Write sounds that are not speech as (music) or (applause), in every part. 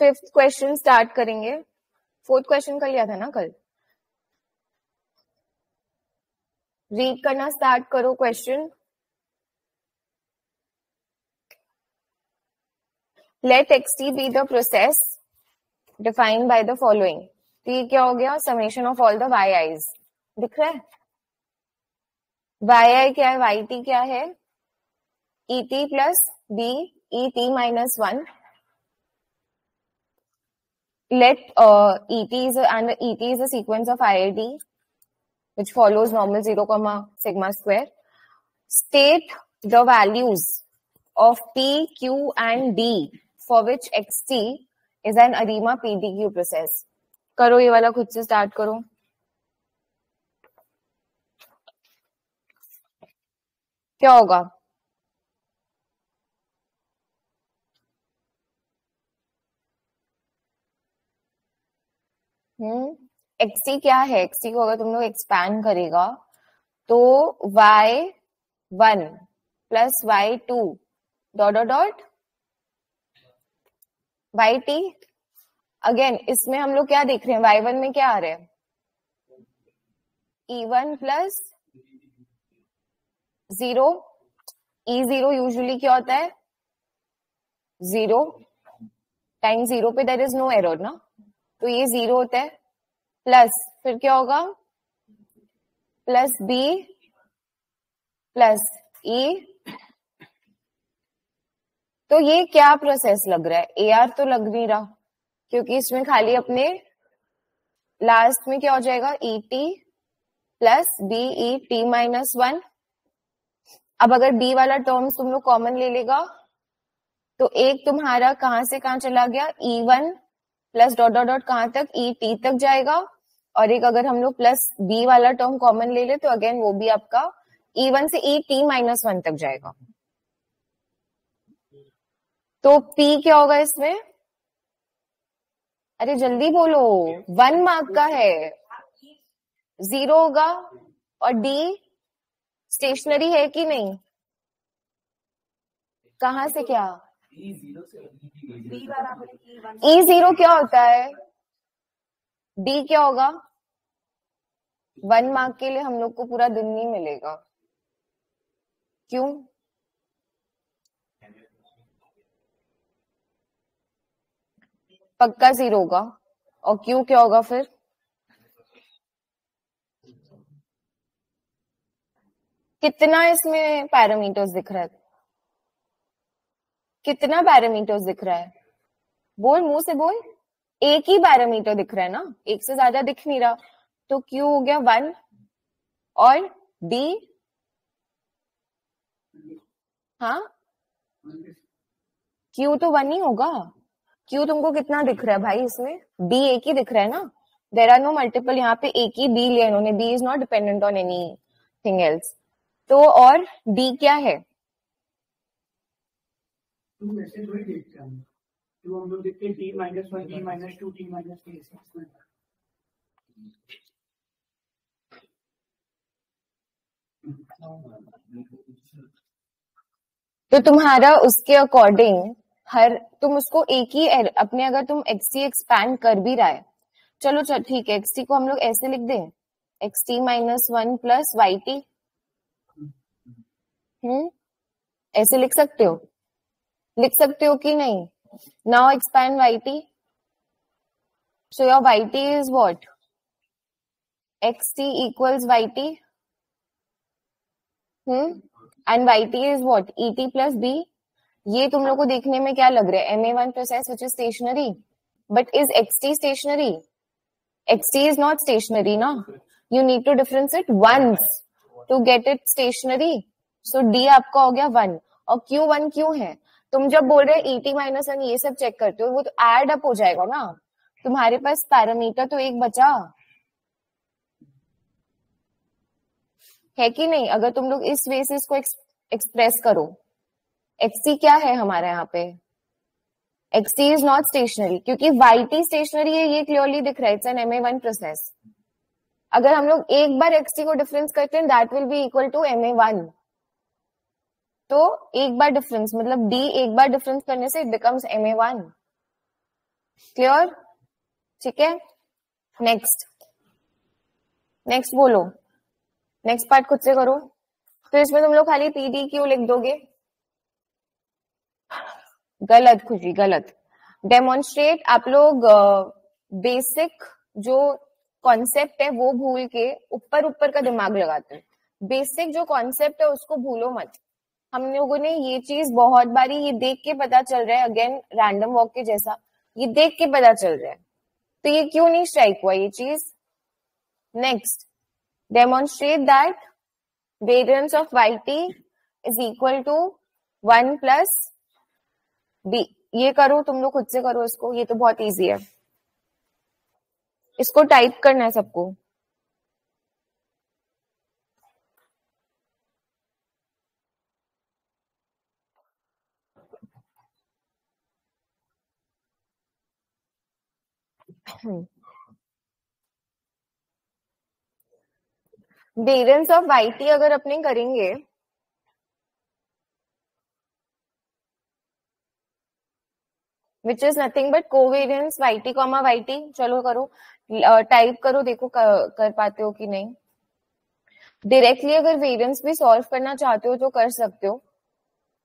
Fifth question start करेंगे। Fourth question कर लिया था ना कल? रीड करना स्टार्ट करो question let X T B the process defined by the following क्या हो गया? Summation of all the Y I's दिख रहा है? वाई आई क्या है? वाई टी क्या है? E T plus B E T minus one let uh, ET is a, and ET is a sequence of IID which follows normal 0 comma sigma square. State the values of P, Q and D for which XT is an ARIMA PDQ process. करो ये वाला खुद से start करो क्या होगा हम्म XC क्या है? एक्सी को अगर तुम लोग एक्सपैंड करेगा तो Y one plus Y two dot dot dot Y T again इसमें हम लोग क्या देख रहे हैं? वाई वन में क्या आ रहा है? E one plus zero E zero usually क्या होता है? ज़ीरो टाइम ज़ीरो पे देर इज़ नो एरर ना? तो ये ज़ीरो होता है। प्लस फिर क्या होगा? प्लस बी प्लस ई तो ये क्या प्रोसेस लग रहा है? ए आर तो लग नहीं रहा, क्योंकि इसमें खाली अपने लास्ट में क्या हो जाएगा? E T plus B E T minus one अब अगर बी वाला टर्म तुम लोग कॉमन ले लेगा तो एक तुम्हारा कहाँ से कहाँ चला गया? E e one plus dot dot dot कहाँ तक? ई e टी तक जाएगा। और एक अगर हम लोग प्लस बी वाला टर्म कॉमन ले ले तो अगेन वो भी आपका ई e वन से ई टी माइनस वन तक जाएगा। तो पी क्या होगा इसमें? अरे जल्दी बोलो। वन मार्क का है। ज़ीरो होगा। और डी स्टेशनरी है कि नहीं? कहा से क्या? ई ज़ीरो क्या होता है? डी क्या होगा? वन मार्क के लिए हम लोग को पूरा दिन नहीं मिलेगा। क्यों? पक्का ज़ीरो होगा। और क्यों क्या होगा फिर? कितना इसमें पैरामीटर्स दिख रहा है? कितना पैरामीटर्स दिख रहा है? बोल, मुँह से बोल। एक ही पैरामीटर दिख रहा है ना? एक से ज़्यादा दिख नहीं रहा। तो क्यू हो गया वन और डी हाँ? क्यू तो वन ही होगा। क्यू तुमको कितना दिख रहा है भाई इसमें? बी एक ही दिख रहा है ना? देर आर नो मल्टीपल यहाँ पे एक ही बी लिया इन्होंने। B is not dependent on anything else तो और डी क्या है? तो तुम्हारा उसके अकॉर्डिंग हर, तुम उसको एक ही अपने अगर तुम एक्सटी एक्सपैंड कर भी रहा है। चलो, चल, ठीक है एक्सटी को हम लोग ऐसे लिख दें। X T minus one plus Y T hmm ऐसे लिख सकते हो? लिख सकते हो कि नहीं? Now expand Y T so your Y T is what X T equals Y T hmm and Y T is what E T plus B ये तुम लोग को देखने में क्या लग रहा है? M A one process which is stationary but is X T stationary X T is not stationary ना you need to difference it once to get it stationary so D आपका हो गया वन और क्यू वन क्यों है? तुम जब बोल रहे ईटी माइनस वन ये सब चेक करते हो, वो तो एड अप हो जाएगा ना। तुम्हारे पास पैरामीटर तो एक बचा। है कि नहीं? अगर तुम लोग इस वे से इसको एक्सप्रेस करो। एक्सटी क्या है हमारे यहाँ पे? X T is not stationary क्योंकि वाईटी स्टेशनरी है, ये क्लियरली दिख रहा है। It's an M A one process अगर हम लोग एक बार एक्सटी को डिफरेंस करते हैं that will be equal to M A one तो एक बार डिफरेंस मतलब डी एक बार डिफरेंस करने से it becomes M A one clear ठीक है? नेक्स्ट नेक्स्ट बोलो. नेक्स्ट पार्ट खुद से करो. फिर इसमें तुम लोग खाली पी डी क्यू लिख दोगे? गलत, खुशी, गलत. डेमोन्स्ट्रेट आप लोग बेसिक जो कॉन्सेप्ट है वो भूल के ऊपर ऊपर का दिमाग लगाते हो. बेसिक जो कॉन्सेप्ट है उसको भूलो मत. हम लोगों ने ये चीज़ बहुत बारी ये देख के पता चल रहा है अगेन रैंडम वॉक के जैसा, ये देख के पता चल रहा है। तो ये क्यों नहीं स्ट्राइक हुआ ये चीज़? Next demonstrate that variance of Y T is equal to one plus B ये करो, तुम लोग खुद से करो इसको, ये तो बहुत इजी है। इसको टाइप करना है सबको। वेरियंस ऑफ़ वाई टी अगर अपने करेंगे which is nothing but covariance Y T comma Y T चलो करो। टाइप करो देखो कर, कर पाते हो कि नहीं। डायरेक्टली अगर वेरियंस भी सॉल्व करना चाहते हो तो कर सकते हो।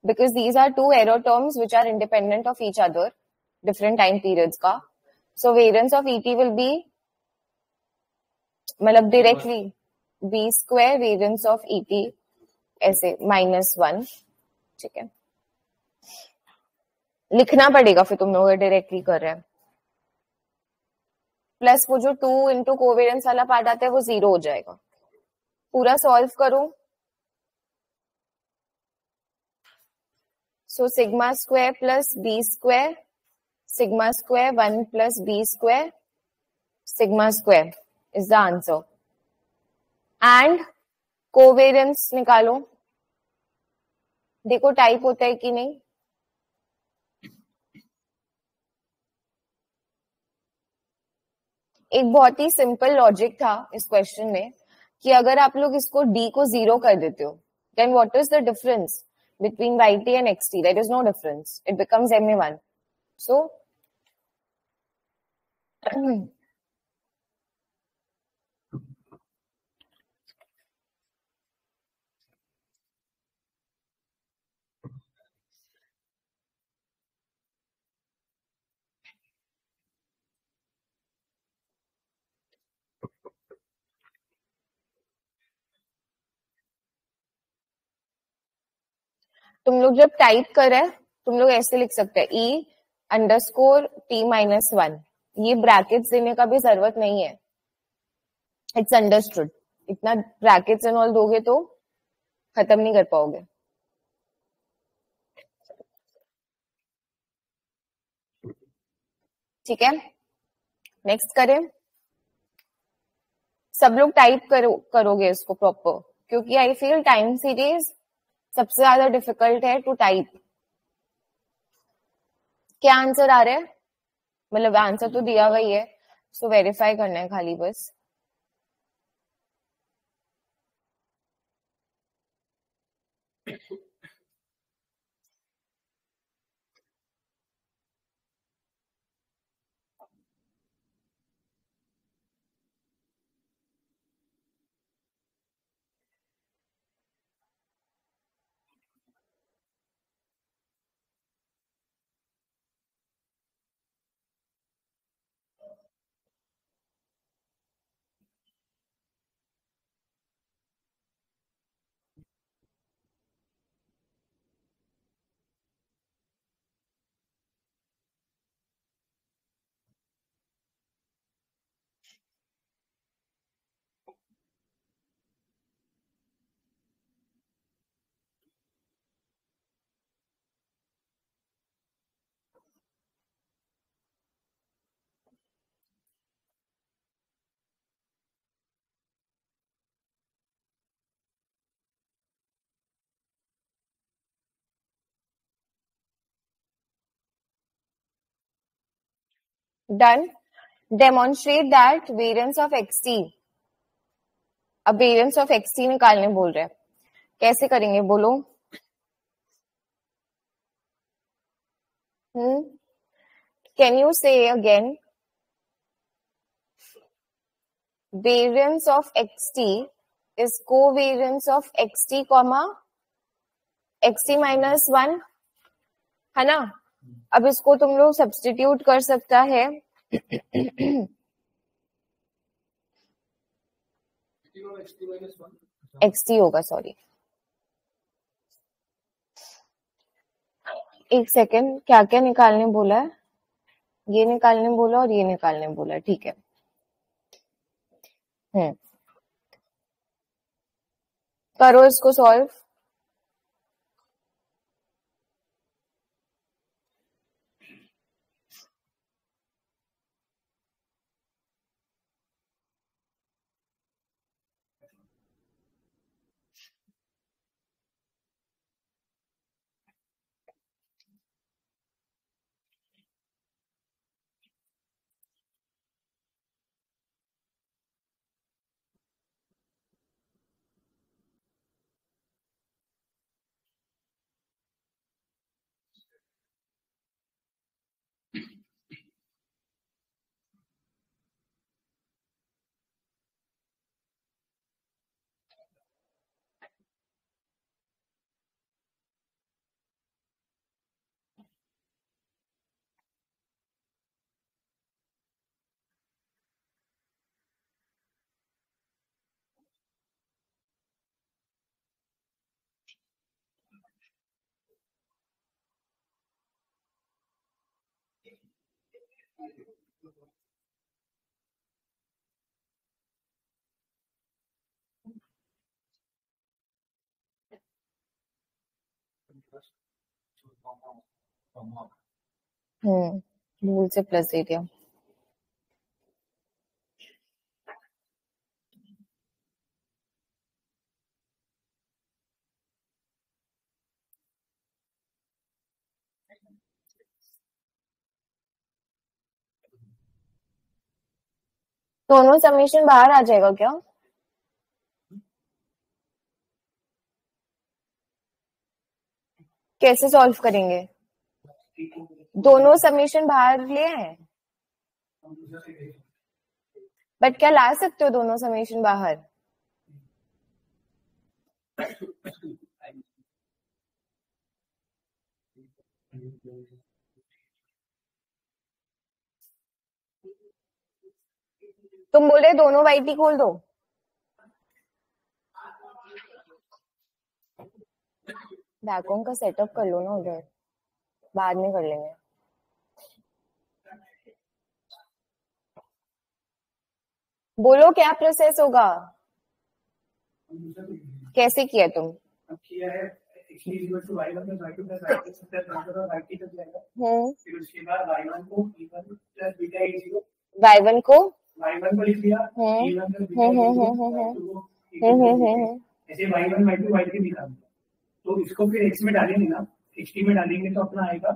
Because these are two error terms which are independent of each other different time periods का। So variance of E T will be मतलब directly B square variance of E T ऐसे माइनस वन ठीक है? लिखना पड़ेगा फिर तुम लोग डायरेक्टली कर रहे हैं। प्लस वो जो टू इंटू कोवेरियंस वाला पार्ट आता है वो ज़ीरो हो जाएगा। पूरा सॉल्व करो? So sigma square plus B square sigma square one plus B square sigma square is the answer and covariance निकालो। देखो टाइप होता है कि नहीं। एक बहुत ही सिंपल लॉजिक था इस क्वेश्चन में कि अगर आप लोग इसको डी को ज़ीरो कर देते हो then what is the difference X T that is no difference it becomes M A one so तुम लोग जब टाइप करे, तुम लोग ऐसे लिख सकते हैं E underscore T minus one ये ब्रैकेट्स देने का भी ज़रूरत नहीं है। इट्स अंडरस्टूड इतना ब्रैकेट्स एंड ऑल दोगे तो खत्म नहीं कर पाओगे। ठीक है? नेक्स्ट करें। सब लोग टाइप करो, करोगे इसको प्रॉपर क्योंकि आई फील टाइम सीरीज़ सबसे ज़्यादा डिफ़िकल्ट है टू टाइप क्या आंसर आ रहा है? मतलब आंसर तो दिया हुआ ही है सो वेरीफाई करना है खाली बस। Done demonstrate that variance of X T अब वेरियंस ऑफ़ एक्सटी निकालने बोल रहे हैं। कैसे करेंगे बोलो? Hmm can you say again? variance of xt is covariance of xt comma xt minus one है ना? अब इसको तुम लोग सब्सटीट्यूट कर सकता है। Xt होगा सॉरी एक सेकेंड क्या क्या निकालने बोला? है ये निकालने बोला और ये निकालने बोला, ठीक है। हम्म। करो इसको सॉल्व हम्म भूल से प्लस दे दोनों समीशन बाहर आ जाएगा क्या? कैसे सॉल्व करेंगे? दोनों समीशन बाहर ले आए बट क्या ला सकते हो दोनों समीशन बाहर? तुम बोल रहे दोनों वाईटी खोल दो। बैकहोम का सेटअप कर लो ना उधर। बाद में कर लेंगे। बोलो क्या प्रोसेस होगा? कैसे किया तुम? किया है x equal to y1 plus y2 plus y3 plus y4 और y3 तक जाएगा फिर उसके बाद y1 को e1 plus beta e0 Y one को लिख दिया e1 plus beta e0 y2 को e2 ऐसे y1 y2 y3 निकाल दिया तो इसको फिर x में डालेंगे ना xt में डालेंगे तो अपना आएगा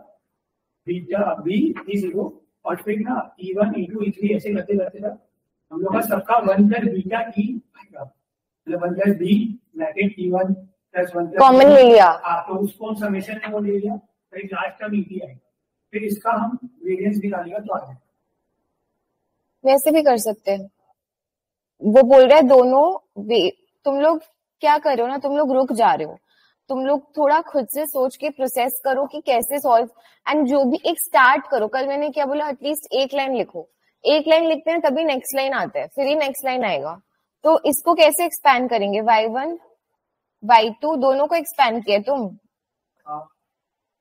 बीटा b e0 और फिर ना e1 e2 e3 ऐसे करते करते ना हम लोग का सबका 1 प्लस बीटा e आएगा। मतलब 1 plus b bracket e1 plus 1 plus common ले लिया। हाँ तो उसको समेशन में वो ले लिया फिर लास्ट टर्म ईटी आएगा। फिर इसका हम वेरिएंस निकालेगा तो आ जाएगा। वैसे भी कर सकते हैं। वो बोल रहा है दोनों वे तुम लोग क्या कर रहे हो ना? तुम लोग रुक जा रहे हो। तुम लोग थोड़ा खुद से सोच के प्रोसेस करो कि कैसे सॉल्व एंड जो भी एक स्टार्ट करो। कल मैंने क्या बोला? एटलीस्ट एक लाइन लिखो। एक लाइन लिखते हैं तभी नेक्स्ट लाइन आता है। फिर ही नेक्स्ट लाइन आएगा। तो इसको कैसे एक्सपैंड करेंगे? वाई वन वाई टू दोनों को एक्सपैंड किया तुम? हाँ।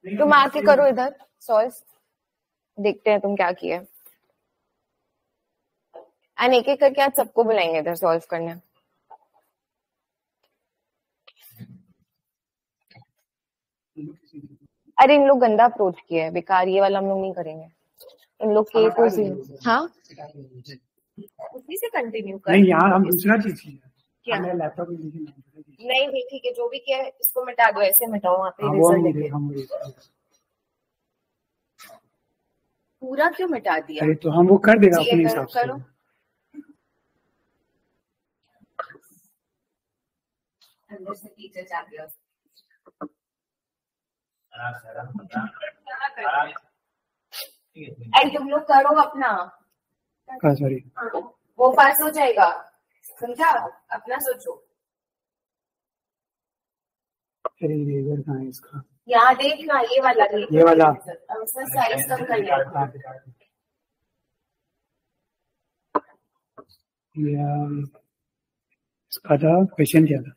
तुम आके करो इधर सॉल्व देखते हैं तुम क्या किया एंड एक एक करके आज सबको बुलाएँगे इधर सॉल्व करने। अरे इन लोग गंदा अप्रोच किया है। बेकार ये वाला हम लोग नहीं करेंगे। इन लोग के को हाँ उसी से कंटिन्यू कर नहीं यहाँ हम दूसरा चीज़ किया? लैपटॉप नहीं नहीं ठीक है जो भी किया है इसको मिटा दो ऐसे मिटाओ वहाँ पे हाँ। पूरा क्यों मिटा दिया? अरे तो हम वो कर देगा अपने हिसाब से। से टीचर जा गया अरे तुम लोग करो अपना। हाँ सॉरी वो पास हो जाएगा। समझा? अपना सोचो। इरेजर कहाँ है इसका? यहाँ देखना ये वाला ये वाला। इसका साइज़ कम या इसका था क्वेश्चन क्या था?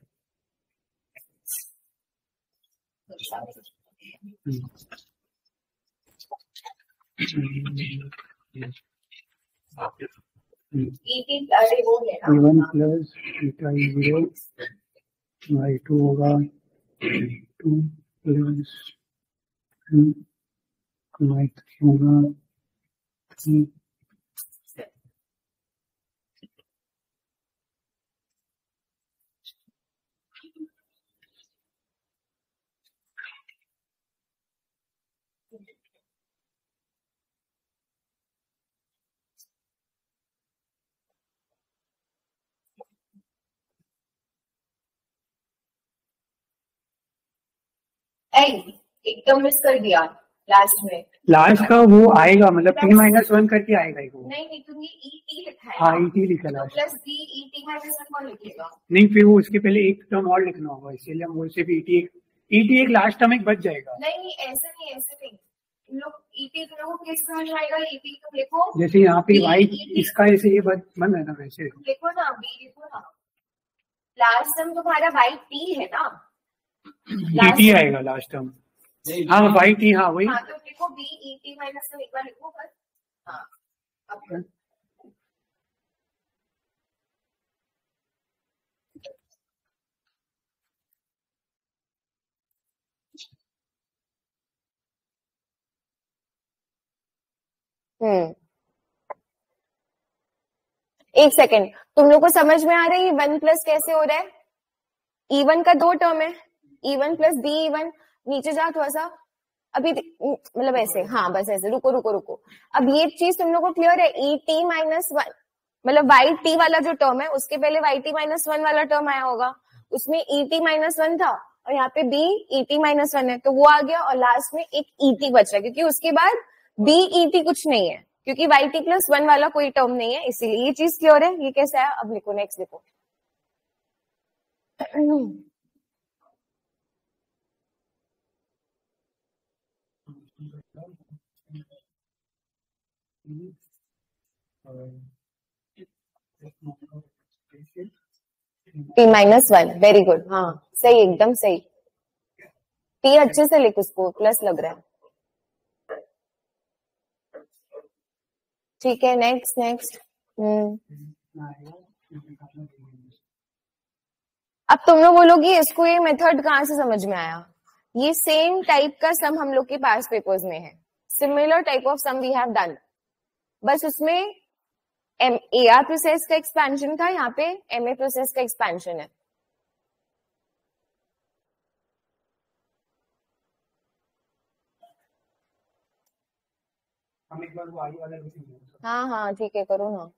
वन ना plus beta zero Y two होगा टू प्लस वाई थ्री होगा थ्री ऐ, एकदम मिस कर दिया लास्ट में। लास्ट का वो आएगा मतलब टी माइनस वन करके आएगा वो। नहीं नहीं तुमने ईटी लिखा है। हाँ ई लिखा last plus D E T minus one कौन लिखेगा? नहीं फिर वो उसके पहले एक टर्म और लिखना होगा इसीलिए हम बोलते भी ईटी ईटी एक लास्ट टर्म एक बच जाएगा। नहीं नहीं ऐसे नहीं ऐसे नहीं। लोग ईटी तुम लोगों को समझ आएगा? ईटी तुम लिखो। जैसे यहाँ पे वाई E, इसका ऐसे ये बन बन है ना वैसे। लिखो ना बी लिखो ना। लास्ट टर्म तुम्हारा बाई टी है ना। ईटी आएगा लास्ट टर्म हाँ वाई टी हाँ वही। हाँ तो लिखो बी ईटी माइनस वन एक बार लिखो बस। हाँ अब हम्म। एक सेकेंड तुम लोग को समझ में आ रहा है ये वन प्लस कैसे हो रहा है? ई वन का दो टर्म है। E one plus b e one नीचे जा थोड़ा सा अभी मतलब ऐसे। हाँ बस ऐसे। रुको रुको रुको। अब ये चीज़ तुम लोग को क्लियर है। ई टी माइनस वन मतलब वाई टी वाला जो टर्म है, उसके पहले वाई टी माइनस वन वाला टर्म आया होगा। उसमें ई टी माइनस वन था और यहाँ पे b e t minus one है। तो वो आ गया और लास्ट में एक ई टी बच बचा क्योंकि उसके बाद बी ई टी कुछ नहीं है। क्योंकि वाई टी प्लस वन वाला कोई टर्म नहीं है। इसीलिए ये चीज़ क्लियर है। ये कैसा है? अब लिखो नेक्स्ट लिखो। (clears throat) T minus one very good हाँ। सही एकदम सही। टी अच्छे से लिख उसको प्लस लग रहा है। ठीक है नेक्स्ट नेक्स्ट हम्म। अब तुम लोग बोलोगे इसको ये मेथड कहाँ से समझ में आया? ये सेम टाइप का सम हम लोग के पास पेपर्स में है। Similar type of sum we have done बस उसमें एम ए आर प्रोसेस का एक्सपेंशन था यहाँ पे एम ए प्रोसेस का एक्सपेंशन है। हाँ। हाँ ठीक है करो ना।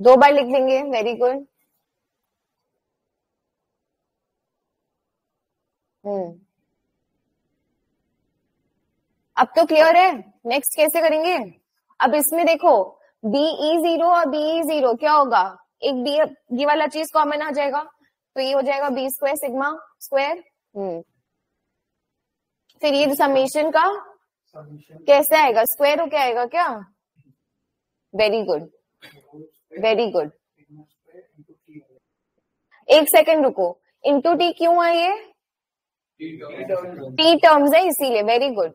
दो बार लिख देंगे वेरी गुड हम्म। अब तो क्लियर है। नेक्स्ट कैसे करेंगे? अब इसमें देखो बी ई ज़ीरो और बी ई ज़ीरो क्या होगा? एक बी ये वाला चीज़ कॉमन आ जाएगा। तो ये हो जाएगा बी स्क्वायर सिग्मा स्क्वायर हम्म। फिर ये समेशन का कैसे आएगा? स्क्वायर हो क्या? आएगा क्या वेरी गुड वेरी गुड एक सेकंड रुको। इंटू टी क्यों है ये? टी टर्म्स है इसीलिए। Very good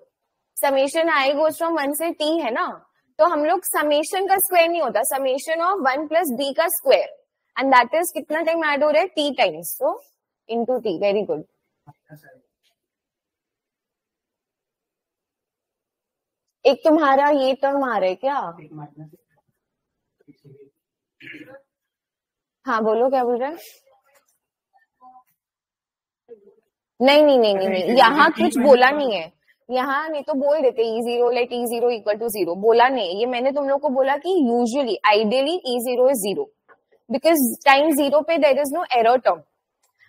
summation i goes from one से टी है ना? तो हम लोग समेशन का स्क्वायर नहीं होता। Summation of one plus b का स्क्वायर एंड दैट इज़ कितना टाइम ऐड हो रहा है? टी टाइम्स तो इंटू टी वेरी गुड एक तुम्हारा ये टर्म आ रहा है क्या? हाँ बोलो क्या बोल रहे हैं? नहीं नहीं नहीं नहीं नहीं। यहाँ कुछ बोला नहीं है। यहाँ नहीं तो बोल देते e zero let e zero equal to zero बोला नहीं. ये मैंने तुम लोग को बोला कि usually ideally e zero is zero because time zero पे there is no error term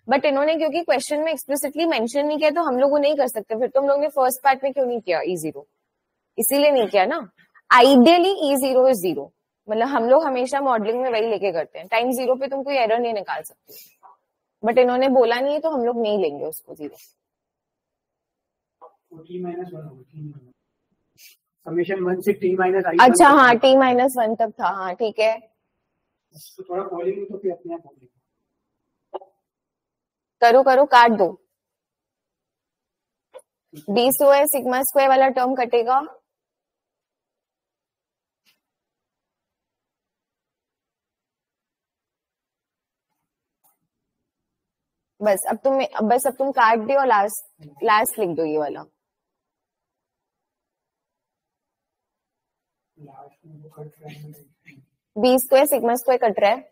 but इन्होंने क्योंकि क्वेश्चन में एक्सप्लिसिटली मेंशन नहीं किया तो हम लोग नहीं कर सकते. फिर तुम लोग ने फ़र्स्ट पार्ट में क्यों नहीं किया ई ज़ीरो इसीलिए नहीं किया ना. Ideally e zero is zero मतलब हम लोग हमेशा मॉडलिंग में वही लेके करते हैं. टाइम ज़ीरो पे तुम कोई एरर नहीं निकाल सकते. बट इन्होंने बोला नहीं है तो हम लोग नहीं लेंगे उसको ज़ीरो समीशन वन से टी माइनस आई अच्छा हाँ टी माइनस वन तक था हाँ ठीक है। तो थोड़ा खोलेंगे तो फिर अपने आप करो करो काट दो। बी स्क्वायर सिग्मा स्क्वायर वाला टर्म कटेगा। बस अब तुम बस अब तुम काट दो और लास्ट लास्ट लिख दो ये वाला लास्ट में वो कट रहा है b square sigma square cut रहा है?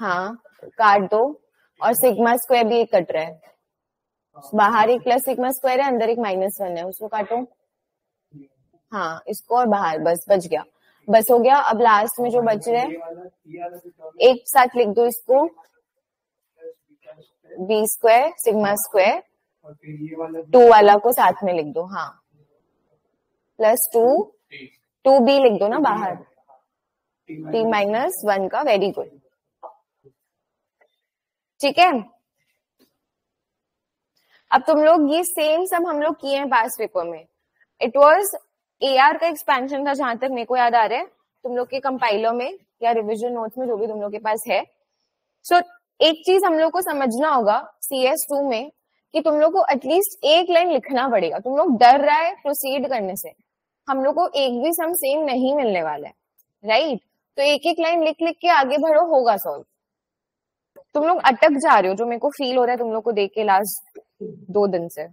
हाँ काट दो। और सिग्मा स्क्वायर भी एक कट रहा है। बाहर एक प्लस सिग्मा स्क्वायर है, अंदर एक माइनस वन है। उसको काटो। हाँ इसको और बाहर, बस, बच गया। बस हो गया। अब लास्ट में जो बच रहे एक साथ लिख दो इसको। B square sigma square two वाला को साथ में लिख दो। हाँ। प्लस टू टू बी लिख दो ना बाहर। टी माइनस वन का वेरी गुड ठीक है? अब तुम लोग ये सेम सब हम लोग किए हैं पास पेपर में। इट वाज एआर का एक्सपेंशन था जहाँ तक मेरे को याद आ रहा है। तुम लोग के कंपाइलर में या रिविजन नोट्स में जो भी तुम लोग के पास है। सो so, एक चीज़ हम लोग को समझना होगा सी एस टू में कि तुम लोग को एटलीस्ट एक लाइन लिखना पड़ेगा। तुम लोग डर रहा है प्रोसीड करने से। हम लोग को एक भी सम सेम नहीं मिलने वाला है राइट तो एक एक लाइन लिख लिख के आगे बढ़ो, होगा सॉल्व तुम लोग अटक जा रहे हो, जो मेरे को फील हो रहा है तुम लोग को देख के लास्ट दो दिन से.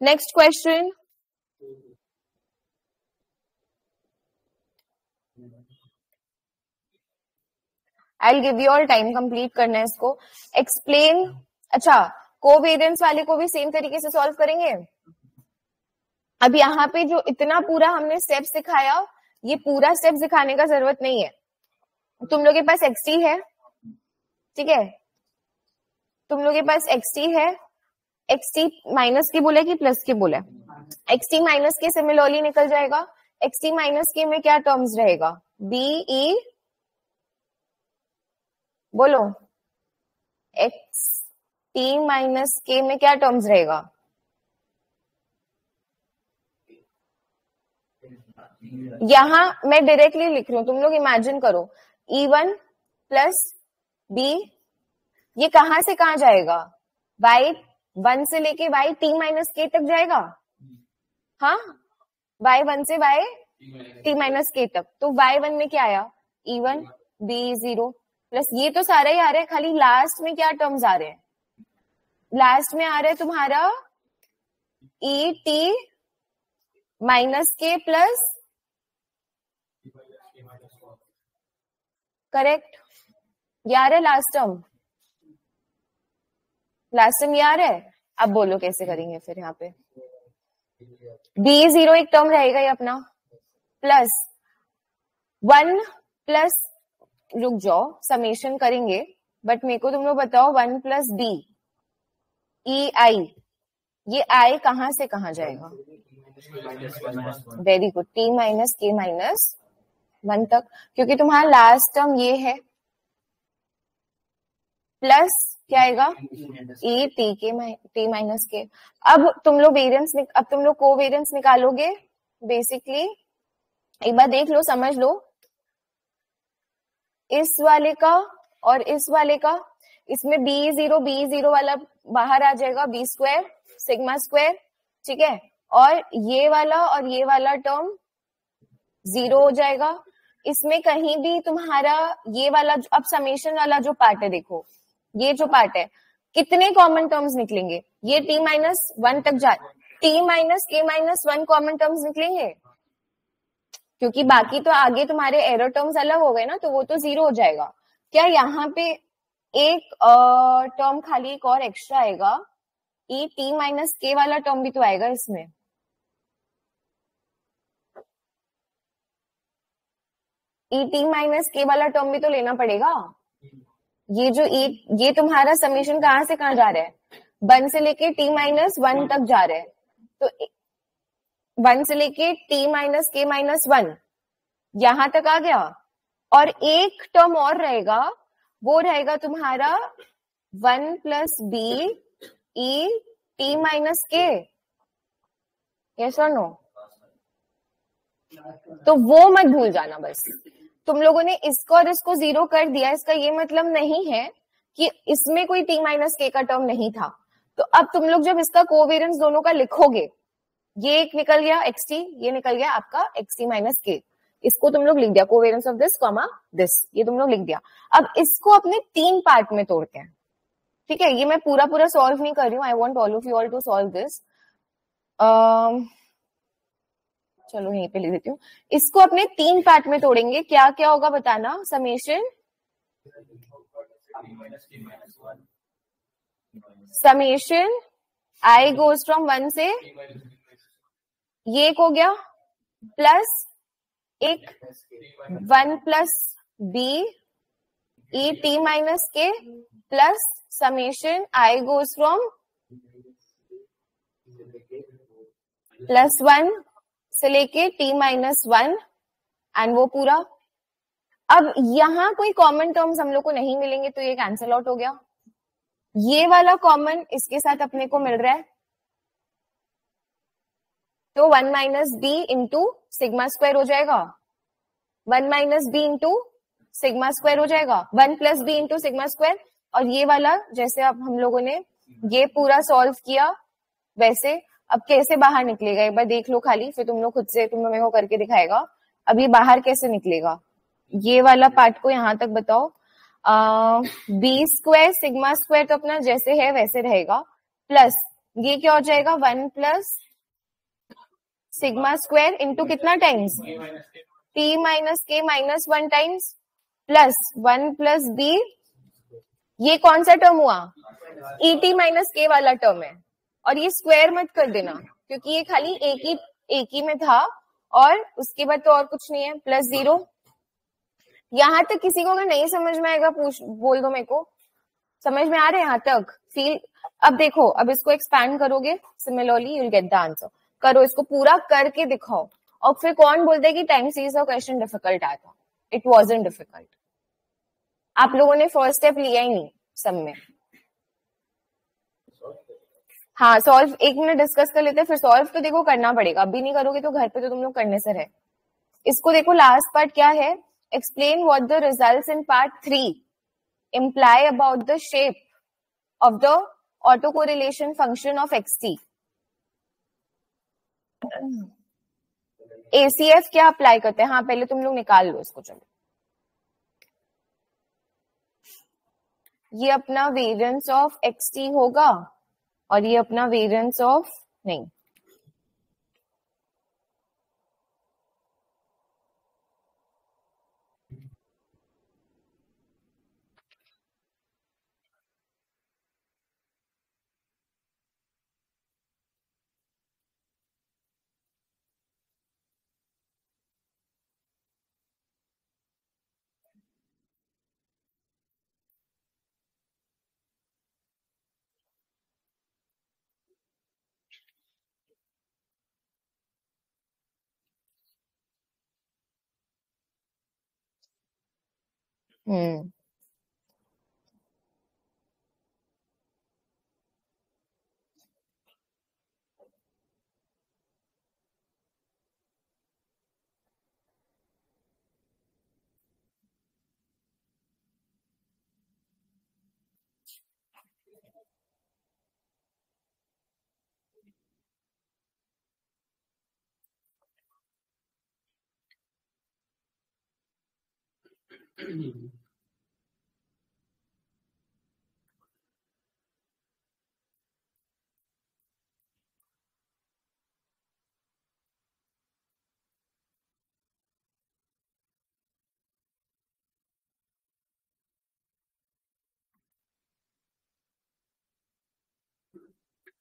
Next question I give you all time complete करना है इसको. एक्सप्लेन अच्छा कोवेरियंस वाले को भी सेम तरीके से सॉल्व करेंगे? अब यहाँ पे जो इतना पूरा हमने स्टेप्स सिखाया ये पूरा स्टेप सिखाने का ज़रूरत नहीं है। तुम लोग के पास एक्सटी है, ठीक है? तुम लोग के पास एक्सटी है एक्सटी माइनस की बोले कि प्लस की बोले? एक्सटी माइनस के सिमिलरली निकल जाएगा। एक्सटी माइनस के में क्या टर्म्स रहेगा? बी ई बोलो। एक्स टी माइनस के में क्या टर्म्स रहेगा? यहाँ मैं डायरेक्टली लिख रही हूँ, तुम लोग इमेजिन करो। ई वन प्लस बी ये कहाँ से कहाँ जाएगा? वाई वन से लेके वाई टी माइनस के तक जाएगा? हाँ? वाई वन से वाई टी माइनस के तक। तो वाई वन में क्या आया? E one b zero plus ये तो सारा ही आ रहे हैं, खाली लास्ट में क्या टर्म्स आ रहे हैं? लास्ट में आ रहा है तुम्हारा e t minus k plus correct यार है लास्ट टर्म लास्ट टर्म यार है? अब बोलो कैसे करेंगे फिर यहाँ पे। बी ज़ीरो एक टर्म रहेगा ये अपना। प्लस वन प्लस रुक जाओ समेशन करेंगे। बट मेरे को तुम लोग बताओ one plus d e i ये आई कहाँ से कहाँ जाएगा? Very good t minus k minus one तक। क्योंकि तुम्हारा लास्ट टर्म ये है। प्लस क्या आएगा? E t k t minus k अब तुम लोग वेरियंस अब तुम लोग को वेरियंस निकालोगे बेसिकली एक बार देख लो, समझ लो। इस वाले का और इस वाले का इसमें बी ज़ीरो बी ज़ीरो वाला बाहर आ जाएगा बी स्क्वायर सिग्मा स्क्वायर ठीक है? और ये वाला और ये वाला टर्म ज़ीरो हो जाएगा। इसमें कहीं भी तुम्हारा ये वाला अब समेशन वाला जो पार्ट है, देखो, ये जो पार्ट है, कितने कॉमन टर्म्स निकलेंगे? ये टी माइनस वन तक जा t minus k minus one common terms निकलेंगे? क्योंकि बाकी तो आगे तुम्हारे एरो टर्म्स अलग हो गए ना तो वो तो ज़ीरो हो जाएगा। क्या यहाँ पे एक टर्म खाली एक और एक्स्ट्रा आएगा। ई टी माइनस के वाला टर्म भी तो आएगा इसमें। ई टी माइनस के वाला टर्म भी तो लेना पड़ेगा। ये जो ई ये तुम्हारा समीशन कहाँ से कहाँ जा रहा है? वन से लेके टी माइनस वन तक जा रहे है। तो वन से लेके t minus k minus one, यहाँ तक आ गया। और एक टर्म और रहेगा। वो रहेगा तुम्हारा one plus b e t minus k. Yes और नो तो वो मत भूल जाना बस। तुम लोगों ने इसको और इसको ज़ीरो कर दिया, इसका ये मतलब नहीं है कि इसमें कोई टी माइनस के का टर्म नहीं था। तो अब तुम लोग जब इसका कोवेरेंस दोनों का लिखोगे, ये एक निकल गया एक्स टी ये निकल गया आपका एक्स टी माइनस के इसको तुम लोग लिख दिया covariance of this comma this ये तुम लोग लिख दिया। अब इसको अपने तीन पार्ट में तोड़ते हैं। ठीक है ये मैं पूरा पूरा सॉल्व नहीं कर रही हूँ I want all of you all to solve this चलो यहीं पे लिख देती हूँ। इसको अपने तीन पार्ट में तोड़ेंगे क्या क्या होगा बताना summation summation i goes from one से ये एक हो गया प्लस एक one plus b, e t minus k plus summation i goes from plus one से लेके टी माइनस वन एंड वो पूरा। अब यहाँ कोई कॉमन टर्म्स हम लोग को नहीं मिलेंगे तो ये कैंसिल आउट हो गया। ये वाला कॉमन इसके साथ अपने को मिल रहा है। तो one minus b into sigma square हो जाएगा। One minus b into sigma square हो जाएगा। One plus b into sigma square. और ये वाला, जैसे अब हम लोगों ने ये पूरा सॉल्व किया, वैसे अब कैसे बाहर निकलेगा? एक बार देख लो खाली, फिर तुम लोग खुद से, तुम लोग मेरे को करके दिखाएगा। अब ये बाहर कैसे निकलेगा? ये वाला पार्ट को यहाँ तक बताओ। बी स्क्वायर सिग्मा स्क्वायर तो अपना जैसे है, वैसे रहेगा। प्लस ये क्या हो जाएगा? One plus sigma square into कितना times t minus k minus one times plus one plus b ये कौन सा टर्म हुआ? ई टी माइनस के वाला टर्म है। और ये स्क्वायर मत कर देना क्योंकि ये खाली एक ही एक ही में था और उसके बाद तो और कुछ नहीं है प्लस ज़ीरो यहाँ तक किसी को अगर नहीं समझ में आएगा पूछ बोल दो मेरे को। समझ में आ रहे हैं यहाँ तक? फील अब देखो अब इसको एक्सपैंड करोगे similarly you'll get the answer करो, इसको पूरा करके दिखाओ। और फिर कौन बोलते कि टाइम सीरीज़ का क्वेश्चन डिफ़िकल्ट था? इट वॉज़ डिफ़िकल्ट आप लोगों ने फ़र्स्ट स्टेप लिया ही नहीं, सब में। हाँ सॉल्व एक मिनट डिस्कस कर लेते हैं, फिर सॉल्व तो देखो करना पड़ेगा। अभी नहीं करोगे तो घर पे तो तुम लोग करने से रहे। इसको देखो लास्ट पार्ट क्या है? Explain what the results in part three imply about the shape of the autocorrelation function of xt ACF क्या अप्लाई करते हैं? हाँ पहले तुम लोग निकाल लो इसको, चलो। ये अपना वेरियंस ऑफ़ एक्स टी होगा और ये अपना वेरियंस ऑफ़ नहीं। हम्म Mm-hmm.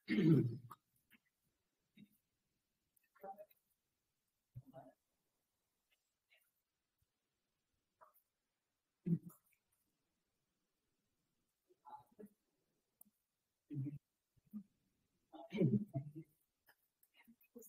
(clears throat)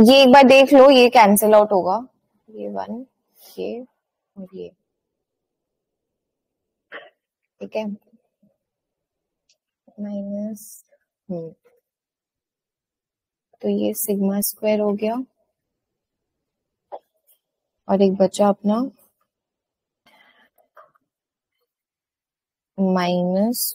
ये एक बार देख लो, ये कैंसिल आउट होगा। ये वन ये और ये। ठीक है? माइनस तो ये सिग्मा स्क्वायर हो गया। और एक बचा अपना। माइनस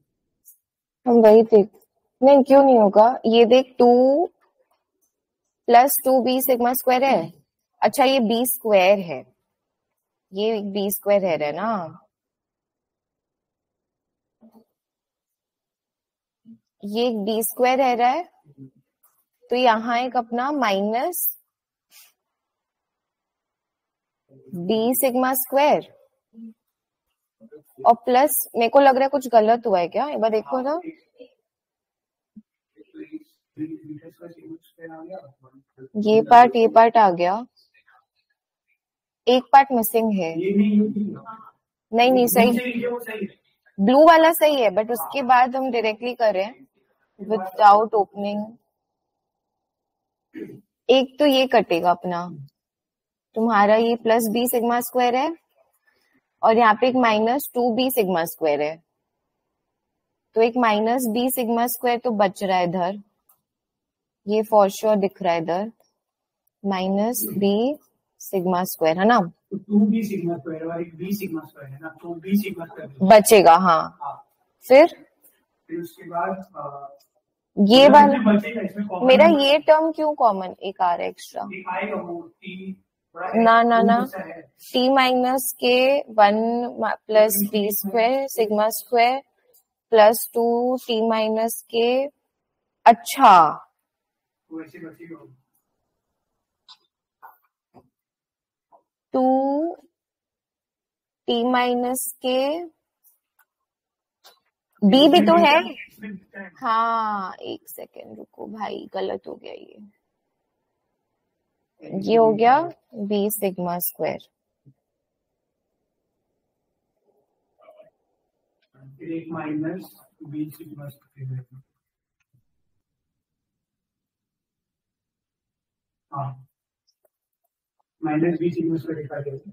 हम वही देख। नहीं क्यों नहीं होगा? ये देख two plus two b sigma square है। अच्छा ये बी स्क्वायर है। ये बी स्क्वायर है, है ना। ये एक बी स्क्वायर है रहा है। तो यहाँ एक अपना माइनस बी सिग्मा स्क्वायर और प्लस मेरे को लग रहा है कुछ गलत हुआ है क्या? एक बार देखो ना। ये पार्ट ये पार्ट आ गया। एक पार्ट मिसिंग है। नहीं नहीं सही। ब्लू वाला सही है बट उसके बाद हम डायरेक्टली कर रहे हैं। विदाउट ओपनिंग एक तो ये कटेगा अपना। तुम्हारा ये प्लस बी सिग्मा स्क्वायर है। और यहाँ पे एक minus two b sigma square है। तो एक माइनस बी सिग्मा स्क्वायर तो बच रहा है इधर। ये फॉर श्योर दिख रहा है इधर। माइनस बी सिग्मा स्क्वायर है ना? टू बी सिग्मा स्क्वायर और एक बी सिग्मा स्क्वायर है ना? तो बी सिग्मा स्क्वायर बचेगा। हाँ। हाँ। फिर? फिर उसके बाद ये वाला मेरा ये टर्म क्यों कॉमन एक आ रहा है एक्स्ट्रा ना ना ना. T minus k one plus b square sigma square plus two t minus k अच्छा। Two t minus k b भी तो है. हाँ एक सेकेंड रुको भाई गलत हो गया ये. ये हो गया बी सिग्मा स्क्वायर एक माइनस बी सिग्मा स्क्वायर हाँ। माइनस बी सिग्मा स्क्वायर लिखा गया।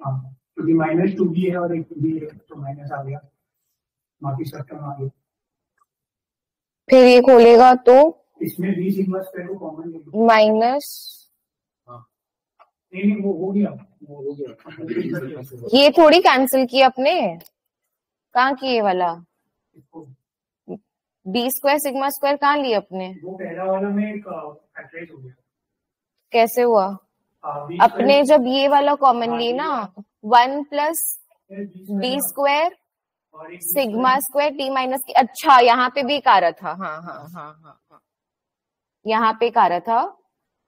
हाँ क्योंकि माइनस टू बी है और एक बी है तो माइनस आ गया। बाकी सब टर्म आ गया। फिर ये खोलेगा तो इसमें को कॉमन ले लो माइनस नहीं नहीं वो हो गया। वो हो गया। ये थोड़ी कैंसिल किया अपने। कहाँ किए ये वाला? बी स्क्वायर सिग्मा स्क्वायर कहाँ लिए अपने? वो पहला वाला में एक हो गया। कैसे हुआ? अपने जब ये वाला कॉमन लिए ना one plus b square sigma square t minus की अच्छा यहाँ पे भी एक आ रहा था। हाँ हाँ हाँ हाँ हाँ। यहाँ पे रहा था।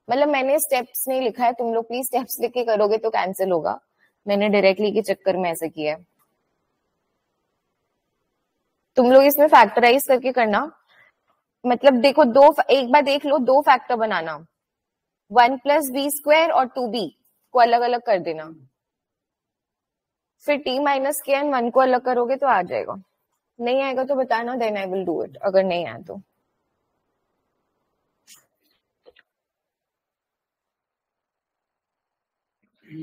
मतलब मैंने स्टेप्स नहीं लिखा है, तुम लोग प्लीज़ स्टेप्स लिख के करोगे तो कैंसिल होगा। मैंने डायरेक्टली के चक्कर में ऐसे किया है। तुम लोग इसमें फैक्टराइज करके करना। मतलब देखो दो, एक बार देख लो, दो फैक्टर बनाना। वन प्लस बी स्क्वायर और टू बी को अलग अलग कर देना। फिर t minus k and one को अलग करोगे तो आ जाएगा। नहीं आएगा तो बताना then I will do it अगर नहीं आया तो। ये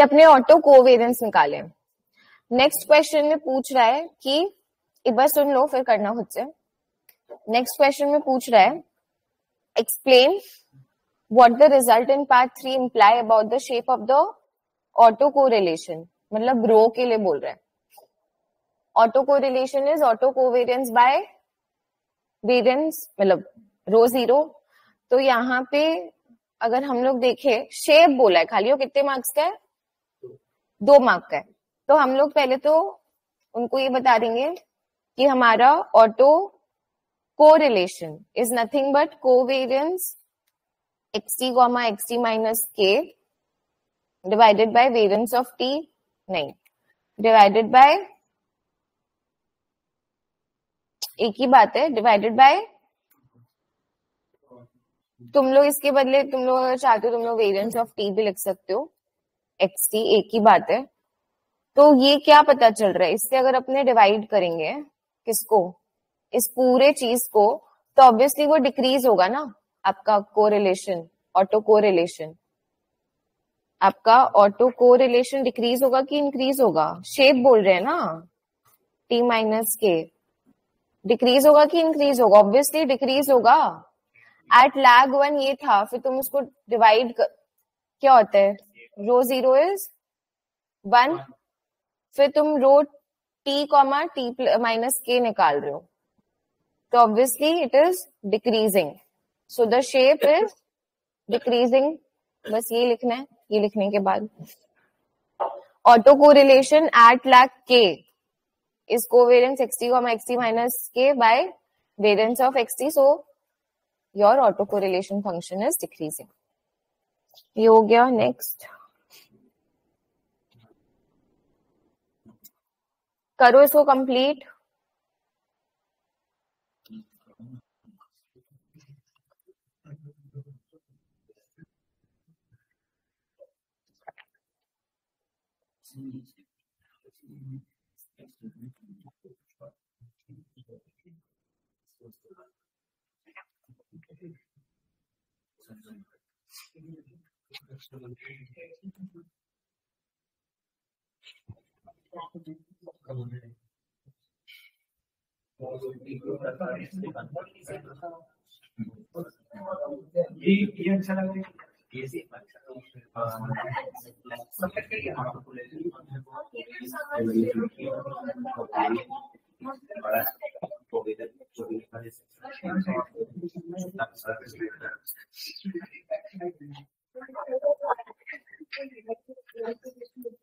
अपने ऑटो कोवेरियंस निकाले। नेक्स्ट क्वेश्चन में पूछ रहा है कि, एक बार सुन लो, फिर करना खुद से। नेक्स्ट क्वेश्चन में पूछ रहा है explain what the result in part three imply about the shape of the auto correlation मतलब रो के लिए बोल रहे हैं। Autocorrelation is autocovariance by variance मतलब रो ज़ीरो तो यहाँ पे अगर हम लोग देखे शेप बोला है खाली वो कितने मार्क्स का है? दो मार्क का है। तो हम लोग पहले तो उनको ये बता देंगे कि हमारा autocorrelation is nothing but covariance xt comma xt minus k divided by variance of t नहीं divided by, एक ही बात है डिवाइडेड बाय तुम लोग इसके बदले, तुम लोग अगर चाहते हो तुम लोग वेरिएंस ऑफ़ टी भी लिख सकते हो एक्स टी एक ही बात है। तो ये क्या पता चल रहा है? इससे अगर अपने डिवाइड करेंगे, किसको? इस पूरे चीज़ को तो ऑब्वियसली वो डिक्रीज होगा ना आपका कोरिलेशन ऑटो कोरिलेशन आपका ऑटो कोरिलेशन डिक्रीज होगा कि इंक्रीज होगा? शेप बोल रहे हैं ना? टी माइनस के डिक्रीज होगा कि इंक्रीज होगा? ऑब्वियसली डिक्रीज होगा. एट लैग वन ये था फिर तुम उसको डिवाइड कर क्या होता है? रो ज़ीरो इज़ वन फिर तुम rho t comma t minus k निकाल रहे हो। तो obviously it is decreasing so the shape is decreasing बस ये लिखना है, ये लिखने के बाद। Autocorrelation at lag k is covariance x t comma x t minus k by variance of x t so your autocorrelation function is decreasing ये हो गया नेक्स्ट करो इसको कंप्लीट ये ये अच्छा लग रहा है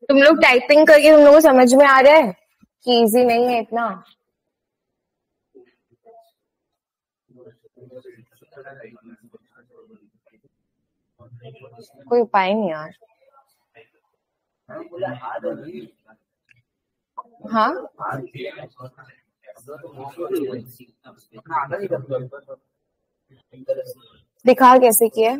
तुम लोग टाइपिंग करके तुम लोग को समझ में आ रहा है? कि इजी नहीं है इतना। कोई उपाय नहीं यार। हाँ? दिखा कैसे किया?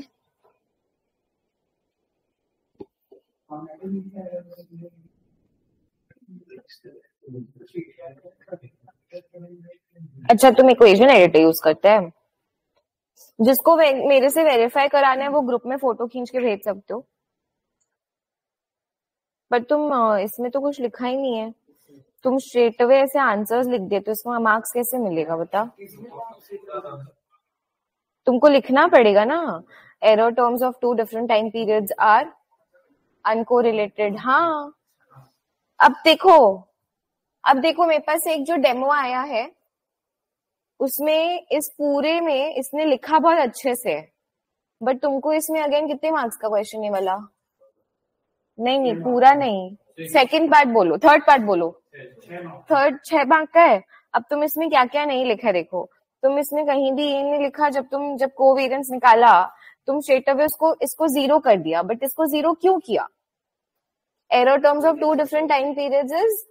अच्छा तुम इक्वेशन एडिटर यूज़ करते हैं? जिसको मेरे से वेरीफाई कराना है, वो ग्रुप में फ़ोटो खींच के भेज सकते हो। पर तुम इसमें तो कुछ लिखा ही नहीं है। तुम स्ट्रेट अवे ऐसे आंसर्स लिख देते हो, इसमें मार्क्स कैसे मिलेगा बता? तुमको लिखना पड़ेगा ना। Error terms of two different time periods are uncorrelated हाँ। अब देखो अब देखो मेरे पास एक जो डेमो आया है उसमें इस पूरे में इसने लिखा बहुत अच्छे से। बट तुमको इसमें अगेन कितने मार्क्स का क्वेश्चन है वाला? नहीं नहीं पूरा नहीं। सेकंड पार्ट बोलो थर्ड पार्ट बोलो। थर्ड छह मार्क का। है? अब तुम इसमें क्या क्या नहीं लिखा देखो। तुम इसमें कहीं भी ये नहीं लिखा जब तुम जब कोवेरियंस निकाला तुम स्ट्रेट अवे उसको इसको ज़ीरो कर दिया। बट इसको ज़ीरो क्यों किया? Error terms of two different time periods is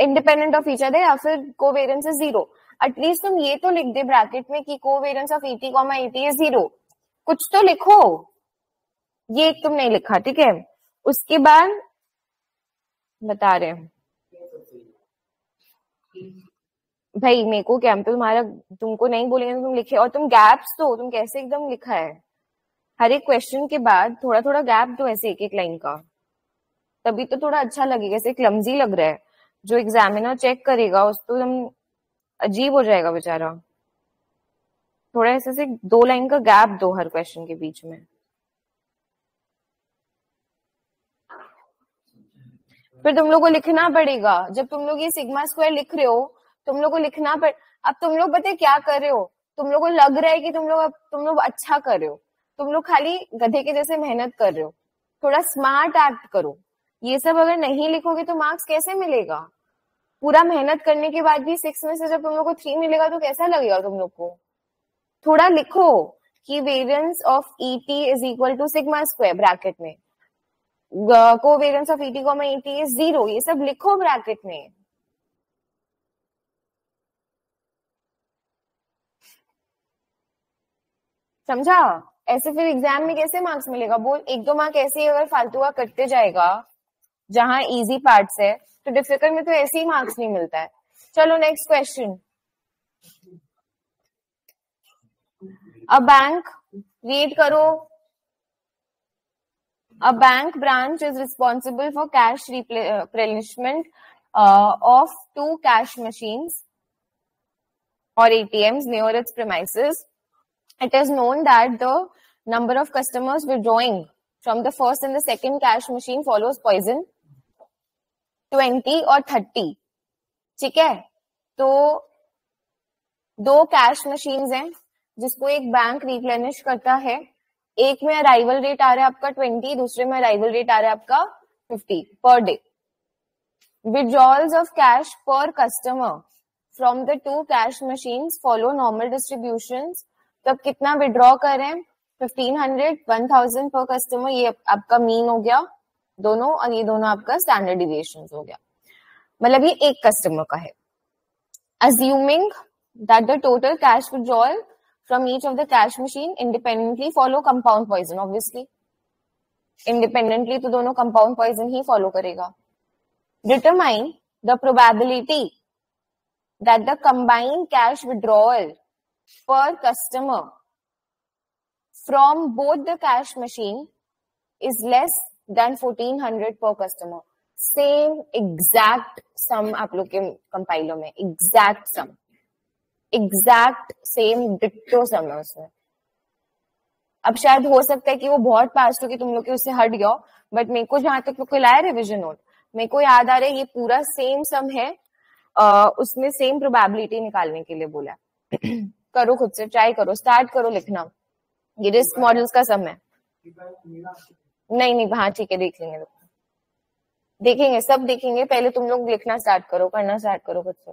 independent of each other या फिर कोवेरियंस इज़ ज़ीरो एटलीस्ट तुम ये तो लिख दे ब्रैकेट में कि covariance of e t comma e t is zero कुछ तो लिखो। ये तुम नहीं लिखा, ठीक है? उसके बाद बता रहे हैं। भाई, मेरे को क्या तो तुम्हारा, तुमको नहीं बोलेंगे तो तुम लिखे। और तुम गैप्स दो तुम कैसे एकदम लिखा है? हर एक क्वेश्चन के बाद थोड़ा थोड़ा गैप दो ऐसे एक एक लाइन का। तभी तो थोड़ा अच्छा लगेगा, ऐसे क्लमजी लग रहा है। जो एग्जामिनर चेक करेगा, उसको एकदम अजीब हो जाएगा बेचारा। थोड़ा ऐसे से दो लाइन का गैप दो हर क्वेश्चन के बीच में। फिर तुम लोग को लिखना पड़ेगा। जब तुम लोग ये सिग्मा स्क्वायर लिख रहे हो, तुम लोग को लिखना पड़, अब तुम लोग पता क्या कर रहे हो? तुम लोग को लग रहा है कि तुम लोग अब, तुम लोग अच्छा कर रहे हो। तुम लोग खाली गधे के जैसे मेहनत कर रहे हो। थोड़ा स्मार्ट एक्ट करो। ये सब अगर नहीं लिखोगे तो मार्क्स कैसे मिलेगा? पूरा मेहनत करने के बाद भी सिक्स में से जब तुम लोग को थ्री मिलेगा तो कैसा लगेगा तुम लोग को? थोड़ा लिखो कि variance of e t is equal to sigma square bracket में। को वेरियंस ऑफ़ ईटी को ईटी इज़ ज़ीरो ये सब लिखो ब्रैकेट में। समझा? ऐसे फिर एग्ज़ाम में कैसे मार्क्स मिलेगा? बोल, एक दो मार्क ऐसे ही अगर फालतू का कटते जाएगा जहाँ इजी पार्ट्स है तो डिफ़िकल्ट में तो ऐसे ही मार्क्स नहीं मिलता है। चलो next question a bank read करो। A bank branch is responsible for cash replenishment of two cash machine और ATM near its premises it is known that the number of customers withdrawing from the first and the second cash machine follows Poisson 20 और 30 ठीक है? तो दो cash machine हैं जिसको एक bank replenish करता है। एक में अराइवल रेट आ रहा है आपका 20 दूसरे में अराइवल रेट आ रहा है आपका 50 per day withdrawals of cash per customer from the two cash machines follow normal distributions. तो अब कितना विड्रॉ करें रहे हैं? Fifteen hundred one thousand per customer ये आपका मीन हो गया। दोनों और ये दोनों आपका स्टैंडर्ड डिविएशन हो गया। मतलब ये एक कस्टमर का है। Assuming that the total cash withdrawal from each of the cash machine independently follow compound Poisson obviously independently तो दोनों कंपाउंड पॉइजन ही फॉलो करेगा। Determine the probability that the combined cash withdrawal per customer from both the cash machine is less than 1400 per customer. Same exact sum आप लोग के कंपाइलो में exact sum exact same ditto sum है उसमें. अब शायद हो सकता है कि वो बहुत पास हो कि तुम लोग के उससे हट गया बट मेरे को जहाँ तक कोई लाया रिविजन नोट मेरे को याद आ रहा है ये पूरा सेम सम है आ, उसमें सेम प्रोबेबिलिटी निकालने के लिए बोला (clears throat) करो खुद से ट्राई करो स्टार्ट करो लिखना। ये रिस्क मॉडल्स का समय नहीं नहीं हाँ ठीक है, देख लेंगे देखेंगे, सब देखेंगे, पहले तुम लोग लिखना स्टार्ट करो, करना स्टार्ट करो खुद से।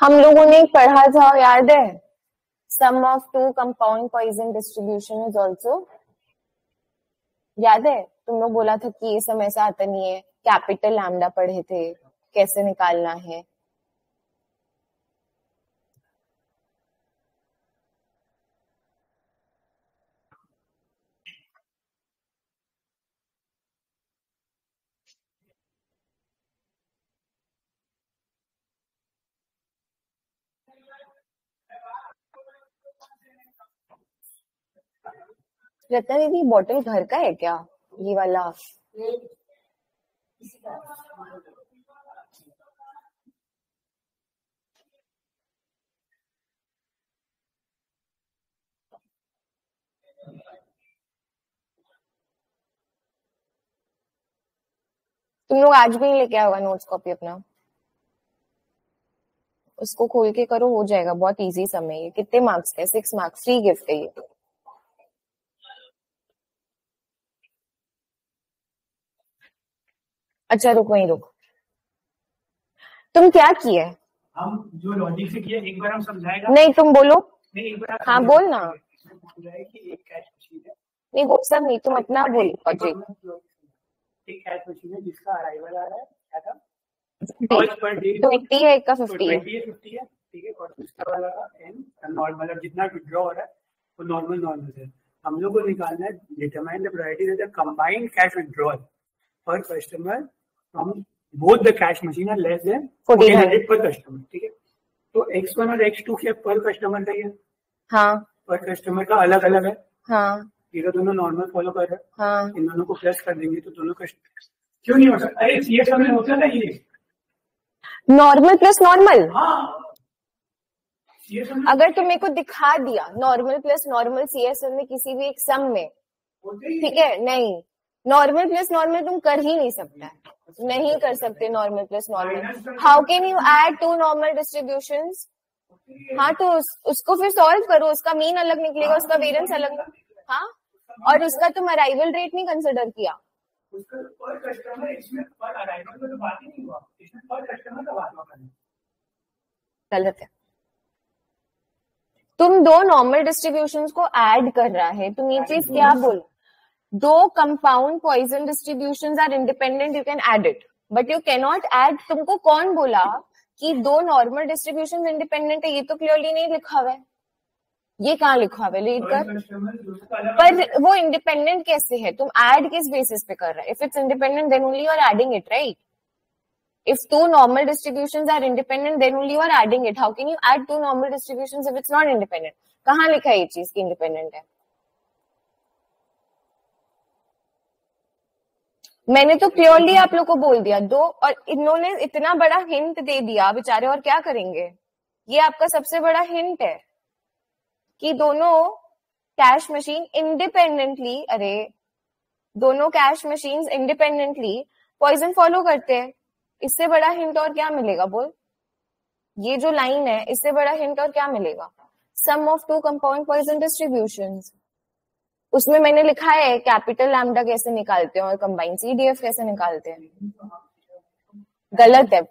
हम लोगों ने पढ़ा था, याद है? Sum of two compound Poisson distribution is also याद है? तुम लोग बोला था कि ये सब ऐसा आता नहीं है। कैपिटल लैमडा पढ़े थे। कैसे निकालना है? रत्ना दीदी बॉटल घर का है क्या? ये वाला। तुम लोग आज भी लेके आओगा नोट्स कॉपी अपना? उसको खोल के करो हो जाएगा बहुत इजी समय है। कितने मार्क्स है? सिक्स मार्क्स फ्री गिफ्ट है ये। अच्छा रुक वहीं रुक। तुम क्या किए? हम जो लॉजिक से किया एक बार हम समझाएगा? नहीं तुम बोलो। नहीं एक बार हाँ। बोल ना। नहीं वो सब नहीं तुम अपना बोलो एक लॉजिक एक कैश मशीन है जिसका अराइवल आ रहा है क्या था? ट्वेंटी है एक का फिफ्टी है। है फिफ्टी है ठीक है? और उसका वाला का एन नॉर्मल मतलब जितना विड्रॉ हो रहा है वो नॉर्मल नॉर्मल है। हम लोग को निकालना है determine the priority the combined cash withdrawal per customer from both the cash machine are less than 1400 per customer ठीक है? तो एक्स वन और एक्स टू क्या पर कस्टमर का ही है। हाँ पर कस्टमर का अलग अलग है। हाँ। ये तो दोनों नॉर्मल फॉलो कर रहे हैं। हाँ। इन दोनों को प्लस कर देंगे तो दोनों कस्टमर क्यों नहीं हो सकता? अरे एस होता था ये। नॉर्मल प्लस नॉर्मल हाँ। अगर तुम मेरे को दिखा दिया normal plus normal C S में किसी भी एक सम में ठीक है? नहीं। नॉर्मल प्लस नॉर्मल तुम कर ही नहीं सकता। नहीं कर सकते normal plus normal how can you add two normal distribution हाँ तो उस, उसको फिर सॉल्व करो उसका मीन अलग निकलेगा उसका वेरियंस अलग हाँ और उसका तुम अराइवल रेट नहीं कंसिडर किया। तो गलत है तुम दो नॉर्मल डिस्ट्रीब्यूशन को ऐड कर रहा है तुम ये चीज़ क्या बोल दो compound poisson distribution are independent you can add it but you cannot add तुमको कौन बोला कि दो नॉर्मल डिस्ट्रीब्यूशन इंडिपेंडेंट है? ये तो क्लियरली नहीं लिखा हुआ है। ये कहाँ लिखा हुआ है? रीड कर। पर वो इंडिपेंडेंट कैसे है? तुम ऐड किस बेसिस पे कर रहे if it's independent then only you are adding it right two normal distributions are independent, then only you are adding it. How can you add two normal distributions if it's not independent? कहाँ लिखा है ये चीज़ की independent है? मैंने तो purely आप लोग को बोल दिया, दो, और इन्होंने इतना बड़ा हिंट दे दिया बेचारे, और क्या करेंगे? ये आपका सबसे बड़ा हिंट है कि दोनों कैश मशीन इंडिपेंडेंटली अरे, दोनों cash machine independently poisson follow करते हैं। इससे बड़ा हिंट और क्या मिलेगा बोल? ये जो लाइन है, इससे बड़ा हिंट और क्या मिलेगा? Sum of two compound poisson distribution उसमें मैंने लिखा है कैपिटल लैमडा कैसे निकालते हैं और कंबाइन सीडीएफ कैसे निकालते हैं। गलत है।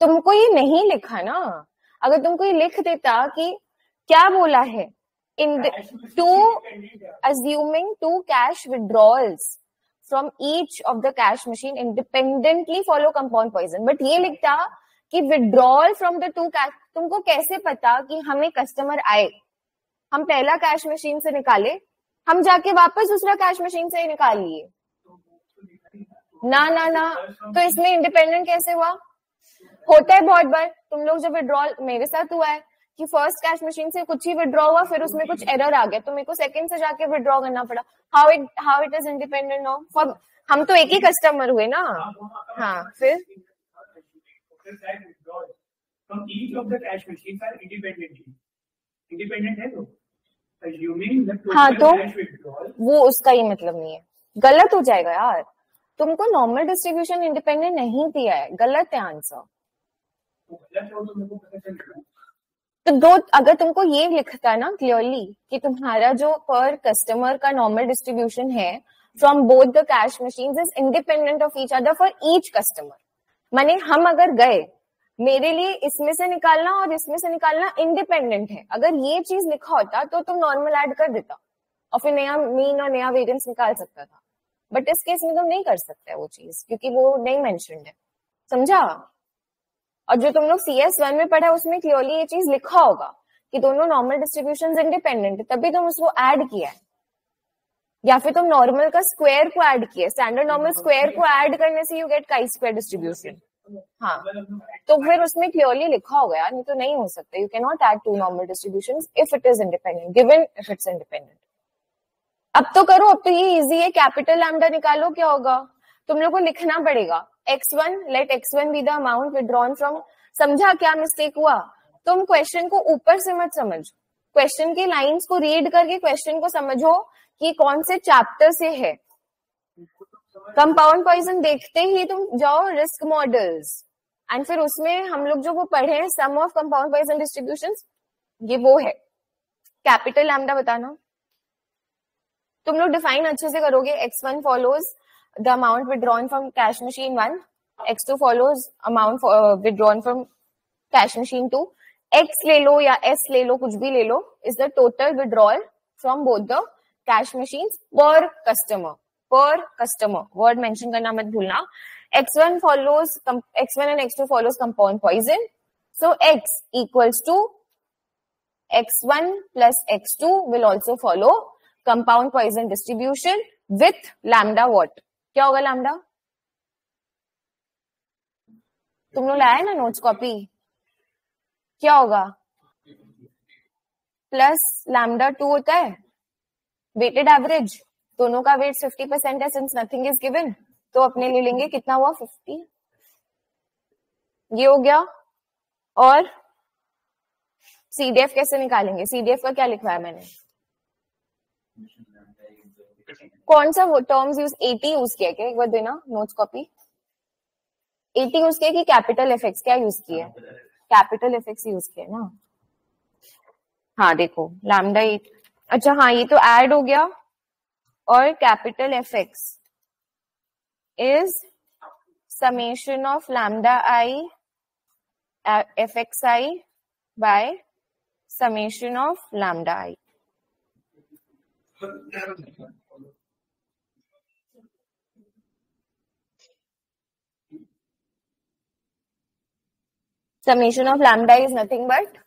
तुमको ये नहीं लिखा ना। अगर तुमको ये लिख देता कि क्या बोला है? In two assuming two cash withdrawals from each of the cash machine independently follow compound poisson but ये लिखता कि withdrawal from the two cash तुमको कैसे पता कि हमें कस्टमर आए? हम पहला कैश मशीन से निकाले हम जाके वापस दूसरा कैश मशीन से निकाल लिए। ना ना ना। तो इसमें इंडिपेंडेंट कैसे हुआ? होता है बहुत बार, तुम लोग जब विड्रॉल मेरे साथ हुआ है कि फ़र्स्ट कैश मशीन से कुछ ही विड्रॉ हुआ, फिर उसमें कुछ एरर आ गया। तो मेरे को सेकंड से जाके विड्रॉ करना पड़ा। How it how it is independent now for हम तो एक ही कस्टमर हुए ना। हाँ फिर? independently independent है तो? हाँ, तो? वो उसका ही मतलब नहीं है। गलत हो जाएगा यार। तुमको नॉर्मल डिस्ट्रीब्यूशन इंडिपेंडेंट नहीं दिया है। गलत है आंसर तो है तो दो अगर तुमको ये लिखता ना क्लियरली कि तुम्हारा जो पर कस्टमर का नॉर्मल डिस्ट्रीब्यूशन है from both the cash machine is independent of each other for each customer माने हम अगर गए मेरे लिए इसमें से निकालना और इसमें से निकालना इंडिपेंडेंट है। अगर ये चीज़ लिखा होता तो तुम नॉर्मल ऐड कर देता और फिर नया मीन और नया वेरियंस निकाल सकता था। बट इस केस में तुम नहीं कर सकते वो चीज़ क्योंकि वो नहीं मेंशनड है। समझा? और जो तुम लोग सी एस वन में पढ़ा उसमें क्लियरली ये चीज़ लिखा होगा कि दोनों नॉर्मल डिस्ट्रीब्यूशन इंडिपेंडेंट है तभी तुम उसको ऐड किया है। या फिर तुम नॉर्मल का स्क्वायर को ऐड किया स्टैंडर्ड नॉर्मल स्क्वायर को ऐड करने से you get chi square distribution हाँ। तो फिर उसमें क्लियरली लिखा होगा यार नहीं तो नहीं हो सकता। You can not add two normal distribution if it is independent given if it's independent अब तो करो अब तो ये इजी है कैपिटल लैम्डा निकालो क्या होगा? तुम लोग को लिखना पड़ेगा। X one let X one be the amount withdrawn from समझा क्या मिस्टेक हुआ? तुम क्वेश्चन को ऊपर से मत समझो। क्वेश्चन के लाइंस को रीड करके क्वेश्चन को समझो कि कौन से चैप्टर से है। कंपाउंड पॉइजन देखते ही तुम जाओ रिस्क मॉडल्स एंड फिर उसमें हम लोग जो वो पढ़े हैं sum of compound poisson distribution ये वो है। कैपिटल लैम्डा बताना। तुम लोग डिफाइन अच्छे से करोगे। X one follows the amount withdrawn from cash machine one X two follows amount withdrawn from cash machine two X ले लो या एस ले लो, कुछ भी ले लो is the total withdrawal from both the cash machine per customer per customer word mention करना मत भूलना. X one follows X one and X two follows compound poisson so X equals to X one plus X two will also follow compound poisson distribution with lambda what क्या होगा lambda तुम लोग लाया ना notes copy क्या होगा? Plus lambda two होता है. वेटेड एवरेज दोनों का वेट फिफ्टी परसेंट है सिंस नथिंग इज़ गिवन तो अपने ले लेंगे, कितना हुआ? फिफ्टी ये हो गया, और सीडीएफ कैसे निकालेंगे? सीडीएफ का क्या लिखवाया मैंने? कौन सा वो टर्म्स यूज़ एटी यूज़ किया क्या? एक बार देना नोट्स कॉपी एटी यूज़ किया कि कैपिटल इफेक्ट्स क्या यूज़ किए? कैपिटल इफेक्ट्स यूज़ किए ना? हाँ देखो लैमडा एट अच्छा हाँ ये तो ऐड हो गया। और capital effects is summation of lambda i uh, fxi by summation of lambda i summation of lambda is nothing but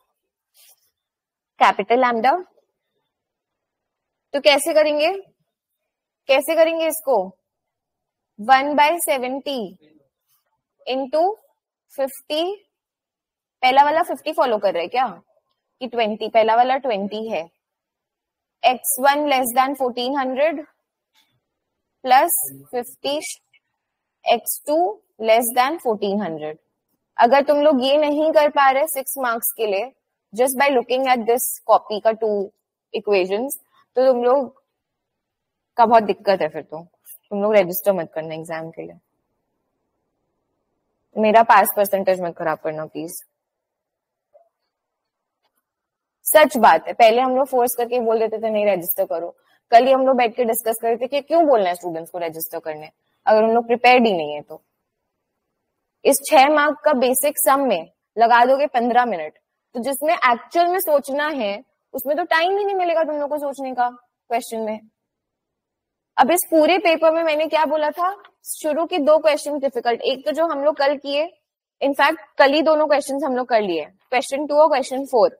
capital lambda तो कैसे करेंगे कैसे करेंगे इसको? One by seventy into fifty. पहला वाला फिफ्टी फॉलो कर रहे क्या? कि ट्वेंटी, पहला वाला ट्वेंटी है। X one less than fourteen hundred plus fifty X two less than fourteen hundred अगर तुम लोग ये नहीं कर पा रहे सिक्स मार्क्स के लिए just by looking at this copy का टू इक्वेशंस तो तुम लोग का बहुत दिक्कत है फिर तो। तुम लोग रजिस्टर मत करना एग्ज़ाम के लिए। मेरा पास परसेंटेज मत खराब करना प्लीज़ सच बात है, पहले हम लोग फोर्स करके बोल देते थे, नहीं रजिस्टर करो। कल ही हम लोग बैठ के डिस्कस कर रहे थे कि क्यों बोलना है स्टूडेंट्स को रजिस्टर करने। अगर हम लोग प्रिपेयर्ड ही नहीं है तो। इस छह मार्क का बेसिक सम में लगा दोगे पंद्रह मिनट तो जिसमें एक्चुअल में सोचना है, उसमें तो टाइम ही नहीं मिलेगा तुम लोग को सोचने का क्वेश्चन में। अब इस पूरे पेपर में मैंने क्या बोला था? शुरू के दो क्वेश्चन डिफ़िकल्ट एक तो जो हम लोग कल किए इनफैक्ट कल ही दोनों क्वेश्चन हम लोग कर लिए. क्वेश्चन टू और क्वेश्चन फोर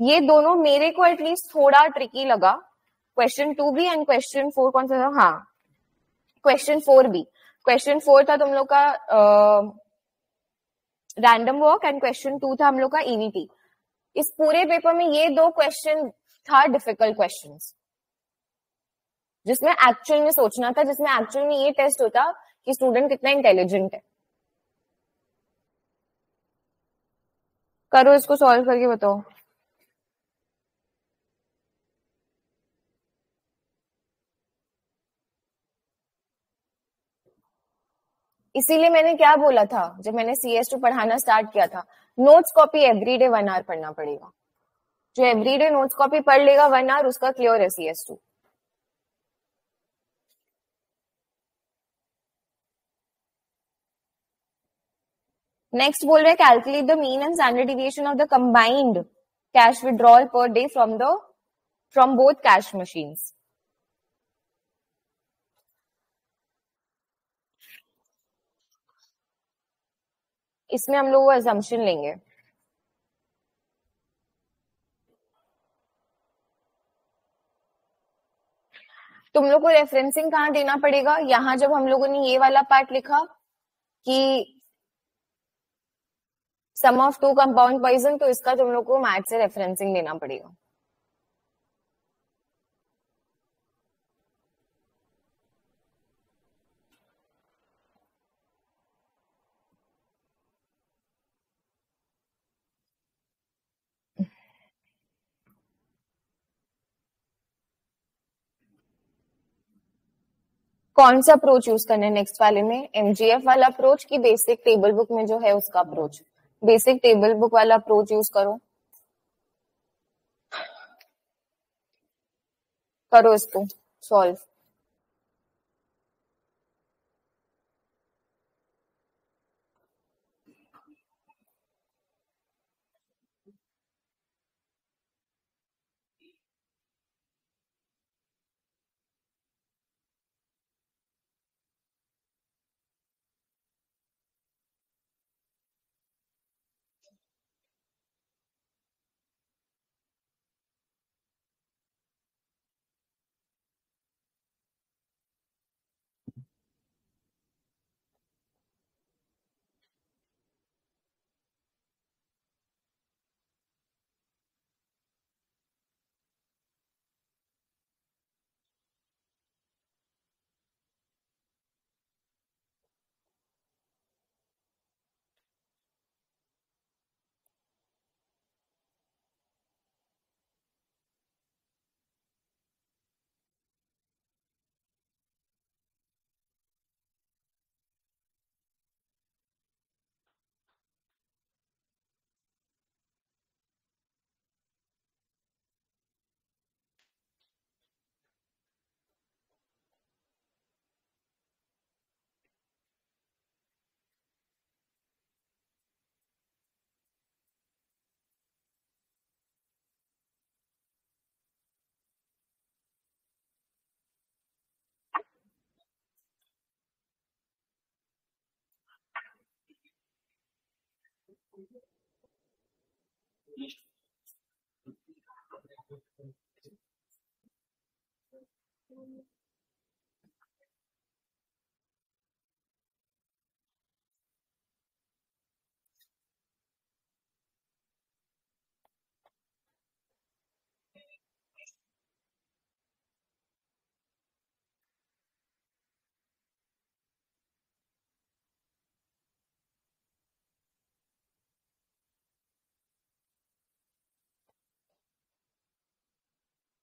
ये दोनों मेरे को एटलीस्ट थोड़ा ट्रिकी लगा. क्वेश्चन टू भी एंड क्वेश्चन फोर कौन सा था? हाँ. क्वेश्चन फोर भी. क्वेश्चन फोर था तुम लोग का random work and question two था हम लोग का ईवीटी e इस पूरे पेपर में ये दो क्वेश्चन था डिफ़िकल्ट क्वेश्चंस जिसमें एक्चुअल में सोचना था, जिसमें एक्चुअल में ये टेस्ट होता कि स्टूडेंट कितना इंटेलिजेंट है। करो इसको सॉल्व करके बताओ। इसीलिए मैंने क्या बोला था, जब मैंने सी एस टू पढ़ाना स्टार्ट किया था notes copy everyday one hour पढ़ना पड़ेगा। जो एवरीडे नोट्स कॉपी पढ़ लेगा वन आवर उसका क्लियर है सी एस टू नेक्स्ट बोल रहे calculate the mean and standard deviation of the combined cash withdrawal per day from the from both cash machines इसमें हम लोग वो एजम्पन लेंगे। तुम लोग को रेफरेंसिंग कहाँ देना पड़ेगा? यहाँ जब हम लोगों ने ये वाला पार्ट लिखा कि sum of two compound poisson तो इसका तुम लोग को मैथ से रेफरेंसिंग देना पड़ेगा। कौन सा अप्रोच यूज़ करना है नेक्स्ट वाले में? एमजीएफ वाला अप्रोच की बेसिक टेबल बुक में जो है उसका अप्रोच बेसिक टेबल बुक वाला अप्रोच यूज़ करो। करो इसको solve Thank you.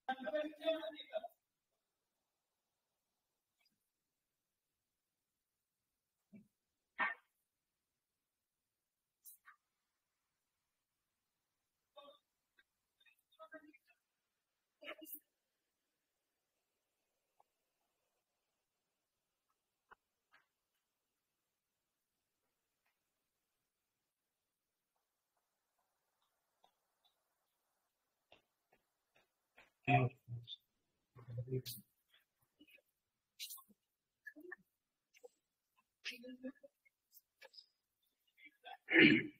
Sus restos fueron. Thank you.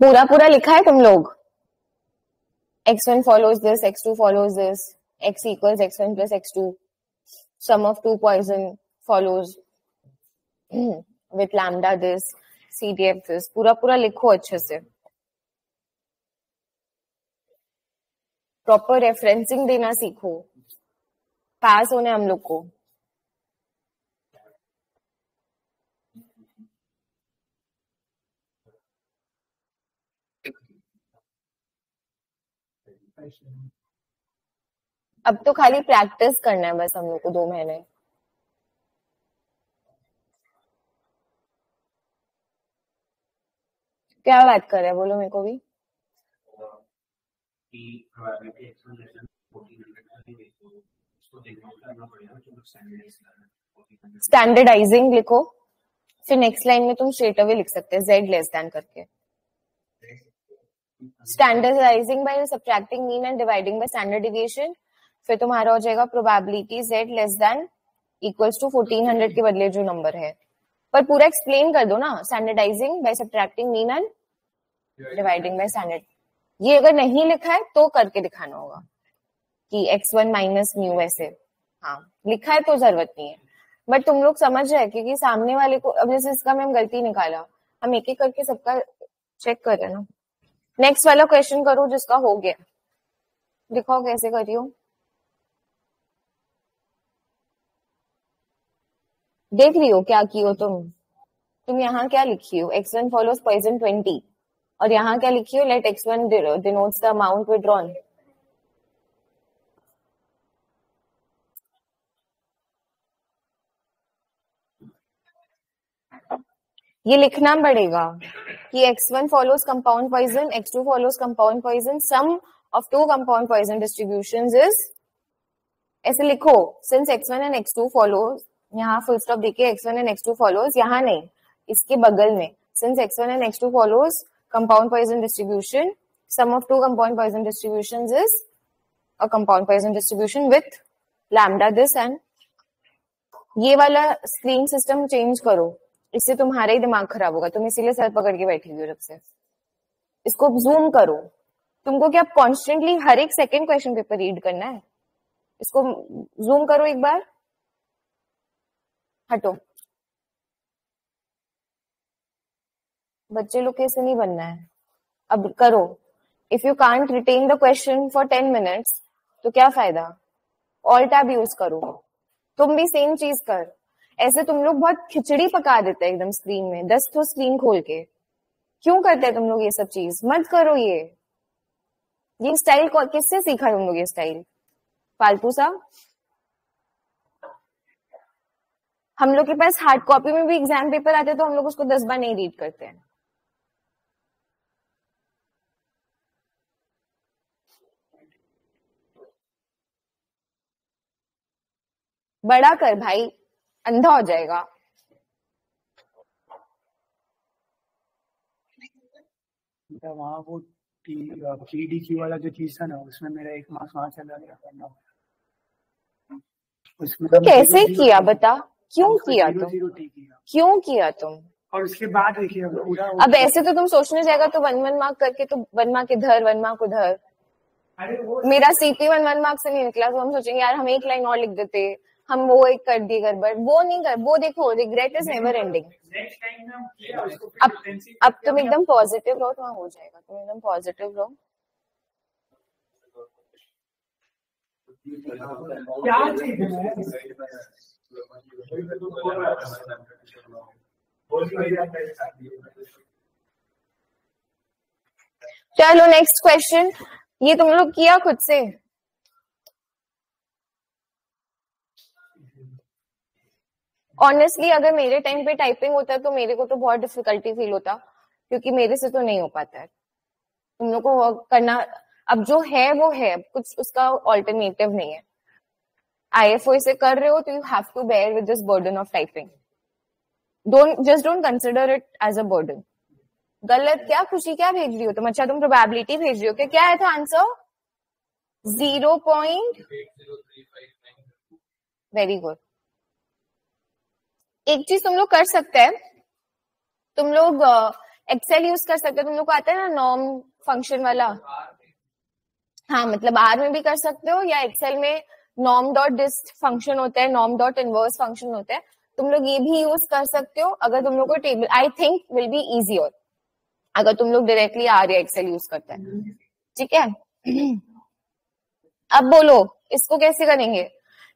पूरा पूरा लिखा है तुम लोग? X1 follows this x2 follows this x equals x1 plus x2 sum of two poison follows with lambda this cdf this पूरा पूरा लिखो अच्छे से प्रॉपर रेफरेंसिंग देना सीखो पास होने हम लोग को अब तो खाली प्रैक्टिस करना है बस हम लोग को दो महीने। क्या बात कर रहे हैं? बोलो मेरे को भी। स्टैंडर्डाइजिंग लिखो। फिर नेक्स्ट लाइन में तुम स्ट्रेट अवे लिख सकते हैं जेड लेस देन करके। Standardizing by subtracting mean and dividing by standard deviation फिर तुम्हारा हो जाएगा probability Z less than equals to 1400 के बदले जो नंबर है। पर पूरा एक्सप्लेन कर दो ना standardizing by subtracting mean and dividing by standard ये अगर नहीं लिखा है तो करके दिखाना होगा कि एक्स वन माइनस म्यू ऐसे। हाँ लिखा है तो ज़रूरत नहीं है। बट तुम लोग समझ रहे क्योंकि सामने वाले को, अब जैसे इसका मैम गलती निकाला। हम एक एक करके सबका चेक कर रहे ना। नेक्स्ट वाला क्वेश्चन करो जिसका हो गया। दिखाओ कैसे करी हो। देख रही हो क्या की हो तुम? तुम यहाँ क्या लिखी हो? X one follows poisson twenty और यहाँ क्या लिखी हो? Let X one denotes the amount withdrawn ये लिखना पड़ेगा। कि x1 follows compound poison, x2 follows compound poison, sum of two compound poison distributions is ऐसे लिखो since x1 and x2 follows यहाँ full stop देखे x1 and x2 follows यहाँ नहीं इसके बगल में since x1 and x2 follows compound poison distribution sum of two compound poison distributions is a compound poison distribution with lambda this and ये वाला screen system change करो इससे तुम्हारा ही दिमाग खराब होगा। तुम इसीलिए सर पकड़ के बैठी हुई हो से। इसको जूम करो। तुमको क्या कॉन्स्टेंटली हर एक सेकेंड क्वेश्चन पेपर रीड करना है? इसको जूम करो एक बार। हटो। बच्चे लोग कैसे नहीं बनना है? अब करो। If you can't retain the question for ten minutes तो क्या फ़ायदा? ऑल टैब यूज़ करो। तुम भी सेम चीज़ कर। ऐसे तुम लोग बहुत खिचड़ी पका देते हैं एकदम स्क्रीन में। दस तो स्क्रीन खोल के। क्यों करते हैं तुम लोग ये सब चीज़? मत करो ये। ये स्टाइल किससे सीखा तुम लोग ये स्टाइल फालतू सा हम लोग के पास हार्ड कॉपी में भी एग्ज़ाम पेपर आते तो हम लोग उसको दस बार नहीं रीड करते हैं। बड़ा कर भाई। अंधा हो जाएगा। वहाँ वो पीडीक्यू वाला जो चीज़ था ना उसमें मेरा एक मास वहाँ चला गया करना उसमें तो कैसे किया बता? क्यों किया तुम? क्यों। किया तुम? और उसके बाद देखिए अब ऐसे तो तुम सोचने जाएगा तो वन वन मार्क करके तो वन मार्क इधर वन मार्क उधर। मेरा सीपी वन वन मार्क से नहीं निकला तो हम सोचेंगे यार हम एक लाइन और लिख देते। हम वो एक कर दिए गड़बड़ वो नहीं कर वो देखो रिग्रेट इज़ नेवर एंडिंग अब अब तुम एकदम पॉजिटिव रहो तो हाँ हो जाएगा। तुम एकदम पॉजिटिव रहो। चलो नेक्स्ट क्वेश्चन ये तुम लोग किया खुद से? ऑनेस्टली अगर मेरे टाइम पे टाइपिंग होता तो मेरे को तो बहुत डिफिकल्टी फील होता क्योंकि मेरे से तो नहीं हो पाता है। तुम लोग को करना अब जो है वो है कुछ उसका ऑल्टरनेटिव नहीं है। आई एफ़ ओ से कर रहे हो तो you have to bear with this burden of typing don't just don't consider it as a burden गलत क्या? खुशी क्या भेज रही हो तुम? अच्छा तुम प्रोबेबिलिटी भेज रही हो क्या? क्या है था answer zero point very good एक चीज़ तुम लोग कर सकते हैं। तुम लोग एक्सेल यूज़ कर सकते हो। तुम लोग को आता है ना नॉर्म फ़ंक्शन वाला? हाँ मतलब आर में भी कर सकते हो या एक्सेल में नॉर्म डॉट डिस्ट फ़ंक्शन होता है नॉर्म डॉट इनवर्स फ़ंक्शन होता है। तुम लोग ये भी यूज़ कर सकते हो। अगर तुम लोग को table I think will be easy और अगर तुम लोग डायरेक्टली आर या एक्सेल यूज़ करते हैं। ठीक है? (clears throat) अब बोलो, इसको कैसे करेंगे?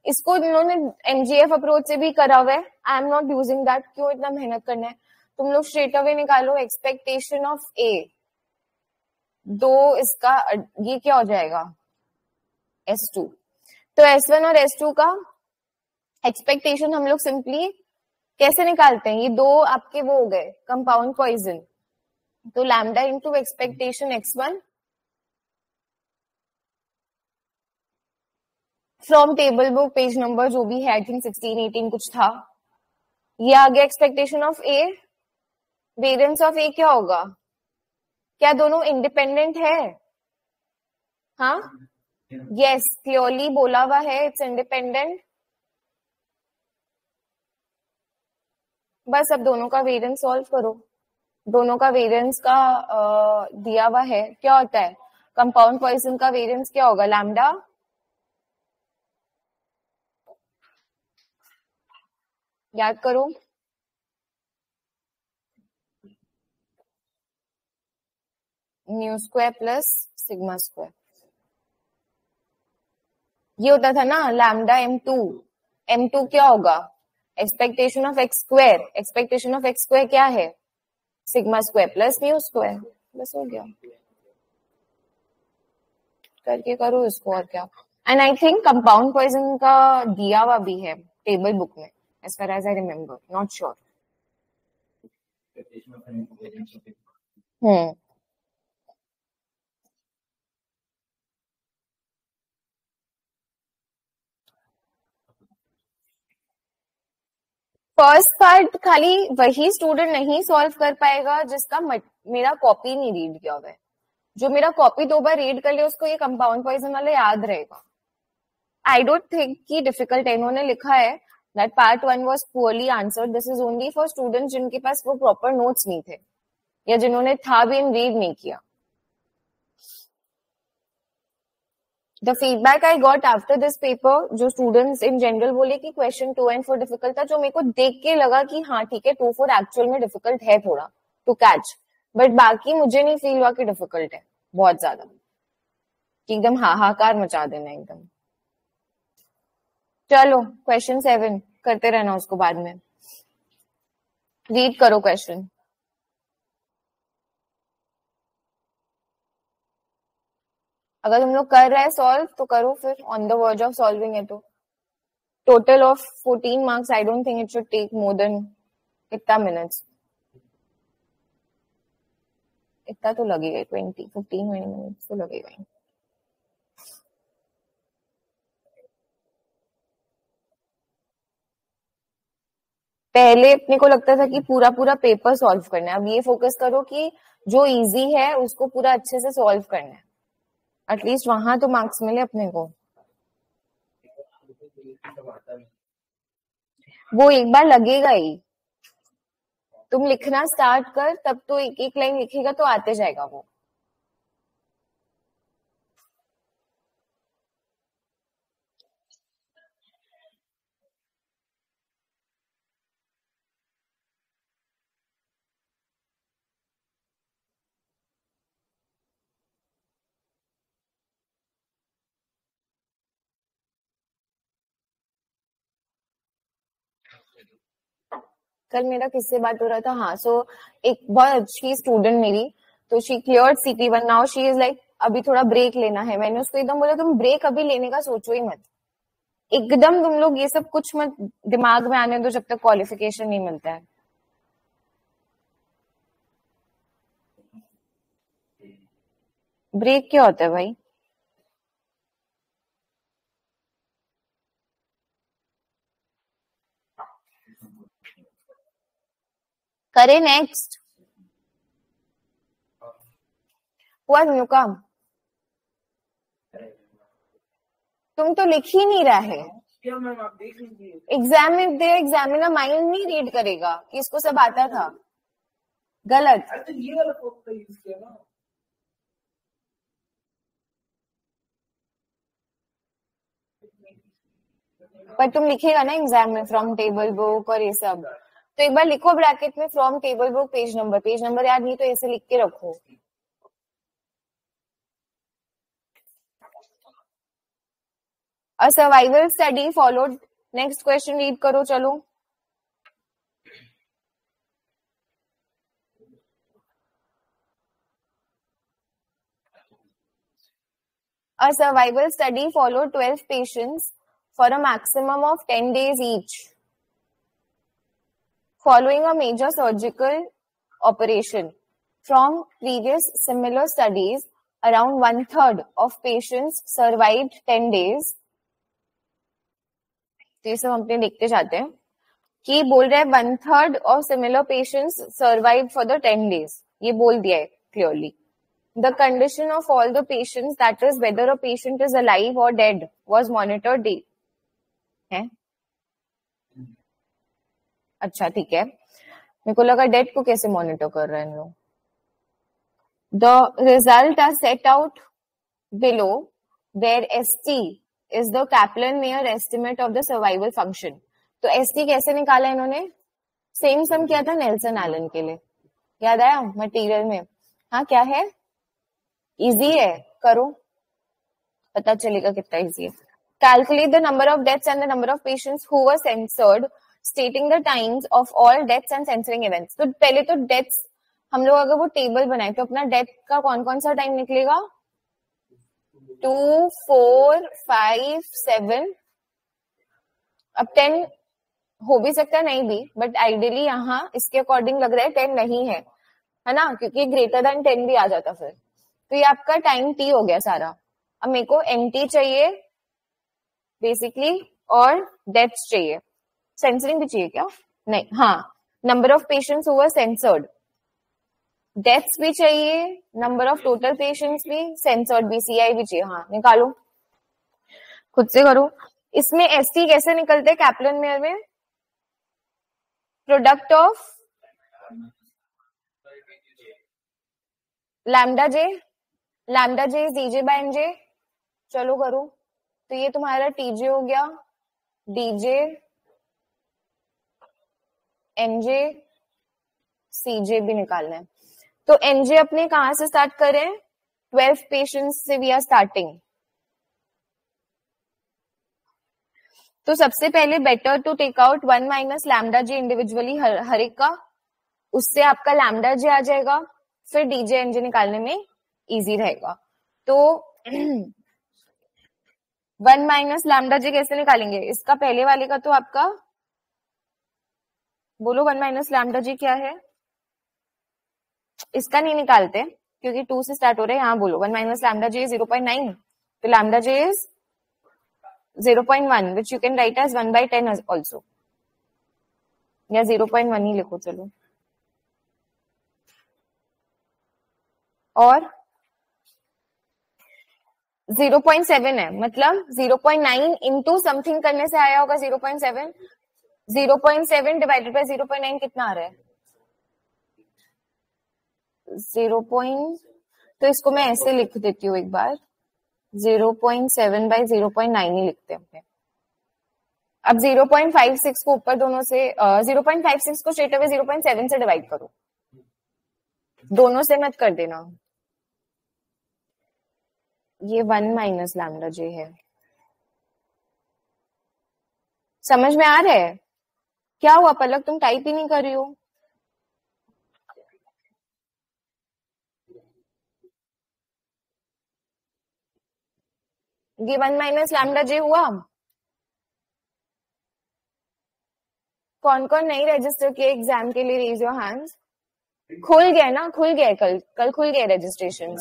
इसको इन्होंने एमजीएफ अप्रोच से भी करा हुआ है। I am not using that क्यों इतना मेहनत करना है? तुम लोग स्ट्रेट अवे निकालो एक्सपेक्टेशन ऑफ़ ए दो इसका, ये क्या हो जाएगा? एस टू तो एस वन और एस टू का एक्सपेक्टेशन हम लोग सिंपली कैसे निकालते हैं? ये दो आपके वो हो गए कंपाउंड पॉइजन तो lambda into expectation X one from table book page number जो भी है आई थिंक सिक्सटीन एटीन कुछ था। ये आ गया expectation of A variance of A क्या होगा? क्या दोनों इंडिपेंडेंट है? हाँ? यस क्लियरली बोला हुआ है इट्स इंडिपेंडेंट बस अब दोनों का वेरियंस सॉल्व करो। दोनों का वेरियंस का आ, दिया हुआ है। क्या होता है? कंपाउंड पॉइजन का वेरियंस क्या होगा? लैमडा याद करो। Mu square plus sigma square. ये होता था ना, lambda M two. M two क्या होगा? Expectation of X square expectation of X square क्या है? Sigma square plus mu square. बस हो गया। करके करो इसको और क्या। And I think compound poisson का दिया हुआ भी है टेबल बुक में। As far as I remember. Not sure. Hmm. First part खाली वही स्टूडेंट नहीं सॉल्व कर पाएगा जिसका मेरा कॉपी नहीं रीड किया हुआ है जो मेरा कॉपी दो बार रीड कर लिया उसको ये कंपाउंड पॉइजन वाला याद रहेगा आई डोंट थिंक कि डिफ़िकल्ट है इन्होंने लिखा है that part one was poorly answered. This is only for students जिनके पास वो proper notes नहीं थे, या जिन्होंने था भी इन रीड नहीं किया। The feedback I got after this paper जो स्टूडेंट्स इन जनरल बोले कि question two and four difficult था, जो मेरे को देख के लगा कि हाँ ठीक है टू फोर एक्चुअल में डिफ़िकल्ट है थोड़ा टू कैच बट बाकी मुझे नहीं फील हुआ कि डिफ़िकल्ट है, बहुत ज़्यादा। एकदम हाहाकार मचा देना एकदम। चलो क्वेश्चन सेवन करते रहना उसको बाद में। रीड करो क्वेश्चन अगर तुम लोग कर रहे हैं सॉल्व तो करो फिर। On the verge of solving है तो। Total of fourteen marks I don't think it should take more than इतना मिनट्स इतना तो लगेगा ट्वेंटी फिफ्टीन मिनट्स तो लगेगा पहले अपने को लगता था कि पूरा पूरा पेपर सॉल्व करना है। अब ये फोकस करो कि जो इजी है, उसको पूरा अच्छे से सॉल्व करना है। एटलीस्ट वहाँ तो मार्क्स मिले अपने को। वो एक बार लगेगा ही। तुम लिखना स्टार्ट कर, तब तो एक एक लाइन लिखेगा तो आते जाएगा वो। कल मेरा किससे बात हो रहा था? हाँ सो एक बहुत अच्छी स्टूडेंट मेरी तो she clear C one now she is like अभी थोड़ा ब्रेक लेना है। मैंने उसको एकदम बोला, तुम ब्रेक अभी लेने का सोचो ही मत। एकदम तुम लोग ये सब कुछ मत, दिमाग में आने दो जब तक क्वालिफिकेशन नहीं मिलता है. ब्रेक क्या होता है भाई? करे नेक्स्ट हुआ नुका तुम तो लिख ही नहीं रहा। है एग्ज़ाम में दे एग्जामिनर माइंड नहीं रीड करेगा। कि इसको सब आता था? गलत। तो ये वाला यूज़ किया ना। पर तुम लिखेगा ना एग्ज़ाम में फ्रॉम टेबल बुक और ये सब। तो एक बार लिखो ब्रैकेट में from table book page number. Page number याद नहीं तो ऐसे लिख के रखो। Survival study followed next question read करो, चलो। A survival study followed 12 patients for a maximum of 10 days each. Following a major surgical operation. From previous similar studies, around one third of patients survived 10 days. तो ये सब हम अपने देखते जाते हैं कि बोल रहे हैं one third of similar patients survive for the ten days ये बोल दिया है clearly the condition of all the patients that is whether a patient is alive और डेड वाज मॉनिटर्ड है अच्छा ठीक है। मेरे को लगा डेट को कैसे मॉनिटर कर रहे हैं लोग। The result are set out below where S T is the Kaplan Meier estimate of the survival function तो एस टी कैसे निकाला इन्होंने? सेम सम किया था नेल्सन एलन के लिए। याद आया मटेरियल में? हाँ क्या है? इजी है, करो। पता चलेगा कितना इजी है। Calculate the number of deaths and the number of patients who were censored stating the times of all deaths and censoring events तो पहले तो डेथ्स हम लोग अगर वो टेबल बनाए तो अपना डेथ का कौन कौन सा टाइम निकलेगा? टू फोर फाइव सेवन अब टेन हो भी सकता नहीं भी बट आइडियली यहाँ इसके अकॉर्डिंग लग रहा है टेन नहीं है है ना? क्योंकि ग्रेटर देन टेन भी आ जाता फिर। तो ये आपका टाइम टी हो गया सारा। अब मेरे को टी चाहिए बेसिकली और डेथ्स चाहिए। सेंसरिंग भी चाहिए क्या? नहीं हाँ नंबर ऑफ़ पेशेंट्स हुआ सेंसर्ड डेथ्स भी चाहिए नंबर ऑफ़ टोटल पेशेंट्स भी सेंसर्ड भी सीआई भी चाहिए हाँ निकालो। खुद से करो। इसमें एस टी कैसे निकलते कैप्लन मेयर में? Product of lambda J lambda J E J by N J चलो करो। तो ये तुम्हारा टीजे हो गया। डीजे एनजे सीजे भी निकालना है। तो एनजे अपने कहाँ से स्टार्ट करें? ट्वेल्व पेशेंट्स से वी आर स्टार्टिंग तो सबसे पहले better to take out one minus lambda J individually हर एक का। उससे आपका लैमडा जे आ जाएगा। फिर डीजे एनजे निकालने में इजी रहेगा। तो वन माइनस लैमडा जे कैसे निकालेंगे? इसका पहले वाले का तो आपका बोलो वन माइनस लैमडा जी क्या है? इसका नहीं निकालते, क्योंकि टू से स्टार्ट हो रहे हैं, यहाँ बोलो, one minus lambda G zero point nine तो lambda J is zero point one which you can write as one by ten also या ज़ीरो पॉइंट वन ही लिखो, चलो। और 0.7 है मतलब 0.9 इंटू समथिंग करने से आया होगा 0.7 0.7 डिवाइडेड बाय 0.9 कितना आ रहा है? ज़ीरो पॉइंट तो इसको मैं ऐसे लिख देती हूँ एक बार। 0.7 बाय 0.9 ही लिखते हैं अब 0.56 को ऊपर दोनों से ज़ीरो पॉइंट फाइव सिक्स को स्ट्रेट अवे 0.7 से डिवाइड करो। दोनों से मत कर देना। ये वन माइनस लैमडा जे है। समझ में आ रहा है? क्या हुआ? पलक, तुम टाइप ही नहीं कर रही हो। ये वन माइनस लैमडा जे हुआ? कौन कौन नहीं रजिस्टर किए एग्ज़ाम के लिए? रेज योर हैंड्स खुल गया ना? खुल गया कल। कल खुल गया रजिस्ट्रेशन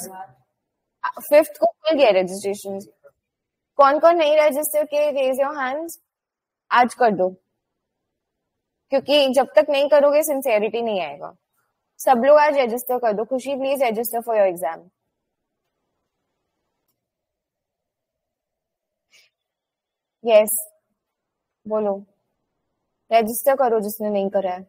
फिफ्थ को खुल गया रजिस्ट्रेशन कौन कौन नहीं रजिस्टर किए? रेज योर हैंड्स आज कर दो। क्योंकि जब तक नहीं करोगे सिंसियरिटी नहीं आएगा। सब लोग आज रजिस्टर कर दो। खुशी please register for your exam yes बोलो। रजिस्टर करो जिसने नहीं करा है।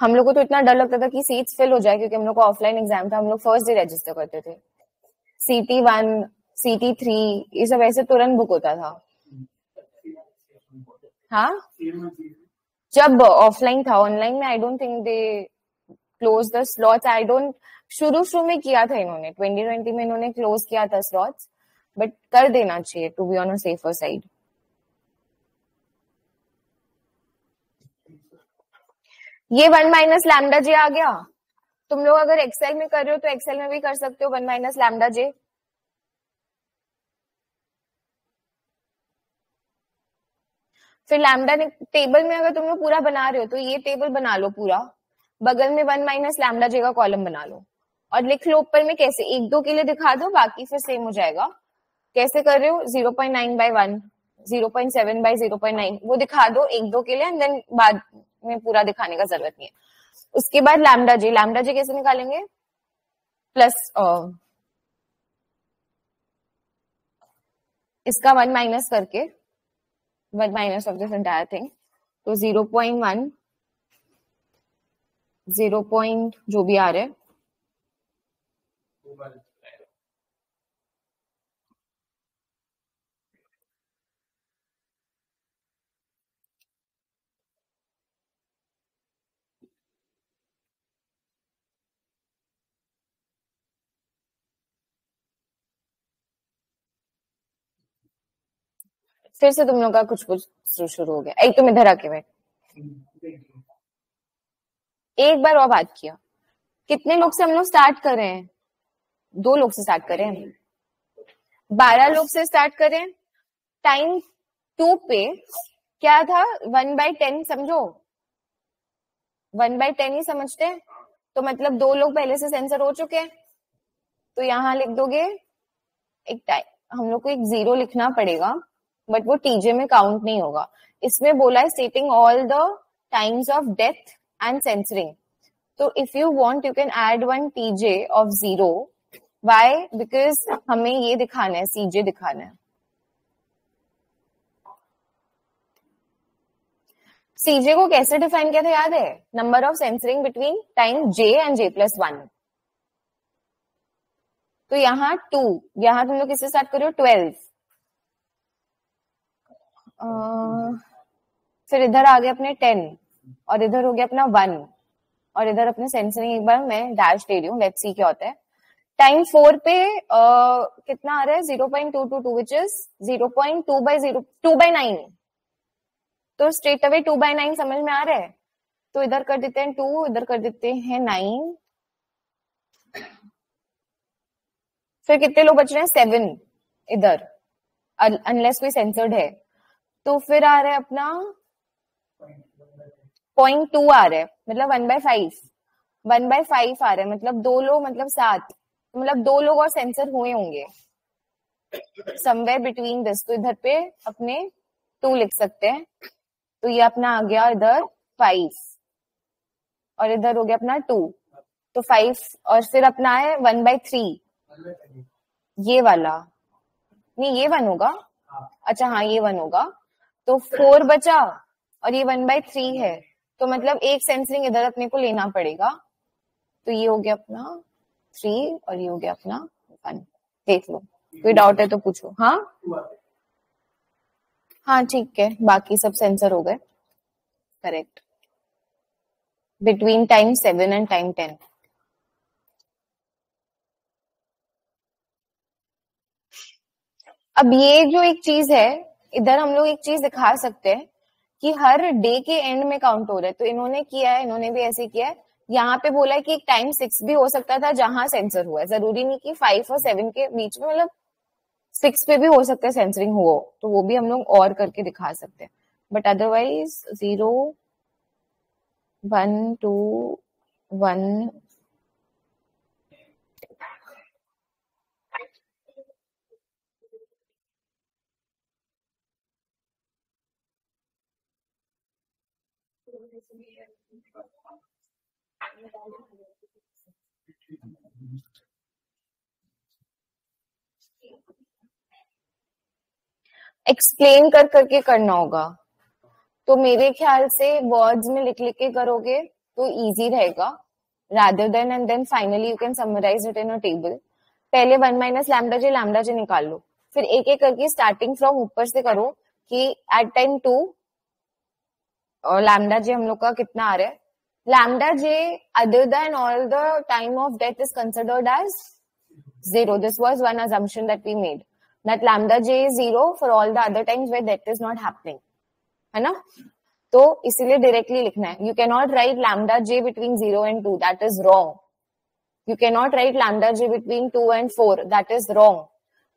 हम लोग को तो इतना डर लगता था कि सीट्स फिल हो जाए, क्योंकि हम लोग को ऑफलाइन एग्ज़ाम था। हम लोग फ़र्स्ट डे रजिस्टर करते थे। सीटी वन सीटी थ्री ये सब ऐसे तुरंत बुक होता था। हाँ? जब ऑफलाइन था ऑनलाइन में I don't think they close the slots I don't शुरू शुरू में किया था इन्होंने। 2020 में इन्होंने क्लोज किया था स्लॉट्स बट कर देना चाहिए to be on a safer side ये वन माइनस लैमडा जे आ गया। तुम लोग अगर एक्सेल में कर रहे हो तो एक्सेल में भी कर सकते हो वन माइनस लैमडा जे फिर लैमडा टेबल में अगर तुम लोग पूरा बना रहे हो तो ये टेबल बना लो पूरा। बगल में वन माइनस लैमडा जे का कॉलम बना लो। और लिख लो ऊपर में कैसे? एक, दो के लिए दिखा दो, बाकी फिर सेम हो जाएगा। कैसे कर रहे हो? Zero point nine by one zero point seven by zero point nine वो दिखा दो एक, दो के लिए एंड देन बाद में पूरा दिखाने का ज़रूरत नहीं है। उसके बाद लैमडा जी लैमडा जी कैसे निकालेंगे? प्लस इसका वन माइनस करके। One minus of this entire thing तो zero point one zero point जो भी आ रहे हैं फिर से तुम लोग का कुछ कुछ शुरू हो गया। एक तुम इधर आके बैठ एक बार और बात किया। कितने लोग से हम लोग स्टार्ट कर रहे हैं? दो लोग से स्टार्ट करें बारह लोग से स्टार्ट करें टाइम टू पे क्या था? वन बाय टेन समझो? वन बाय टेन ही समझते हैं। तो मतलब दो लोग पहले से सेंसर हो चुके हैं। तो यहाँ लिख दोगे। एक टाइम हम लोग को एक ज़ीरो लिखना पड़ेगा। बट वो टीजे में काउंट नहीं होगा। इसमें बोला है stating all the times of death and censoring तो if you want you can add one TJ of zero Y because हमें ये दिखाना है सीजे दिखाना है। सीजे को कैसे डिफाइन किया था, याद है? Number of censoring between time j and j plus one तो यहाँ टू यहाँ तुम लोग किससे स्टार्ट करो? ट्वेल्व फिर इधर आ गए अपने टेन और इधर हो गया अपना वन और इधर अपने सेंसरिंग एक बार मैं डैश दे रही हूँ लेट्स सी क्या होता है। टाइम फोर पे कितना आ रहा है? Zero point two two two which is zero point two by zero two by nine तो straight away two by nine समझ में आ रहा है? तो इधर कर देते हैं टू इधर कर देते हैं नाइन फिर कितने लोग बच रहे हैं? सेवन इधर अनलेस कोई सेंसर्ड है। तो फिर आ रहा है अपना पॉइंट टू आ रहा है। मतलब one by five one by five आ रहा है। मतलब दो लोग मतलब सात। मतलब दो लोग और सेंसर हुए होंगे। समवेयर बिटवीन दिस तो इधर पे अपने टू लिख सकते हैं। तो ये अपना आ गया इधर फाइव और इधर हो गया अपना टू तो फाइव और फिर अपना है वन बाई थ्री ये वाला। नहीं, ये वन होगा। अच्छा हाँ ये वन होगा। तो फोर बचा और ये वन बाई थ्री है। तो मतलब एक सेंसरिंग इधर अपने को लेना पड़ेगा। तो ये हो गया अपना थ्री और ये हो गया अपना वन देख लो। कोई डाउट है तो पूछो। हाँ? हाँ ठीक है। बाकी सब सेंसर हो गए। Correct between time seven and time ten अब ये जो एक चीज़ है इधर हम लोग एक चीज़ दिखा सकते हैं कि हर डे के एंड में काउंट हो रहा है। तो इन्होंने किया है, इन्होंने भी ऐसे किया है। यहाँ पे बोला है कि एक टाइम सिक्स भी हो सकता था जहाँ सेंसर हुआ है। ज़रूरी नहीं कि फाइव और सेवन के बीच में मतलब सिक्स पे भी हो सकता है सेंसरिंग हुआ तो वो भी हम लोग और करके दिखा सकते हैं। But otherwise zero one two one explain कर करके करना होगा। तो मेरे ख्याल से वर्ड्स में लिख लिख के करोगे तो इजी रहेगा। Rather than and then finally you can summarise it in a table पहले one minus lambda j lambda j निकाल लो। फिर एक एक करके स्टार्टिंग फ्रॉम ऊपर से करो कि at time two lambda j हम लोग का कितना आ रहा है? Lambda j other than all the time of death is considered as zero. This was one assumption that we made. That lambda j is zero for all the other times where death is not happening. है ना तो इसीलिए directly लिखना है you can not write lambda j between zero and two that is wrong you can not write lambda j between two and four that is wrong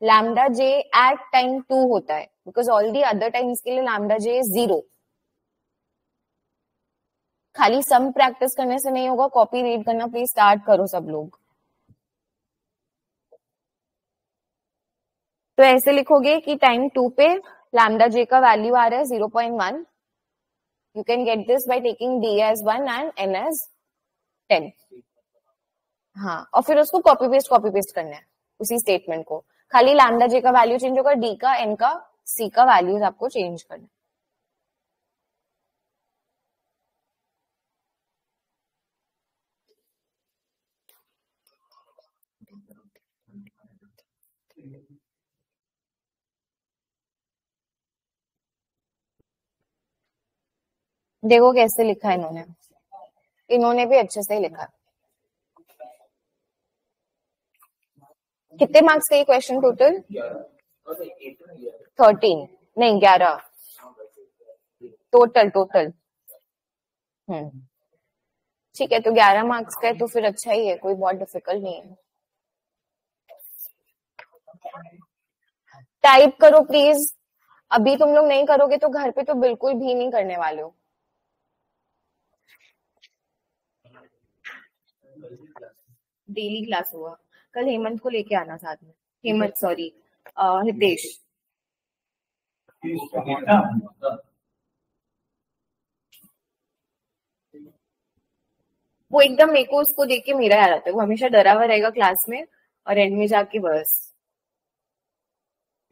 lambda j at time two होता है because all the other times के लिए lambda J is zero खाली सम practice करने से नहीं होगा copy read करना प्लीज़ स्टार्ट करो सब लोग। तो ऐसे लिखोगे कि टाइम टू पे लैमडा जे का वैल्यू आ रहा है zero point one you can get this by taking D as one and N as ten हाँ और फिर उसको कॉपी पेस्ट कॉपी पेस्ट करना है, उसी स्टेटमेंट को। खाली लैमडा जे का वैल्यू चेंज होगा डी का एन का सी का वैल्यूज़ आपको चेंज करना है। देखो कैसे लिखा इन्होंने। इन्होंने भी अच्छे से ही लिखा। कितने मार्क्स का ये क्वेश्चन टोटल थर्टीन नहीं, ग्यारह। टोटल टोटल हम्म। ठीक है तो ग्यारह मार्क्स का है तो फिर अच्छा ही है, कोई बहुत डिफ़िकल्ट नहीं है। टाइप करो प्लीज़ अभी तुम लोग नहीं करोगे तो घर पे तो बिल्कुल भी नहीं करने वाले हो। डेली क्लास हुआ। कल हेमंत को लेके आना साथ में। हेमंत सॉरी हितेश। वो एकदम मेरे को उसको देख के मेरा याद आता है। वो हमेशा डरा हुआ रहेगा क्लास में और एंड में जाके बस।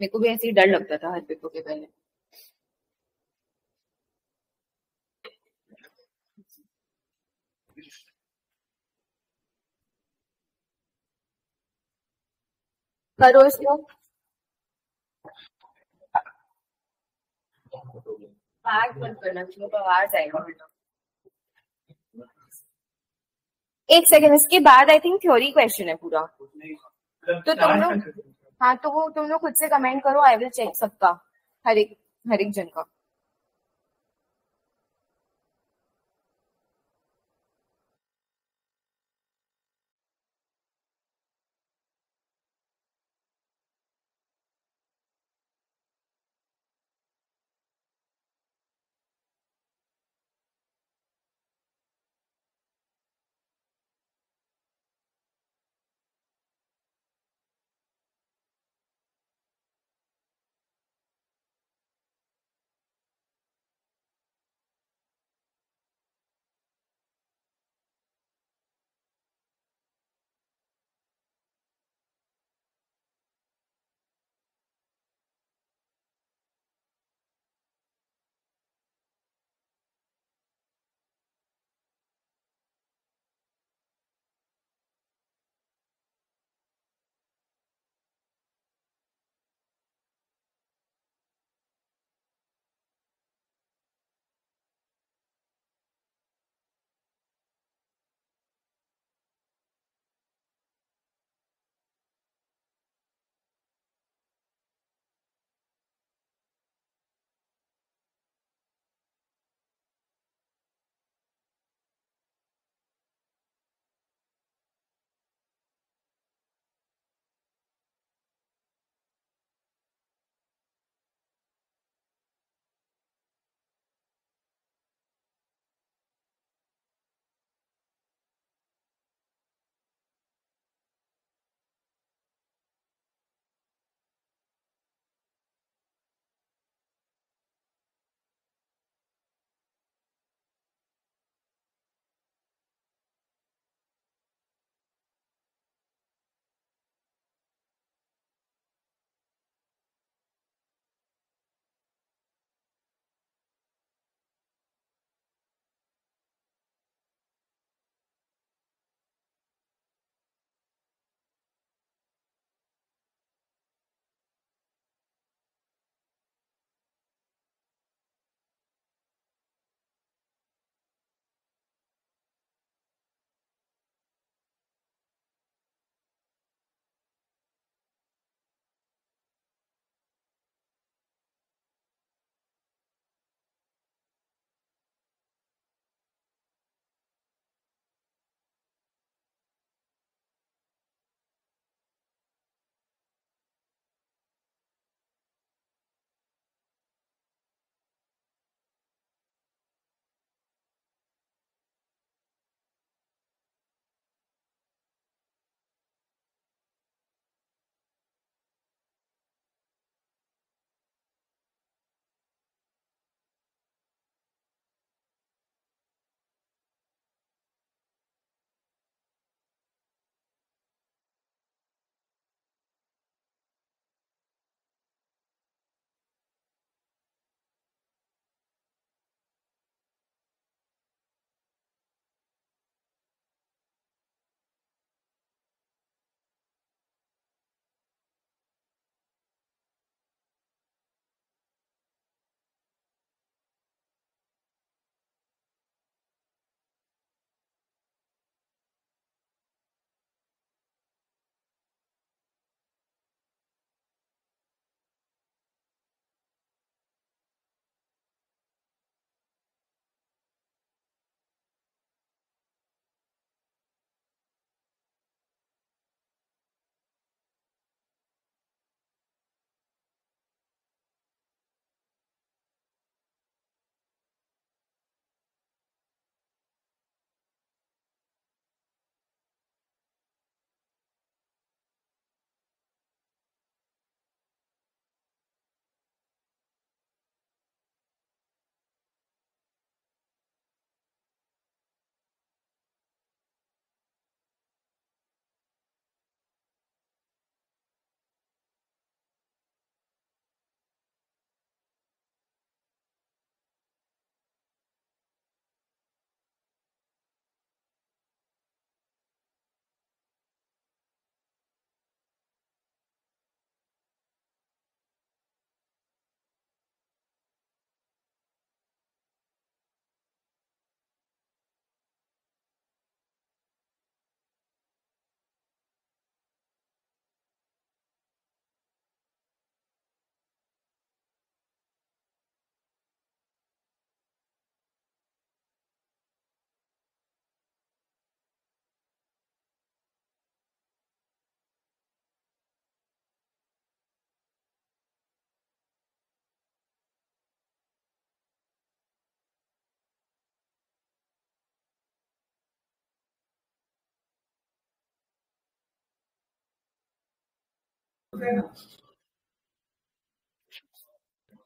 मेरे को भी ऐसे ही डर लगता था हर पेपर के पहले। करो इसको। आवाज़ करना एक सेकेंड इसके बाद आई थिंक थ्योरी क्वेश्चन है पूरा। तो तुम लोग हाँ तो वो तुम लोग खुद से कमेंट करो आई विल चेक सबका हर एक हर एक जन का।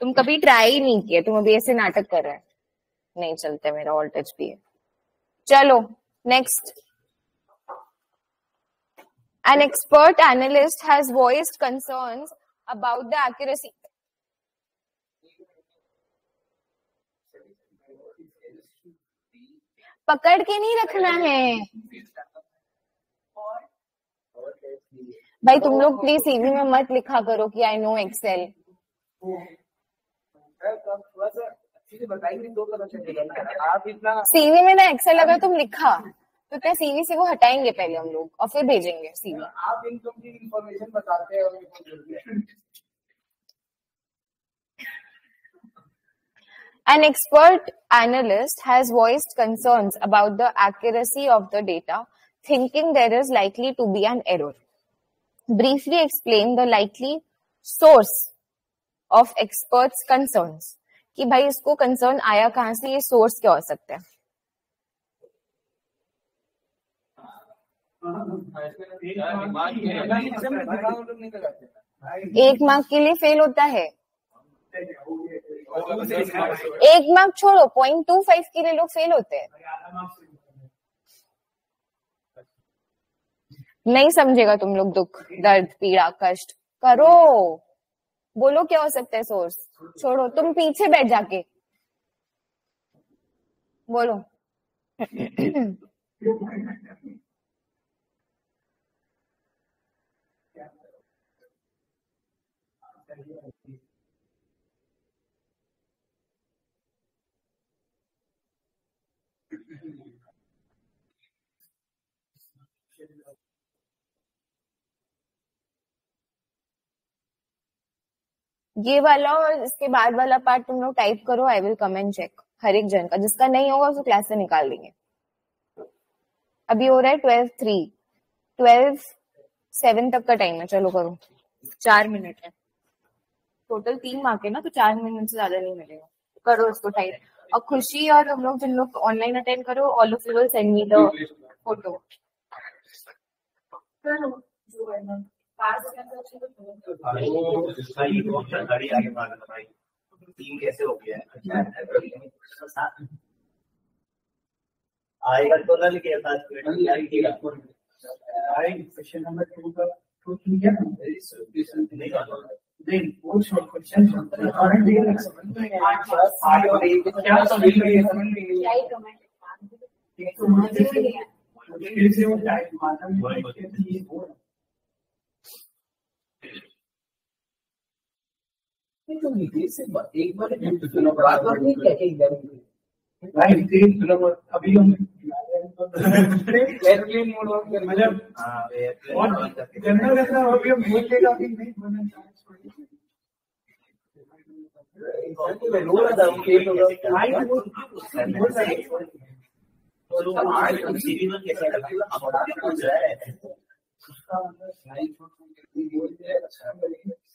तुम कभी ट्राई नहीं किए, तुम अभी ऐसे नाटक कर रहे हैं। नहीं चलते मेरा ऑल टच भी है चलो next An expert analyst has voiced concerns about the accuracy. पकड़ के नहीं रखना है। भाई तुम लोग प्लीज़ सीवी में मत लिखा करो कि आई नो एक्सेल सीवी में ना एक्सेल अगर तुम लिखा तो क्या सीवी से वो हटाएँगे पहले हम लोग और फिर भेजेंगे सीवी आप इनकम की इंफॉर्मेशन बताते हैं An expert analyst has voiced concerns about the accuracy of the data, thinking there is likely to be an error. Briefly explain the likely source of experts' concerns. कि भाई इसको concern आया कहाँ से? ये सोर्स क्या हो सकता है? एक मार्क के लिए फेल होता है। एक मार्क छोड़ो पॉइंट टू फाइव के लिए लोग फेल होते हैं। नहीं समझेगा तुम लोग दुख दर्द पीड़ा कष्ट करो बोलो क्या हो सकता है सोर्स छोड़ो तुम पीछे बैठ जाके बोलो ये वाला और इसके बाद वाला पार्ट तुम लोग टाइप करो I will come and check हर एक जन का। जिसका नहीं होगा उसको क्लास से निकाल देंगे। अभी हो रहा है ट्वेल्व थ्री ट्वेल्व सेवन तक का टाइम है। चलो करो। चार मिनट है। टोटल तीन मार्क है ना तो चार मिनट से ज़्यादा नहीं मिलेगा। करो इसको टाइप और खुशी और हम लोग जिन लोग ऑनलाइन अटेंड करो all of you will send me the photo कैसे हो गया आएगा तो ना लिखे क्वेश्चन नंबर टू का टू किया देन वो शॉर्ट क्वेश्चन करंट दिया समझ में आठ और एक क्या समझ में समझ में नहीं तो मुझे फिर से वो टाइप मालूम है कि ये वो एक बार बात बात नहीं क्या एग्ज़ाम भाई देख मतलब अभी हम एयरप्लेन मोड ऑन कर मतलब जनरल ऐसा अभी हम बोल लेगा कि नहीं बनना रोज हम फेल हो गए भाई वो बोल रहा है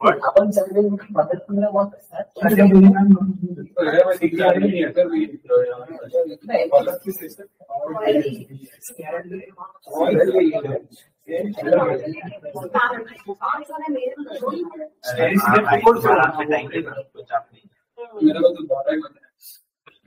अपन संडे में मदद करना बहुत अच्छा बोलना मेरा तो बारह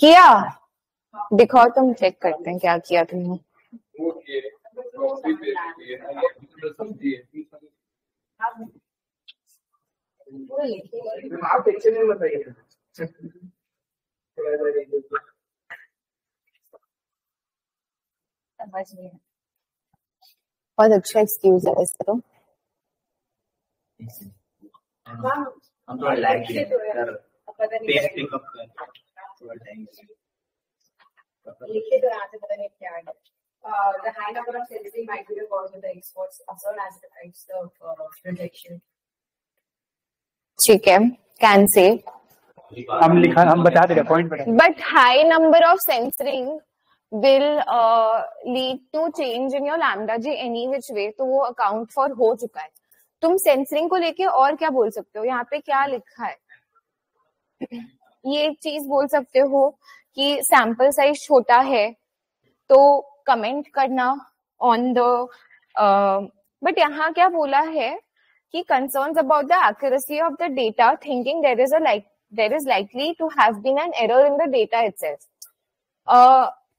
किया? दिखाओ, तुम चेक करते हैं क्या किया तुमने। बहुत अच्छा एक्सक्यूज है वैसे तो। हम थोड़ा लैग है सर अब पता नहीं पेस क्या कर थोड़ा टाइम लिखे तो यहाँ से पता नहीं क्या है Uh, the high number of sensory might be the cause of the exports as well as the types of uh, rejection. ठीक है कैन से हम लिखा हम बता दे रहे पॉइंट बता but high number of censoring will uh, lead to change in your lambda j any which way तो वो account for हो चुका है तुम सेंसरिंग को लेके और क्या बोल सकते हो? यहाँ पे क्या लिखा है? ये एक चीज़ बोल सकते हो कि सैंपल साइज़ छोटा है तो कमेंट करना ऑन द बट यहाँ क्या बोला है कि concern about the accuracy of the data thinking there is uh there is likely to have been an error in the data itself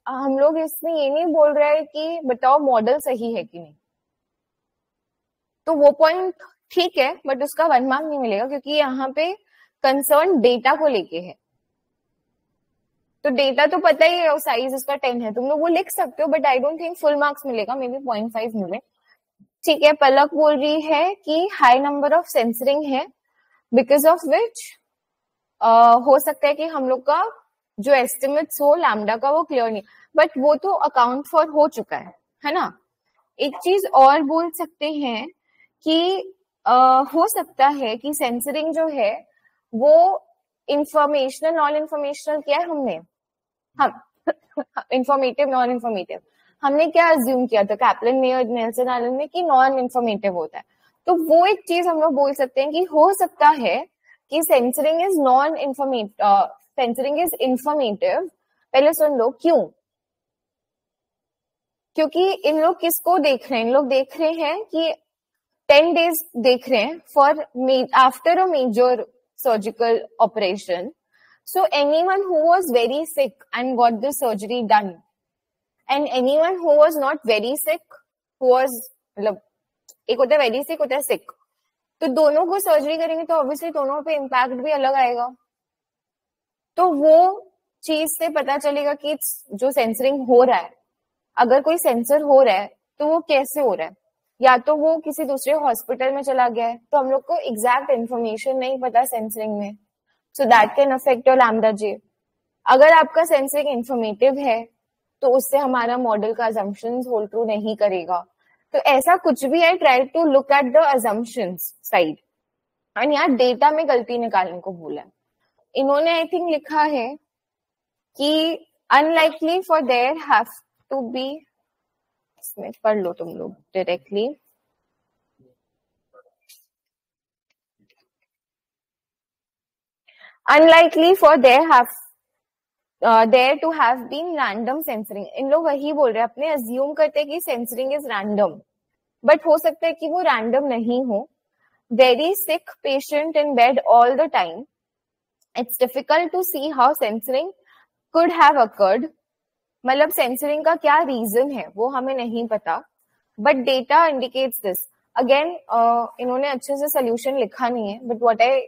हम लोग इसमें ये नहीं बोल रहे हैं कि बताओ मॉडल सही है कि नहीं। तो वो पॉइंट ठीक है बट उसका वन मार्क नहीं मिलेगा क्योंकि यहाँ पे कंसर्न डेटा को लेके है। तो डेटा तो पता ही है साइज़ उसका टेन है। तुम लोग वो लिख सकते हो but I don't think full marks मिलेगा मे बी पॉइंट फाइव मिले। ठीक है, पलक बोल रही है कि हाई नंबर ऑफ़ सेंसरिंग है बिकॉज़ ऑफ़ विच हो सकता है कि हम लोग का जो एस्टिमेट्स हो लैम्डा का, वो क्लियर नहीं। बट वो तो अकाउंट फॉर हो चुका है है ना? एक चीज़ और बोल सकते हैं कि uh, हो सकता है कि सेंसरिंग जो है वो इंफॉर्मेशनल नॉन इंफॉर्मेशनल किया हमने। हम इंफॉर्मेटिव नॉन इंफॉर्मेटिव हमने क्या अज्यूम किया था कैप्लन ने और नेल्सन आलन ने कि नॉन इंफॉर्मेटिव होता है। तो वो एक चीज़ हम लोग बोल सकते हैं कि हो सकता है कि censoring is non informative censoring is informative पहले सुन लो क्यों? क्योंकि इन लोग किसको देख रहे हैं? इन लोग देख रहे हैं कि टेन डेज़ देख रहे हैं for after a major surgical operation. So anyone who was very sick and got the surgery done, and anyone who was not very sick, who was मतलब एक होता है वेरी सिक होता है सिक तो दोनों को सर्जरी करेंगे तो ऑब्वियसली दोनों पे इम्पैक्ट भी अलग आएगा। तो वो चीज़ से पता चलेगा कि जो सेंसरिंग हो रहा है। अगर कोई सेंसर हो रहा है तो वो कैसे हो रहा है? या तो वो किसी दूसरे हॉस्पिटल में चला गया है तो हम लोग को एग्जैक्ट इन्फॉर्मेशन नहीं पता सेंसरिंग में। So that can affect your lambda j अगर आपका सेंसरिंग इंफॉर्मेटिव है तो उससे हमारा मॉडल का अजम्पन होल्ड ट्रू नहीं करेगा। तो ऐसा कुछ भी है try to look at the assumption side and यहाँ डेटा में गलती निकालने को बोला। इन्होंने आई थिंक लिखा है कि unlikely for there have to be इसमें पढ़ लो तुम लोग directly unlikely for there have there to have been random censoring in लोग वही बोल रहे हैं, अपने अज्यूम करते हैं कि सेंसरिंग इज़ रैंडम बट हो सकता है कि वो रैंडम नहीं हो। Very sick patient in bed all the time it's difficult to see how censoring could have occurred मतलब सेंसरिंग का क्या रीजन है, वो हमें नहीं पता. But data indicates this again इन्होंने अच्छे से सोल्यूशन लिखा नहीं है बट व्हाट आई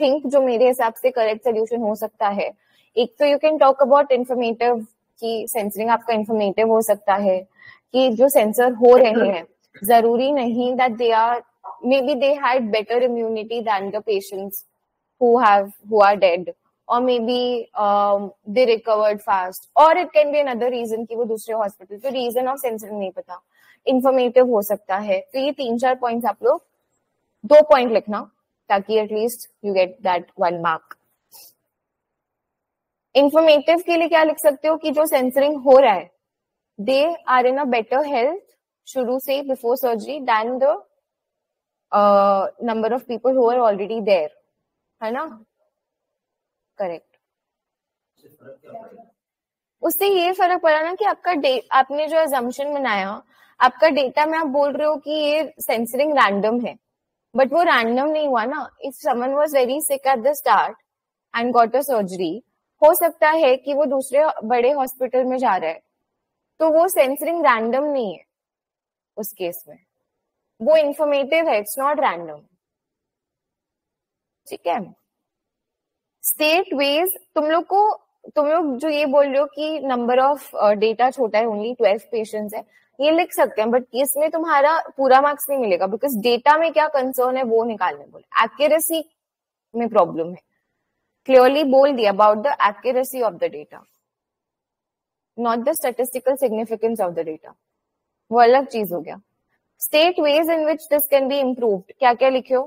थिंक जो मेरे हिसाब से करेक्ट सोल्यूशन हो सकता है. एक तो you can talk about informative कि सेंसरिंग आपका इंफॉर्मेटिव हो सकता है, कि जो सेंसर हो रहे हैं. ज़रूरी नहीं that they are maybe they had better immunity than the patients who have, who are dead. Or maybe um, they recovered fast. Or it can be another reason कि वो दूसरे हॉस्पिटल तो रीजन ऑफ़ सेंसरिंग नहीं पता। Informative हो सकता है। तो ये तीन चार पॉइंट्स आप लोग दो पॉइंट लिखना ताकि at least you get that one mark informative के लिए क्या लिख सकते हो कि जो सेंसरिंग हो रहा है they are in a better health शुरू से before surgery than the number of people who are already there है ना? करेक्ट। उससे ये फ़र्क पड़ा ना कि आपका आपने जो एजम्पन बनाया आपका डेटा में आप बोल रहे हो कि ये सेंसरिंग रैंडम है बट वो रैंडम नहीं हुआ ना। If someone was very sick at the start and got a surgery हो सकता है कि वो दूसरे बड़े हॉस्पिटल में जा रहा है तो वो सेंसरिंग रैंडम नहीं है उस केस में। वो इंफॉर्मेटिव है इट्स नॉट रैंडम ठीक है? स्टेट वेज तुम लोग को, तुम लोग जो ये बोल रहे हो कि नंबर ऑफ़ डेटा छोटा है ओनली ट्वेल्व पेशेंट्स है, ये लिख सकते हैं बट इसमें तुम्हारा पूरा मार्क्स नहीं मिलेगा बिकॉज़ डेटा में क्या कंसर्न है, वो निकालने बोले एक्यूरेसी में प्रॉब्लम है। क्लियरली बोल दिया about the accuracy of the data not the statistical significance of the data वो अलग चीज़ हो गया। State ways in which this can be improve क्या क्या लिखे हो?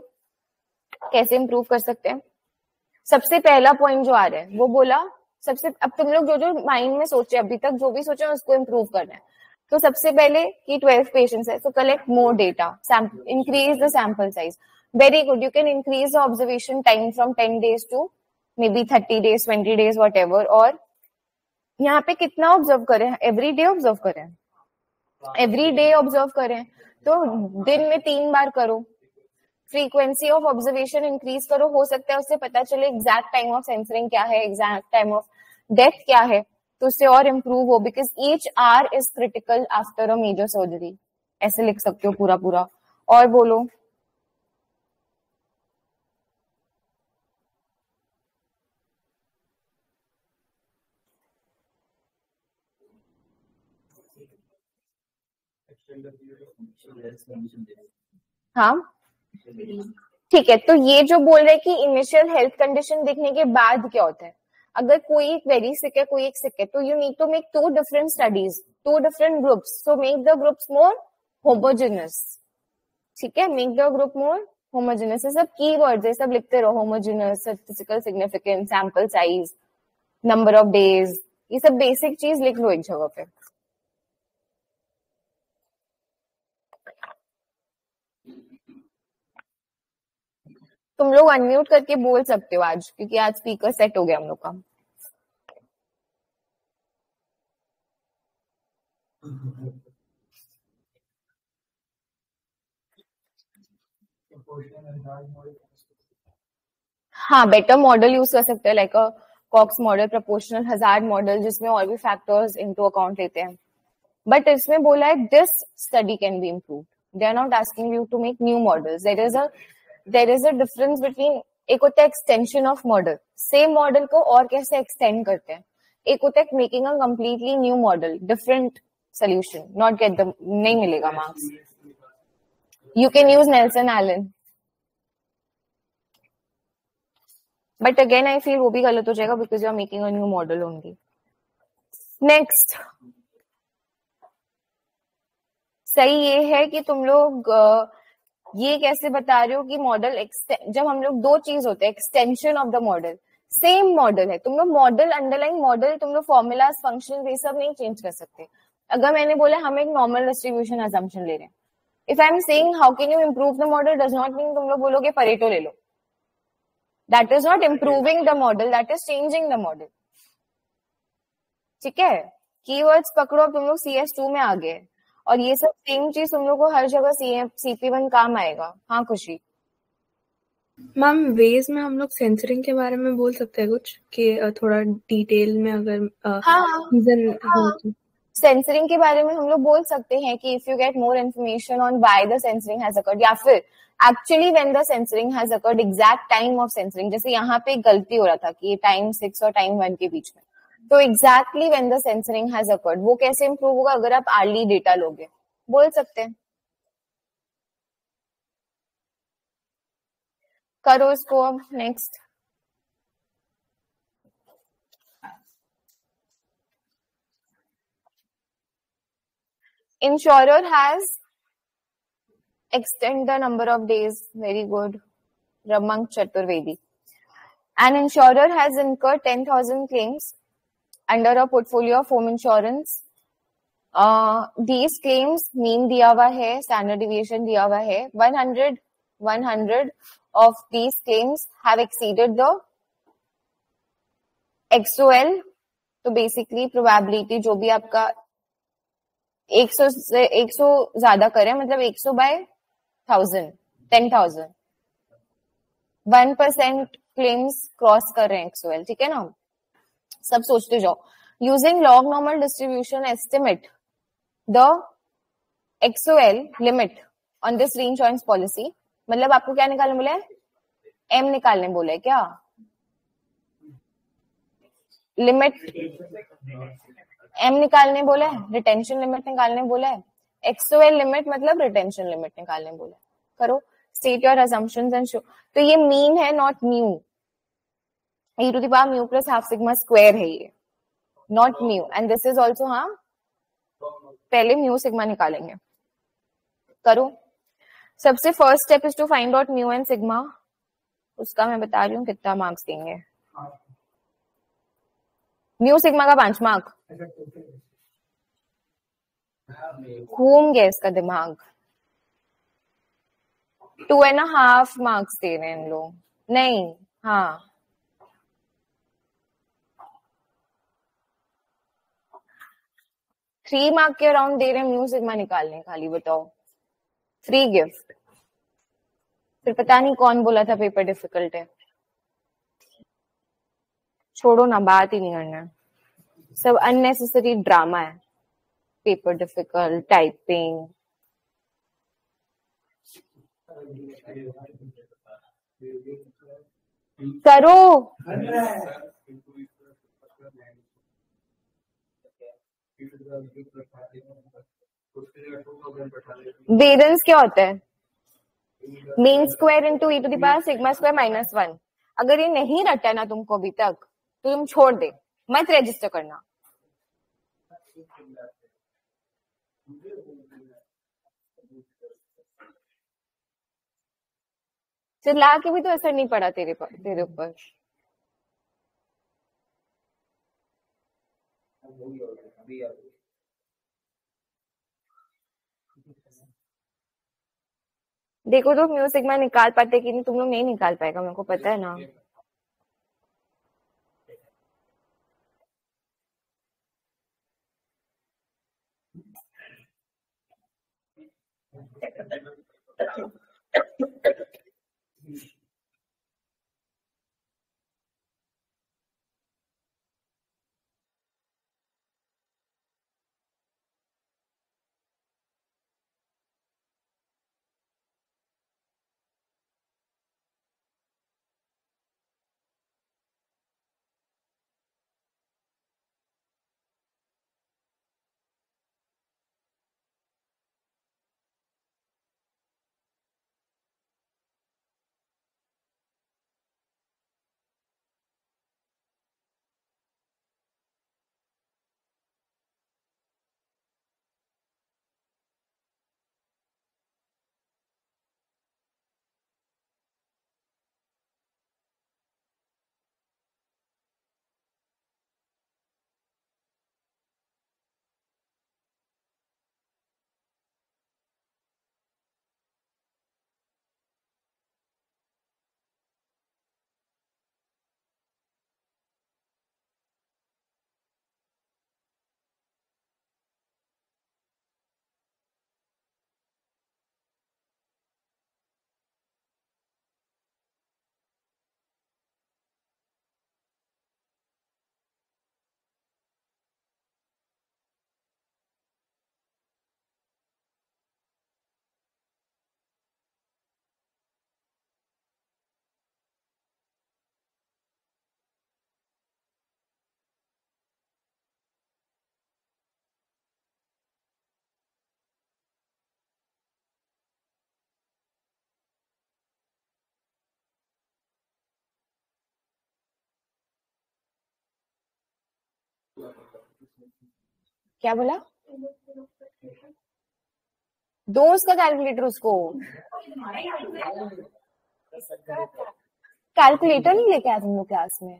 कैसे इम्प्रूव कर सकते हैं? सबसे पहला पॉइंट जो आ रहा है, वो बोला, सबसे, अब तुम लोग जो जो माइंड में सोचे, अभी तक जो भी सोचे, उसको इम्प्रूव करना है। तो सबसे पहले कि ट्वेल्व पेशेंट्स है तो collect more data increase the sample size very good you can increase the observation time from ten days to maybe thirty days twenty days whatever और यहाँ पे कितना ऑब्ज़र्व करें एवरी डे ऑब्ज़र्व करें। Every day observe करें। तो दिन में तीन बार करो। फ्रीक्वेंसी ऑफ़ ऑब्जर्वेशन इंक्रीज करो हो सकता है उससे पता चले एग्जैक्ट टाइम ऑफ़ सेंसरिंग क्या है एग्जैक्ट टाइम ऑफ़ डेथ क्या है तो उससे और इम्प्रूव हो because each are is critical after a major surgery ऐसे लिख सकते हो पूरा पूरा और बोलो। हाँ? ठीक है तो ये जो बोल रहे कि इनिशियल हेल्थ कंडीशन देखने के बाद क्या होता है? अगर कोई एक वेरी सिक है, कोई एक सिक है तो you need to make two different studies two different groups so make the groups more homogeneous ठीक है? Make the group more homogeneous सब की वर्ड है सब लिखते रहो. Homogeneous statistical significance sample size number of days ये सब बेसिक चीज़ लिख लो एक जगह पे। तुम लोग अनम्यूट करके बोल सकते हो आज, क्योंकि आज स्पीकर सेट हो गया हम लोग का। हाँ बेटर मॉडल यूज़ कर सकते हैं like a Cox model proportional hazard model जिसमें और भी फैक्टर्स इनटू अकाउंट लेते हैं। बट इसमें बोला है this study can be improve they are not asking you to make new models there is a there is a difference between एक होता है extension of model same model को और कैसे एक्सटेंड करते हैं? एक होता है making a completely new model different solution not get the नहीं मिलेगा marks you can use Nelson Aalen but again I feel वो भी गलत हो जाएगा because you are making a new model only next सही ये है कि तुम लोग uh, ये कैसे बता रहे हो कि मॉडल जब हम लोग दो चीज़ होते हैं extension of the model same model है, तुम लोग मॉडल अंडरलाइन मॉडल तुम लोग फॉर्मूलाज फ़ंक्शन ये सब नहीं चेंज कर सकते। अगर मैंने बोला, हम एक नॉर्मल डिस्ट्रीब्यूशन एजम्पन ले रहे हैं। If I am saying how can you improve the model does not mean तुम लोग बोलोगे परेटो ले लो। That is not improving the model that is changing the model ठीक है? कीवर्ड्स पकड़ो तुम लोग सी एस टू में आ गए। और ये सब सेम चीज़ तुम लोग को हर जगह सीपी वन काम आएगा। हाँ खुशी। मैम वेज में हम लोग सेंसरिंग के बारे में बोल सकते हैं कुछ? कि थोड़ा डिटेल में अगर हाँ। रीजन हाँ, तो। सेंसरिंग के बारे में हम लोग बोल सकते हैं कि if you get more information on why the censoring has occurred या फिर actually when the censoring has occurred exact time of censoring जैसे यहाँ पे गलती हो रहा था कि टाइम सिक्स और टाइम वन के बीच में। तो exactly when the censoring has occurred वो कैसे इंप्रूव होगा अगर आप आर्ली डेटा लोगे? बोल सकते हैं। करो इसको अब next insurer has extend the number of days very good Ramang Chaturvedi and insurer has incurred ten thousand claims under a portfolio of home insurance uh, these claims mean दिया हुआ है standard deviation दिया हुआ है 100 100 of these claims have exceeded the XOL तो basically probability जो भी आपका 100 से 100 ज़्यादा करें मतलब 100 by thousand ten thousand one percent claims cross कर रहे हैं एक्सोएल ठीक है ना सब सोचते जाओ। Using log normal distribution estimate the XOL limit on this reinsurance policy मतलब आपको क्या निकालने बोला एम निकालने बोले क्या? लिमिट एम निकालने बोला है? रिटेंशन लिमिट निकालने बोला है? एक्सओएल लिमिट मतलब रिटेंशन लिमिट निकालने बोला है। करो state your assumption and show तो ये मीन है not mu e to the power mu plus half sigma square है ये। Not mu and this is also हाँ पहले म्यू सिग्मा निकालेंगे। करो? सबसे first step is to find out mu and sigma उसका मैं बता रही हूँ कितना मार्क्स देंगे। म्यू सिग्मा का पाँच मार्क घूम गया इसका दिमाग। टू एंड हाफ़ मार्क्स दे रहे हैं इन लोग। नहीं हाँ। थ्री मार्क के अराउंड दे रहे हैं म्यू सिग्मा निकालने खाली बताओ। फ्री गिफ्ट फिर पता नहीं कौन बोला था पेपर डिफ़िकल्ट है। छोड़ो ना बात ही नहीं करना। सब अननेसेसरी ड्रामा है। पेपर डिफ़िकल्ट टाइपिंग करो वेदन्स क्या होता है? Mean square into e to the power sigma square minus one अगर ये नहीं रटा ना तुमको अभी तक तो तुम छोड़ दे। मत रजिस्टर करना। चिल्ला के भी तो असर नहीं पड़ा तेरे पर तेरे ऊपर। दिया देखो तो म्यूज़िक मैं निकाल पाते कि नहीं, तुम लोग नहीं निकाल पाएगा, मेरे को पता है ना क्या बोला? दो उसका कैलकुलेटर उसको। कैलकुलेटर नहीं लेके आया तुम लोग क्लास में?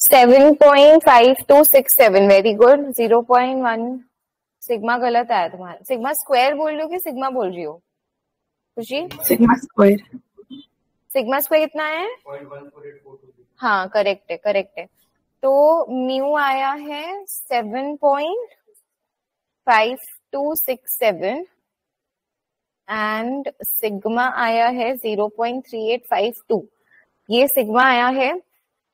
Seven point five two six seven very good zero point one sigma गलत आया तुम्हारा। सिग्मा स्क्वायर बोल रही हो कि सिग्मा बोल रही हो? Khushi? Sigma square sigma square कितना है? हाँ करेक्ट है करेक्ट है। तो म्यू आया है seven point five two six seven and sigma आया है zero point three eight five two ये सिग्मा आया है।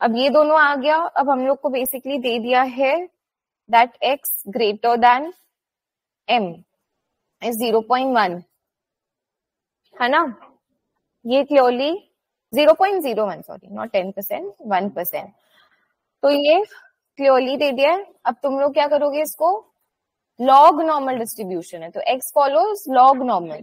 अब ये दोनों आ गया। अब हम लोग को बेसिकली दे दिया है that x greater than m is zero point one है ना? ये clearly zero point zero one sorry not ten percent one percent तो ये क्लियरली दे दिया है। अब तुम लोग क्या करोगे इसको? लॉग नॉर्मल डिस्ट्रीब्यूशन है तो एक्स फॉलोज लॉग नॉर्मल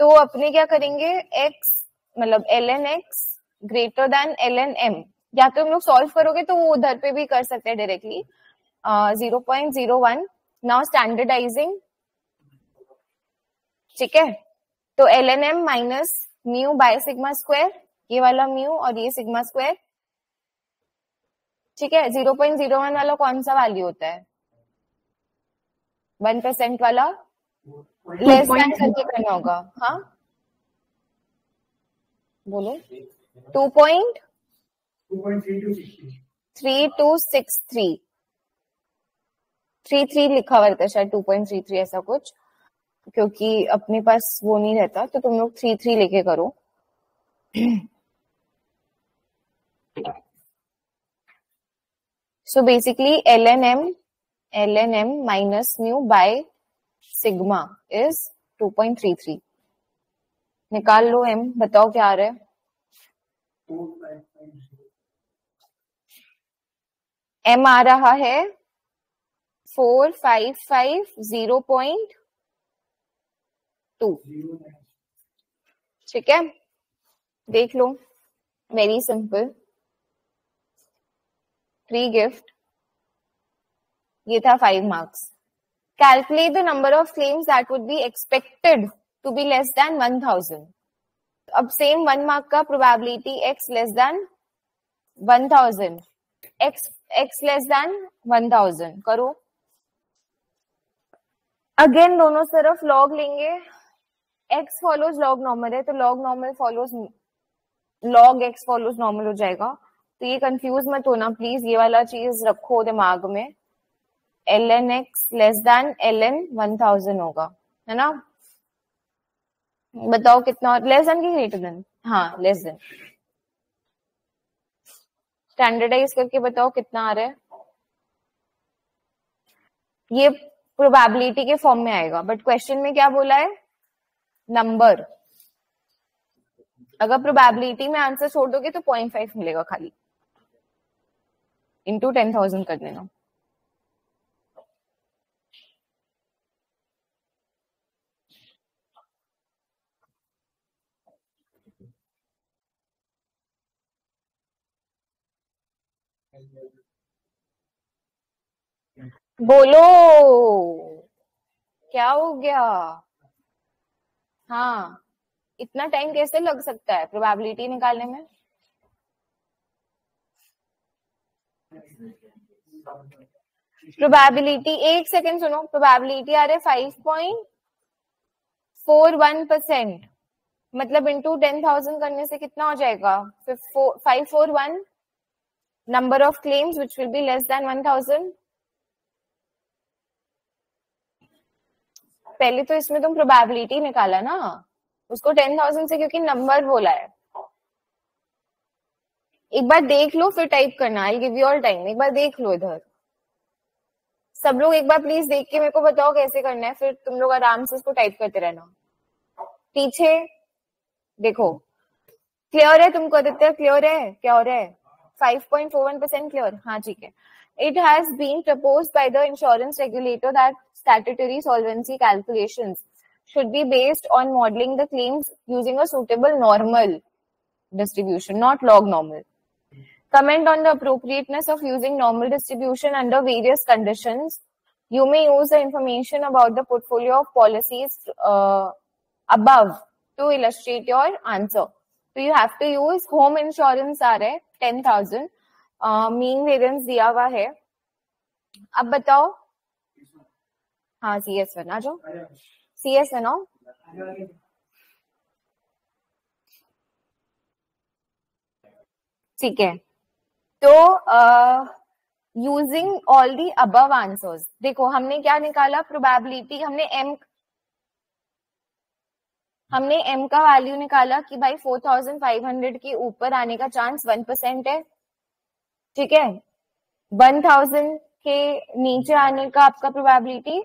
तो अपने क्या करेंगे? एक्स मतलब l n x greater than l n m या तो हम लोग सॉल्व करोगे तो वो उधर पे भी कर सकते हैं directly zero point zero one now standardising ठीक है? तो l n m minus mu by sigma square ये वाला म्यू और ये सिग्मा स्क्वायर ठीक है? ज़ीरो पॉइंट ज़ीरो वन वाला कौन सा वैल्यू होता है? वन परसेंट वाला? लेस देन करके करना होगा। हाँ? बोलो। Two point? Three two three two six three. Three three लिखा हुआ रहता है शायद टू पॉइंट थ्री थ्री ऐसा कुछ। क्योंकि अपने पास वो नहीं रहता तो तुम लोग थ्री थ्री लेके करो। So basically l n m by sigma is two point three three निकाल लो एम बताओ क्या आ रहा है? एम आ रहा है four five five zero point two ठीक है? देख लो वेरी सिंपल फ्री गिफ्ट ये था five marks calculate the number of claims that would be expected to be less than one thousand अब सेम वन मार्क का probability x less than one thousand x x less than one thousand करो। Again दोनों तरफ़ log लेंगे। X follows log normal है तो log normal follows log x follows normal हो जाएगा। तो ये कंफ्यूज मत होना प्लीज़ ये वाला चीज़ रखो दिमाग में। L n x less than l n one thousand होगा, है ना? बताओ कितना लेस देन की ग्रेटर देन हाँ लेस देन स्टैंडर्डाइज करके बताओ कितना आ रहा है। ये प्रोबेबिलिटी के फॉर्म में आएगा बट क्वेश्चन में क्या बोला है? नंबर अगर प्रोबेबिलिटी में आंसर छोड़ दोगे तो पॉइंट फाइव मिलेगा खाली। इंटू टेन थाउज़ेंड कर देना। बोलो। क्या हो गया? हाँ इतना टाइम कैसे लग सकता है प्रोबेबिलिटी निकालने में? प्रोबेबिलिटी एक सेकेंड सुनो प्रोबेबिलिटी आ रहा five point four one percent मतलब इंटू टेन थाउज़ेंड करने से कितना हो जाएगा? Five four one number of claims which will be less than one thousand पहले तो इसमें तुम प्रोबेबिलिटी निकाला ना। उसको टेन थाउज़ेंड से क्योंकि नंबर बोला है। एक बार देख लो, फिर टाइप करना। I give you all time एक बार देख लो इधर। सब लोग एक बार प्लीज़ देख के मेरे को बताओ कैसे करना है, फिर तुम लोग आराम से इसको टाइप करते रहना। पीछे, देखो। क्लियर है तुमको, आदित्य? क्लियर है? क्या five point four one percent clear हाँ ठीक है। It has been proposed by the insurance regulator that statutory solvency calculations should be based on modeling the claims using a suitable normal distribution, not log normal. Comment on the appropriateness of using normal distribution under various conditions. You may use the information about the portfolio of policies uh, above to illustrate your answer. So you have to use home insurance आ रहा है ten thousand mean variance दिया हुआ है अब बताओ हाँ C S one आ जाओ. सी एस वन आओ. ठीक है. तो using all the above answers देखो, हमने क्या निकाला? प्रोबेबिलिटी हमने एम हमने एम का वैल्यू निकाला कि भाई 4500 के ऊपर आने का चांस वन परसेंट है. ठीक है? 1000 के नीचे आने का आपका प्रोबेबिलिटी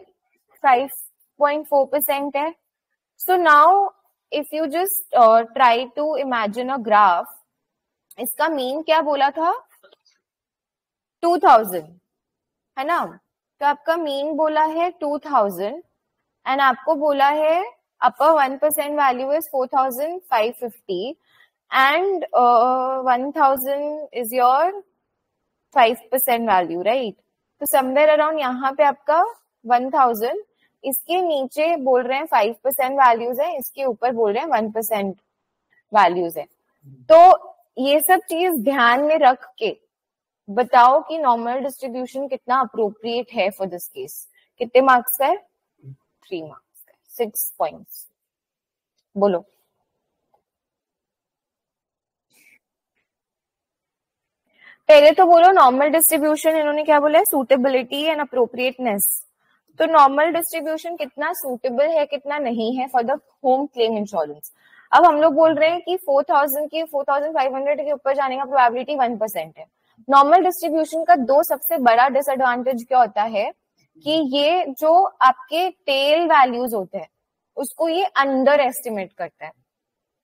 5.4 परसेंट है। So now if you just try to imagine a graph इसका मीन क्या बोला था? 2000 है ना? तो आपका मीन बोला है 2000 एंड आपको बोला है upper 1% value is 4550 and uh, 1000 is your 5% value right? तो समवेयर अराउंड यहाँ पे आपका 1000 इसके नीचे बोल रहे हैं फाइव परसेंट वैल्यूज़ है, इसके ऊपर बोल रहे हैं वन परसेंट वैल्यूज़ है। तो ये सब चीज़ ध्यान में रख के बताओ कि नॉर्मल डिस्ट्रीब्यूशन कितना अप्रोप्रिएट है फॉर दिस केस कितने मार्क्स है? थ्री मार्क्स सिक्स पॉइंट्स बोलो। पहले तो बोलो नॉर्मल डिस्ट्रीब्यूशन इन्होंने क्या बोला है? सूटेबिलिटी एंड अप्रोप्रिएटनेस तो नॉर्मल डिस्ट्रीब्यूशन कितना सूटेबल है, कितना नहीं है for the home claim insurance अब हम लोग बोल रहे हैं कि 4000 की 4500 के ऊपर जाने का प्रोबेबिलिटी वन परसेंट है. नॉर्मल डिस्ट्रीब्यूशन का दो सबसे बड़ा डिसएडवांटेज क्या होता है कि ये जो आपके टेल वैल्यूज़ होते हैं, उसको ये अंडर एस्टिमेट करता है.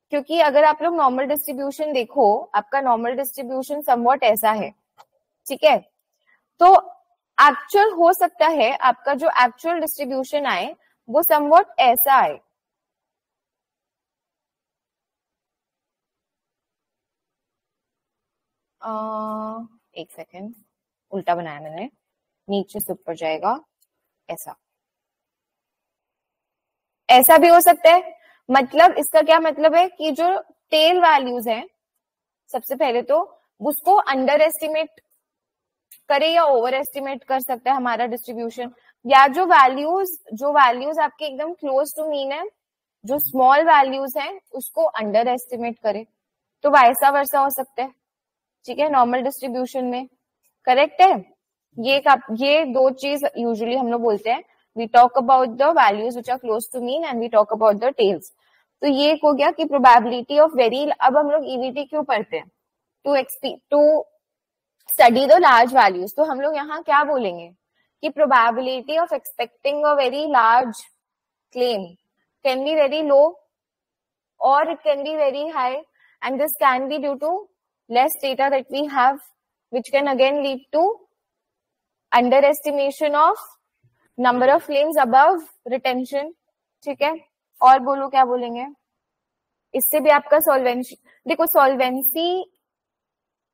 क्योंकि अगर आप लोग नॉर्मल डिस्ट्रीब्यूशन देखो, आपका नॉर्मल डिस्ट्रीब्यूशन समवॉट ऐसा है. ठीक है? तो एक्चुअल हो सकता है, आपका जो एक्चुअल डिस्ट्रीब्यूशन आए, वो समवॉट ऐसा आए। एक सेकेंड उल्टा बनाया मैंने, नीचे से ऊपर जाएगा, ऐसा। ऐसा भी हो सकता है मतलब इसका क्या मतलब है कि जो टेल वैल्यूज़ है, सबसे पहले तो उसको अंडर एस्टिमेट करे या ओवर एस्टिमेट कर सकता है हमारा डिस्ट्रीब्यूशन या जो वैल्यूज़ जो वैल्यूज़ आपके एकदम क्लोज टू मीन है, जो स्मॉल वैल्यूज़ है, उसको अंडर एस्टिमेट करे। तो वैसा वर्षा हो सकता है। ठीक है? नॉर्मल डिस्ट्रीब्यूशन में। करेक्ट है? ये ये दो चीज़ यूजुअली हम लोग बोलते हैं। We talk about the values which are close to mean and we talk about the tails तो ये हो गया कि प्रोबेबिलिटी ऑफ़ वेरी अब हम लोग ईवीटी e क्यों पढ़ते हैं? To XP to study the large values तो हम लोग यहाँ क्या बोलेंगे? कि probability of expecting a very large claim can be very low और it can be very high and this can be due to less data that we have which can again lead to underestimation of number of claims above retention. ठीक है? और बोलो क्या बोलेंगे? इससे भी आपका सॉल्वेंसी देखो सॉल्वेंसी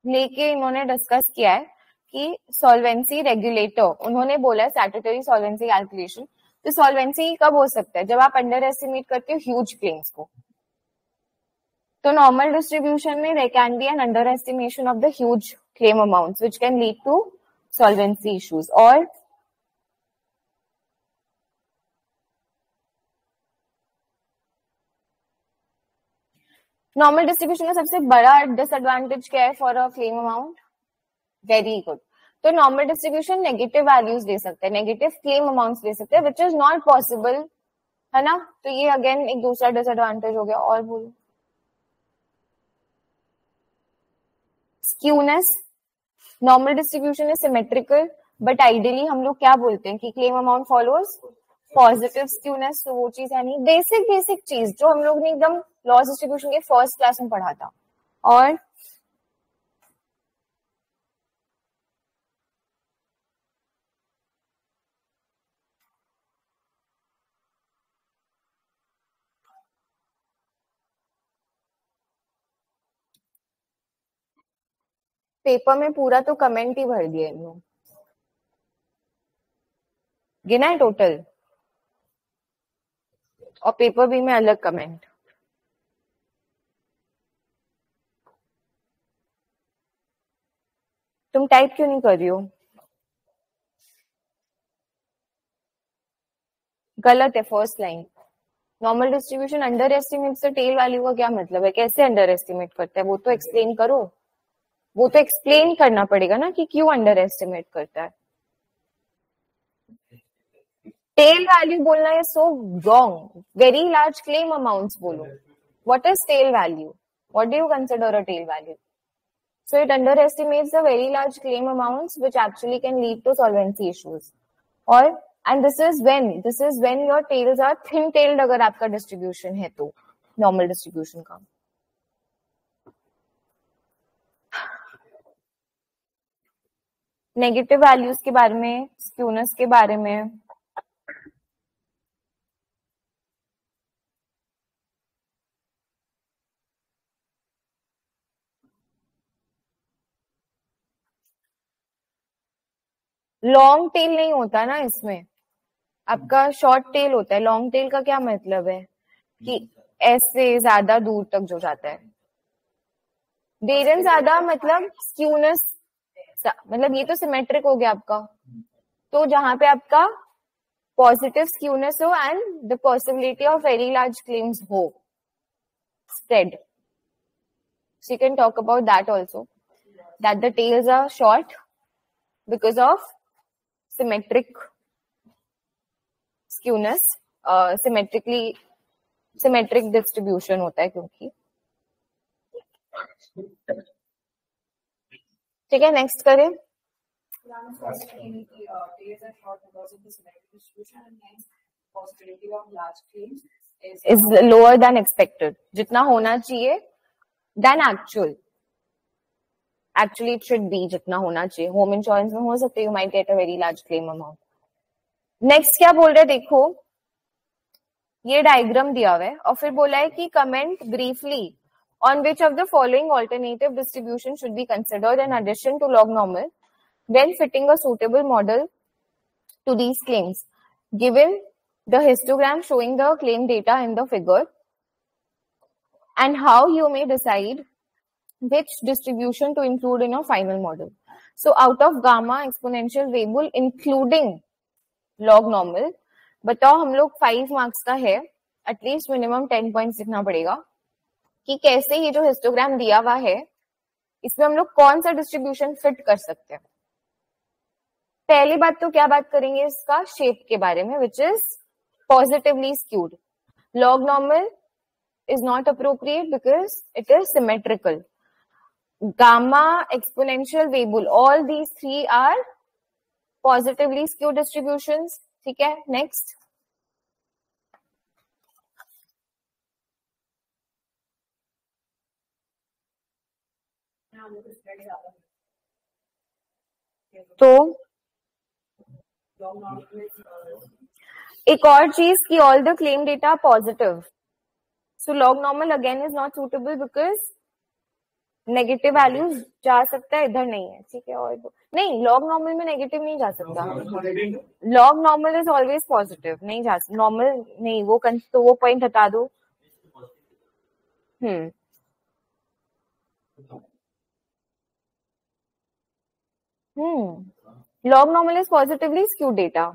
लेके इन्होंने डिस्कस किया है कि सॉल्वेंसी रेगुलेटर उन्होंने बोला स्टैट्यूटरी सॉल्वेंसी कैलकुलेशन तो सॉल्वेंसी कब हो सकता है? जब आप अंडर एस्टिमेट करते हो ह्यूज क्लेम्स को। तो नॉर्मल डिस्ट्रीब्यूशन में they can be an under estimation of the huge claim amount which can lead to solvency issues or normal distribution का सबसे बड़ा डिसएडवांटेज क्या है for a claim amount very good तो normal distribution negative values दे सकते हैं negative claim amounts दे सकते हैं विच इज़ नॉट पॉसिबल है ना? तो ये अगेन एक दूसरा डिसएडवांटेज हो गया, और बोलो। Skewness normal distribution is symmetrical but ideally हम लोग क्या बोलते हैं कि claim amount follows positive skewness तो वो चीज़ है नहीं। बेसिक बेसिक चीज़ जो हम लोग ने एकदम लॉस डिस्ट्रीब्यूशन के फ़र्स्ट क्लास में पढ़ा था। और पेपर में पूरा तो कमेंट ही भर दिया इन गिना है टोटल और पेपर भी में अलग कमेंट तुम टाइप क्यों नहीं कर रही हो? गलत है first line normal distribution under estimate से टेल वैल्यू का क्या मतलब है? कैसे अंडर एस्टिमेट करता है? वो तो एक्सप्लेन करो. वो तो एक्सप्लेन करना पड़ेगा ना कि क्यों अंडर एस्टिमेट करता है? टेल वैल्यू बोलना है so wrong very large claim amount बोलो. What is tail value what do you consider a tail value so it under estimates a very large claim amount which actually can lead to solvency issues और and this is when this is when your tails are thin tailed अगर आपका distribution है तो normal distribution का। Negative values के बारे में skewness के बारे में लॉन्ग टेल नहीं होता ना इसमें। आपका शॉर्ट टेल होता है। लॉन्ग टेल का क्या मतलब है? कि ऐसे ज़्यादा दूर तक जो जाता है। डेरन ज़्यादा मतलब स्क्यूनेस मतलब ये तो सिमेट्रिक हो गया आपका। तो जहाँ पे आपका पॉजिटिव स्क्यूनेस हो and the possibility of very large claims हो। Spread so you can talk about that also that the tails are short because of symmetric skewness uh, symmetrically symmetric distribution होता है क्योंकि ठीक है नेक्स्ट करें is lower than expected जितना होना चाहिए then actual actually it should be जितना होना चाहिए। होम इंश्योरेंस में हो सकते you might get a very large claim amount next क्या बोल रहे देखो, ये डायग्राम दिया हुआ है और फिर बोला है कि comment briefly on which of the following alternative distribution should be considered an addition to log normal when fitting a suitable model to these claims given the histogram showing the claim data in the figure and how you may decide which distribution to include in your final model. So out of gamma exponential variable including log normal बताओ हम लोग five marks का है at least minimum ten point लिखना पड़ेगा कि कैसे ये जो हिस्टोग्राम दिया हुआ है इसमें हम लोग कौन सा डिस्ट्रीब्यूशन फिट कर सकते हैं पहली बात तो क्या बात करेंगे इसका शेप के बारे में which is positively skewed log normal is not appropriate because it is symmetrical. Gamma, exponential, variable, all these three are positively skewed distributions. ठीक है नेक्स्ट तो एक और चीज़ की all the claim data positive so log normal again is not suitable because negative values जा सकता है इधर नहीं है ठीक है और नहीं लॉग नॉर्मल में नेगेटिव नहीं जा सकता। Log normal is always positive नहीं जा नॉर्मल नहीं वो तो वो पॉइंट हटा दो। Hmm hmm log normal is positively skew data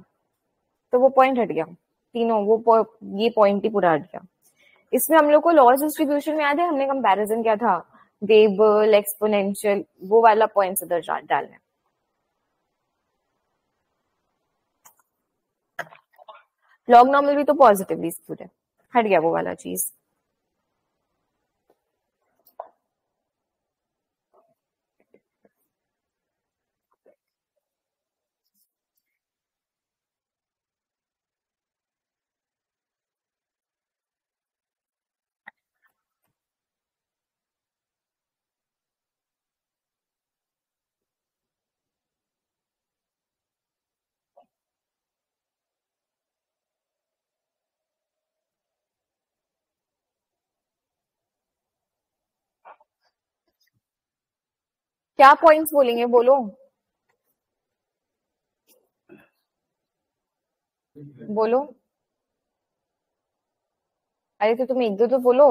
तो वो पॉइंट हट गया। तीनों वो ये पॉइंट ही पूरा हट गया। इसमें हम लोग को लॉस डिस्ट्रीब्यूशन में याद है हमने कंपैरिजन किया था। वेबल एक्सपोनेंशियल वो वाला पॉइंट उधर डालना है। लॉग नॉर्मल भी तो पॉजिटिवली स्क्यूड है। हट गया वो वाला चीज़। क्या पॉइंट्स बोलेंगे? बोलो। बोलो। अरे तो तुम एक दो तो बोलो।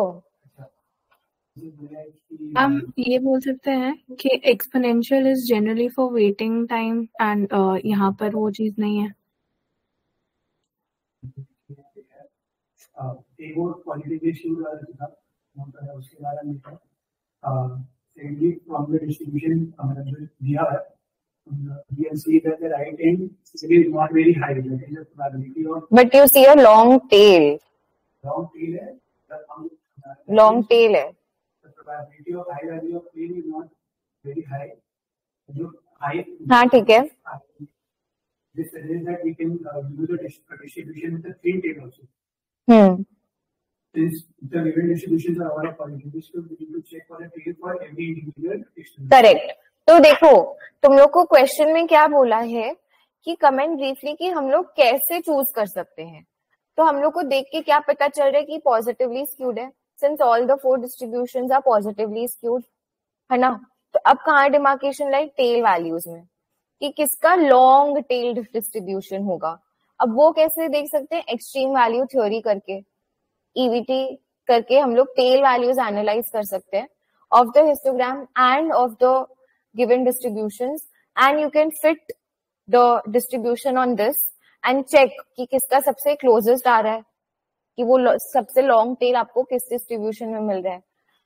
हम ये बोल सकते हैं कि exponential is generally for waiting time and यहाँ पर वो चीज़ नहीं है। एक और क्वालिटी उसके बारे में secondly from the distribution uh, दिया है we can see that the right end is not very high that is the probability of but you see a long tail long tail है long tail है the probability of high value of tail is not very high जो high हाँ ठीक है this suggests that we can uh, do the distribution with the thin tail also hmm since the given distributions are all positive, so we need to check for a tail for every individual. Correct तो देखो तुम लोग को question में क्या बोला है कि कमेंट ब्रीफली कि हम लोग कैसे चूज़ कर सकते हैं? तो हम लोग को देख के क्या पता चल रहा है कि पॉजिटिवली स्क्यूड है? Since all the four distribution are positively skewed है ना? तो अब कहा डिमार्केशन लाइक टेल वैल्यूज़ में। कि किसका लॉन्ग टेल्ड डिस्ट्रीब्यूशन होगा? अब वो कैसे देख सकते हैं? एक्सट्रीम वैल्यू थ्योरी करके। ईवीटी e करके हम लोग टेल वैल्यूज़ एनालाइज कर सकते हैं of the histogram and of the given distribution and you can fit the distribution on this and check कि किसका सबसे क्लोजेस्ट आ रहा है, कि वो सबसे लॉन्ग टेल आपको किस डिस्ट्रीब्यूशन में मिल रहा है।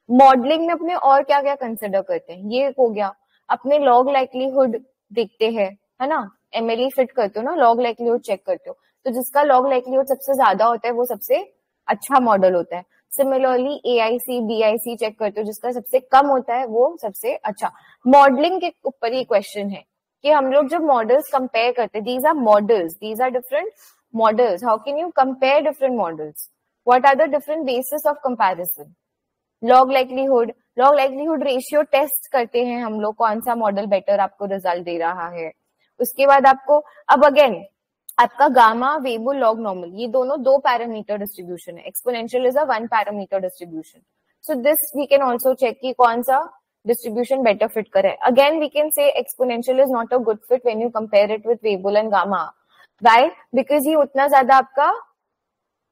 मॉडलिंग में अपने और क्या क्या कंसिडर करते हैं? ये हो गया। अपने लॉग लाइकलीहुड देखते हैं, है ना? एमएलई फिट करते हो ना? लॉग लाइकलीहुड चेक करते हो। तो जिसका लॉग लाइकलीहुड सबसे ज़्यादा होता है, वो सबसे अच्छा मॉडल होता है। Similarly A I C B I C check करते हो, जिसका सबसे कम होता है, वो सबसे अच्छा। मॉडलिंग के ऊपर ये क्वेश्चन है कि हम लोग जब मॉडल्स कंपेयर करते हैं these are models these are different models how can you compare different models what are the different basis of comparison log likelihood log likelihood ratio test करते हैं हम लोग, कौन सा मॉडल बेटर आपको रिज़ल्ट दे रहा है। उसके बाद आपको, अब अगेन आपका गामा, वेबो, लॉग, नॉर्मल, ये दोनों दो पैरामीटर डिस्ट्रीब्यूशन है। Exponential is a one parameter distribution. So this we can also check कि कौन सा डिस्ट्रीब्यूशन बेटर फिट करे। Again we can say exponential is not a good fit when you compare it with Weibull and gamma why because ये उतना ज़्यादा आपका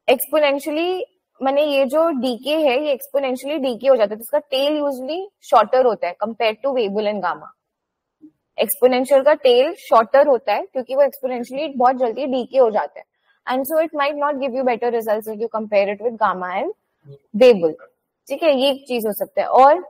exponentially मैंने ये जो डीके है, ये एक्सपोनेंशियली डीके हो जाता है तो इसका टेल यूजली शॉर्टर होता है compare to Weibull and gamma exponential का टेल शॉर्टर होता है, क्योंकि वो एक्सपोनेंशियली बहुत जल्दी डीके हो जाता है। And so it might not give you better result if you compare it with gamma and Weibull ठीक है, ये एक चीज़ हो सकता है। और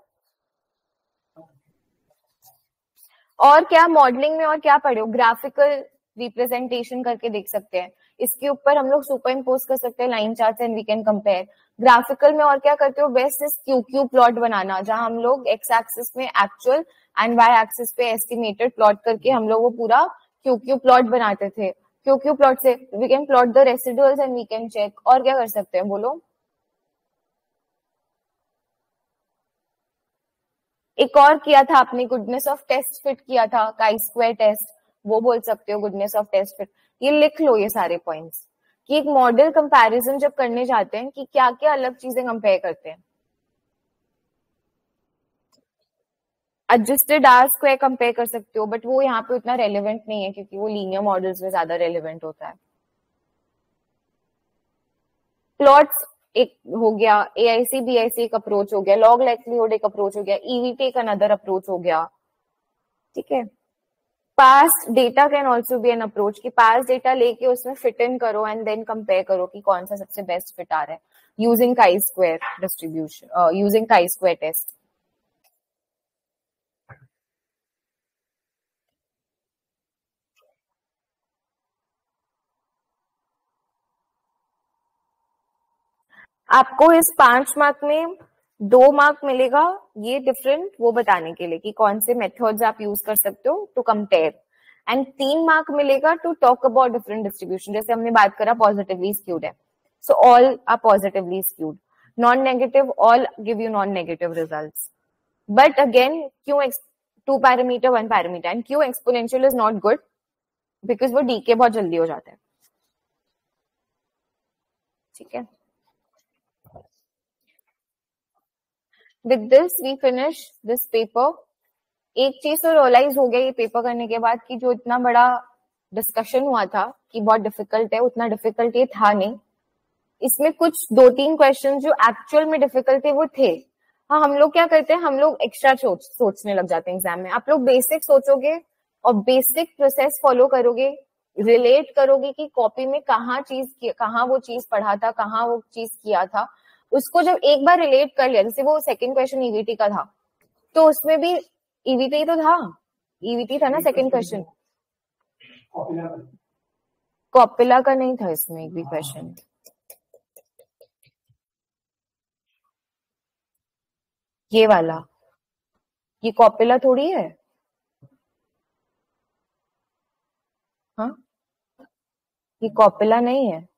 और क्या मॉडलिंग में और क्या पढ़े हो? ग्राफिकल रिप्रेजेंटेशन करके देख सकते हैं। इसके ऊपर हम लोग सुपर इम्पोज कर सकते हैं line chart and we can compare graphical में और क्या करते हो? Best is Q Q plot बनाना, जहाँ हम लोग एक्स एक्सिस में एक्चुअल एंड वाई एक्सिस पे एस्टिमेटेड प्लॉट करके हम लोग वो पूरा क्यू क्यू प्लॉट बनाते थे। क्यू क्यू प्लॉट से we can plot the residuals and we can check और क्या कर सकते हैं, बोलो? एक और किया था आपने गुडनेस ऑफ़ टेस्ट फिट किया था काई स्क्वायर टेस्ट वो बोल सकते हो गुडनेस ऑफ़ टेस्ट फिट ये लिख लो ये सारे पॉइंट्स कि एक मॉडल कंपैरिजन जब करने जाते हैं कि क्या क्या अलग चीज़ें कंपेयर करते हैं। एडजस्टेड आर स्क्वायर कंपेयर कर सकते हो बट वो यहाँ पे उतना रेलिवेंट नहीं है, क्योंकि वो लीनियर मॉडल्स में ज़्यादा रेलिवेंट होता है। प्लॉट्स एक हो गया A I C B I C एक अप्रोच हो गया लॉग लाइकलीहुड एक अप्रोच हो गया ईवीटी एक अनदर अप्रोच हो गया, ठीक है? Past data can also be an approach की पास डेटा लेके उसमें फिट इन करो एंड देन कंपेयर करो कि कौन सा सबसे बेस्ट फिट आ रहा है। Using chi square distribution using chi square test आपको इस पाँच मार्क में दो मार्क मिलेगा ये डिफरेंट वो बताने के लिए कि कौन से मेथड्स आप यूज़ कर सकते हो टू कंपेयर एंड तीन मार्क मिलेगा to talk about different distribution जैसे हमने बात करा पॉजिटिवली स्क्यूड है। So all are positively skewed non negative all give you non negative result but again क्यों two parameter one parameter and क्यों exponential is not good because वो decay बहुत जल्दी हो जाता है। ठीक है? With this we finish this paper एक चीज़ तो रियलाइज़ हो गया ये पेपर करने के बाद कि जो इतना बड़ा डिस्कशन हुआ था कि बहुत डिफ़िकल्ट है उतना डिफ़िकल्ट ये था नहीं। इसमें कुछ दो तीन क्वेश्चन जो एक्चुअल में डिफ़िकल्ट थे वो थे। हाँ हम लोग क्या करते हैं हम लोग एक्स्ट्रा सोच, सोचने लग जाते हैं एग्ज़ाम में। आप लोग बेसिक सोचोगे और बेसिक प्रोसेस फॉलो करोगे रिलेट करोगे कि कॉपी में कहाँ चीज़ कहाँ वो चीज़ पढ़ा था कहाँ वो चीज़ किया था। उसको जब एक बार रिलेट कर लिया जैसे वो सेकंड क्वेश्चन ईवीटी का था तो उसमें भी ईवीटी तो था? ईवीटी था ना सेकंड क्वेश्चन कॉपिला का। नहीं था इसमें एक भी क्वेश्चन ये वाला। ये कॉपिला थोड़ी है? हाँ? ये कॉपिला नहीं है।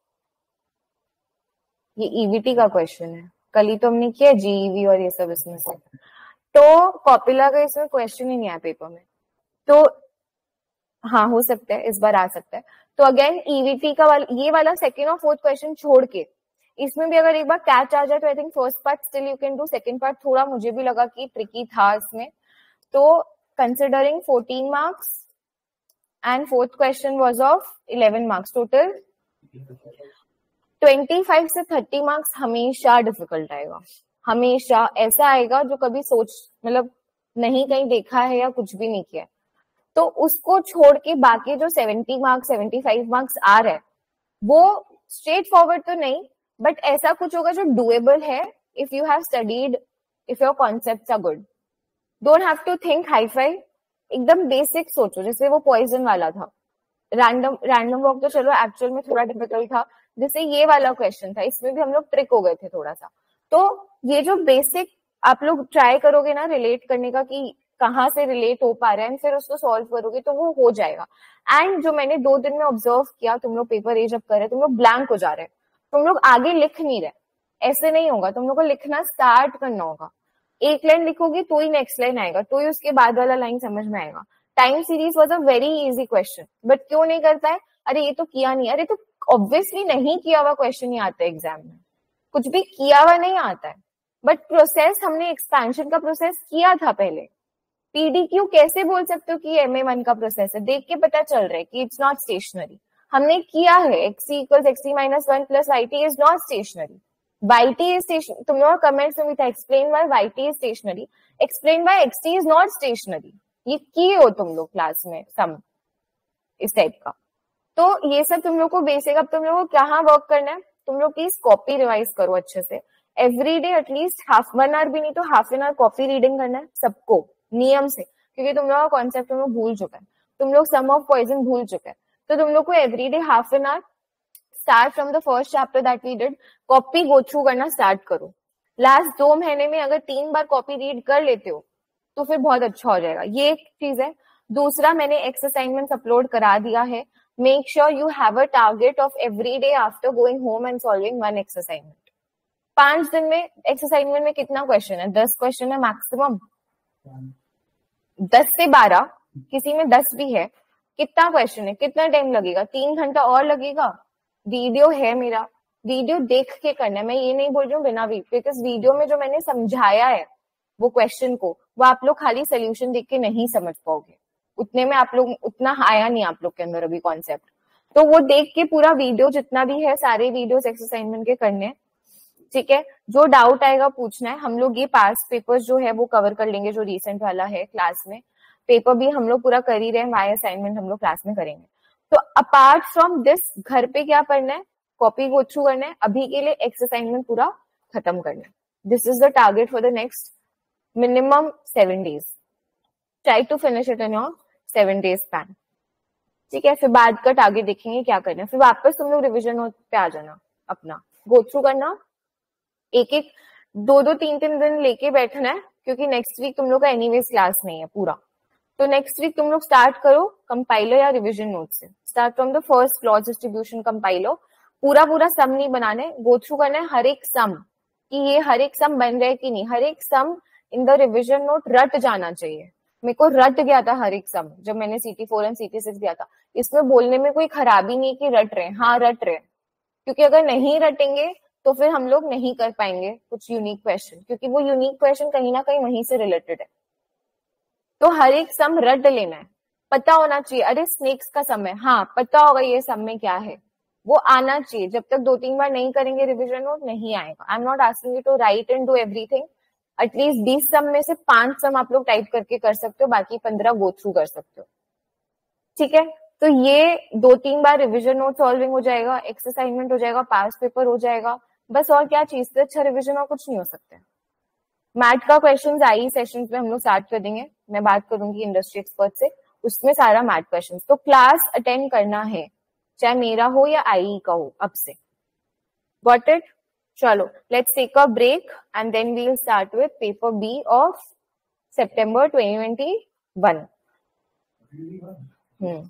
ये ईवीटी e का क्वेश्चन है। कल ही तो हमने किया जीईवी e और ये सब इसमें से। तो कॉपिला का इसमें क्वेश्चन ही नहीं आया पेपर में। तो हाँ हो सकता है, इस बार आ सकता है। तो अगेन ईवीटी e का वाला, ये वाला सेकेंड और फोर्थ क्वेश्चन छोड़ के, इसमें भी अगर एक बार कैच आ जाए तो I think first part still you can do second part थोड़ा मुझे भी लगा कि ट्रिकी था इसमें। तो considering fourteen marks and fourth question was of eleven marks total twenty five से थर्टी मार्क्स हमेशा डिफ़िकल्ट आएगा हमेशा ऐसा आएगा जो कभी सोच मतलब नहीं कहीं देखा है या कुछ भी नहीं किया तो उसको छोड़ के बाकी जो seventy marks seventy five marks आ रहे हैं, वो स्ट्रेट फॉरवर्ड तो नहीं बट ऐसा कुछ होगा जो डुएबल है। If you have studied if your concept are good don't have to think high fi एकदम बेसिक सोचो, जैसे वो पॉइजन वाला था। रैंडम रैंडम वॉक तो चलो एक्चुअल में थोड़ा डिफ़िकल्ट था। जैसे ये वाला क्वेश्चन था, इसमें भी हम लोग ट्रिक हो गए थे थोड़ा सा तो ये जो बेसिक आप लोग ट्राई करोगे ना रिलेट करने का कि कहाँ से रिलेट हो पा रहा है फिर उसको सॉल्व करोगे तो वो हो जाएगा। एंड जो मैंने दो दिन में ऑब्ज़र्व किया, तुम लोग पेपर ए जब कर रहे तुम लोग ब्लैंक हो जा रहे हैं। तुम लोग आगे लिख नहीं रहे। ऐसे नहीं होगा, तुम लोग को लिखना स्टार्ट करना होगा। एक लाइन लिखोगे तो ही नेक्स्ट लाइन आएगा तो ही उसके बाद वाला लाइन समझ में आएगा। Time series was a very easy question but क्यों नहीं करता है? अरे, ये तो किया नहीं। अरे तो ऑब्वियसली नहीं किया हुआ क्वेश्चन ही आता है एग्ज़ाम में। कुछ भी किया हुआ नहीं आता है। बट प्रोसेस हमने एक्सपेंशन का प्रोसेस किया था पहले। पीडीक्यू कैसे बोल सकते हो कि एम ए वन का प्रोसेस है? देख के पता चल रहा है कि इट्स नॉट स्टेशनरी हमने किया है X T equals X T minus one plus Y T is not stationary Y T is station तुम लोग कमेंट्स में भी था explain why Y T is stationary explain why X is not stationary ये किए हो तुम लोग क्लास में सम इस टाइप का। तो ये सब तुम लोग को बेसिक अब तुम लोग को कहाँ वर्क करना है? तुम लोग प्लीज़ कॉपी रिवाइज करो अच्छे से। Every day at least half one hour भी नहीं तो half an hour copy reading करना है सबको, नियम से। क्योंकि तुम लोग का कॉन्सेप्ट तुम लोग भूल चुका है। तुम लोग सम ऑफ़ पॉइजन भूल चुके हैं। तो तुम लोग को every day half an hour start from the first chapter that we did copy go through करना स्टार्ट करो। लास्ट दो महीने में अगर तीन बार कॉपी रीड कर लेते हो तो फिर बहुत अच्छा हो जाएगा। ये एक चीज़ है। दूसरा मैंने एक्स असाइनमेंट अपलोड करा दिया है। Sure you have a target of every day after going home and solving one X assignment पाँच दिन में एक्स असाइनमेंट में कितना क्वेश्चन है? दस क्वेश्चन है मैक्सिमम दस से बारह, किसी में दस भी है, कितना क्वेश्चन है? कितना टाइम लगेगा? तीन घंटा और लगेगा? वीडियो है मेरा। वीडियो देख के करना है। मैं ये नहीं बोल रही हूँ बिना बिकॉज़ वीडियो में जो मैंने समझाया है, वो क्वेश्चन को, वो आप लोग खाली सोल्यूशन देख के नहीं समझ पाओगे। उतने में आप लोग, उतना आया नहीं आप लोग के अंदर अभी कॉन्सेप्ट तो वो देख के पूरा वीडियो जितना भी है, सारे वीडियोस एक्सरसाइजमेंट के करने ठीक है? जो डाउट आएगा पूछना है। हम लोग ये पास पेपर जो है, वो कवर कर लेंगे, जो रिसेंट वाला है क्लास में। पेपर भी हम लोग पूरा कर ही रहे हैं वाई असाइनमेंट हम लोग क्लास में करेंगे। तो अपार्ट फ्रॉम दिस घर पे क्या करना है? कॉपी गो थ्रू करना है। अभी के लिए एक्स असाइनमेंट पूरा खत्म करना है। This is the target for the next minimum seven days try to finish it in your seven days plan ठीक है, फिर बाद का टारगेट देखेंगे क्या करना है। फिर वापस तुम लोग रिविजन पे आ जाना अपना। गो थ्रू करना। एक एक दो दो तीन तीन दिन लेके बैठना है, क्योंकि नेक्स्ट वीक तुम लोग का एनीवेज क्लास नहीं है पूरा। तो नेक्स्ट वीक तुम लोग स्टार्ट करो कंपाइलर या रिविजन नोट से। Start from the first clause distribution compiler पूरा पूरा सम नहीं बनाने गो थ्रू करना है हर एक सम कि ये हर एक सम बन रहे कि नहीं। हर एक sum in the revision note रट जाना चाहिए। मेरे को रट गया था हर एक सम, जब मैंने CT four and CT six दिया था। इसमें बोलने में कोई खराबी नहीं कि रट रहे हाँ। रट रहे क्योंकि अगर नहीं रटेंगे तो फिर हम लोग नहीं कर पाएँगे कुछ यूनिक क्वेश्चन क्योंकि वो यूनिक क्वेश्चन कहीं ना कहीं वहीं से रिलेटेड है। तो हर एक सम रट लेना है। पता होना चाहिए, अरे स्नेक्स का समय हाँ। पता होगा ये सम में क्या है। वो आना चाहिए। जब तक दो तीन बार नहीं करेंगे रिविजन वो नहीं आएगा। I am not asking you to write and do everything at least बीस सम में से पाँच सम आप लोग टाइप करके कर सकते हो, बाकी पंद्रह गो थ्रू कर सकते हो। ठीक है? तो ये दो तीन बार रिविजन नोट सॉल्विंग हो जाएगा एक्स असाइनमेंट हो जाएगा पास पेपर हो जाएगा। बस और क्या चीज़ से अच्छा रिविजन और कुछ नहीं हो सकता मैट का क्वेश्चन आई सेशन में हम लोग स्टार्ट कर देंगे। मैं बात करूँगी इंडस्ट्री एक्सपर्ट से, उसमें सारा मैट क्वेश्चन तो क्लास अटेंड करना है, चाहे मेरा हो या आईई का हो, अब से। Got it Chalo, let's take a break and then we'll start with paper B of September 2021. Hmm.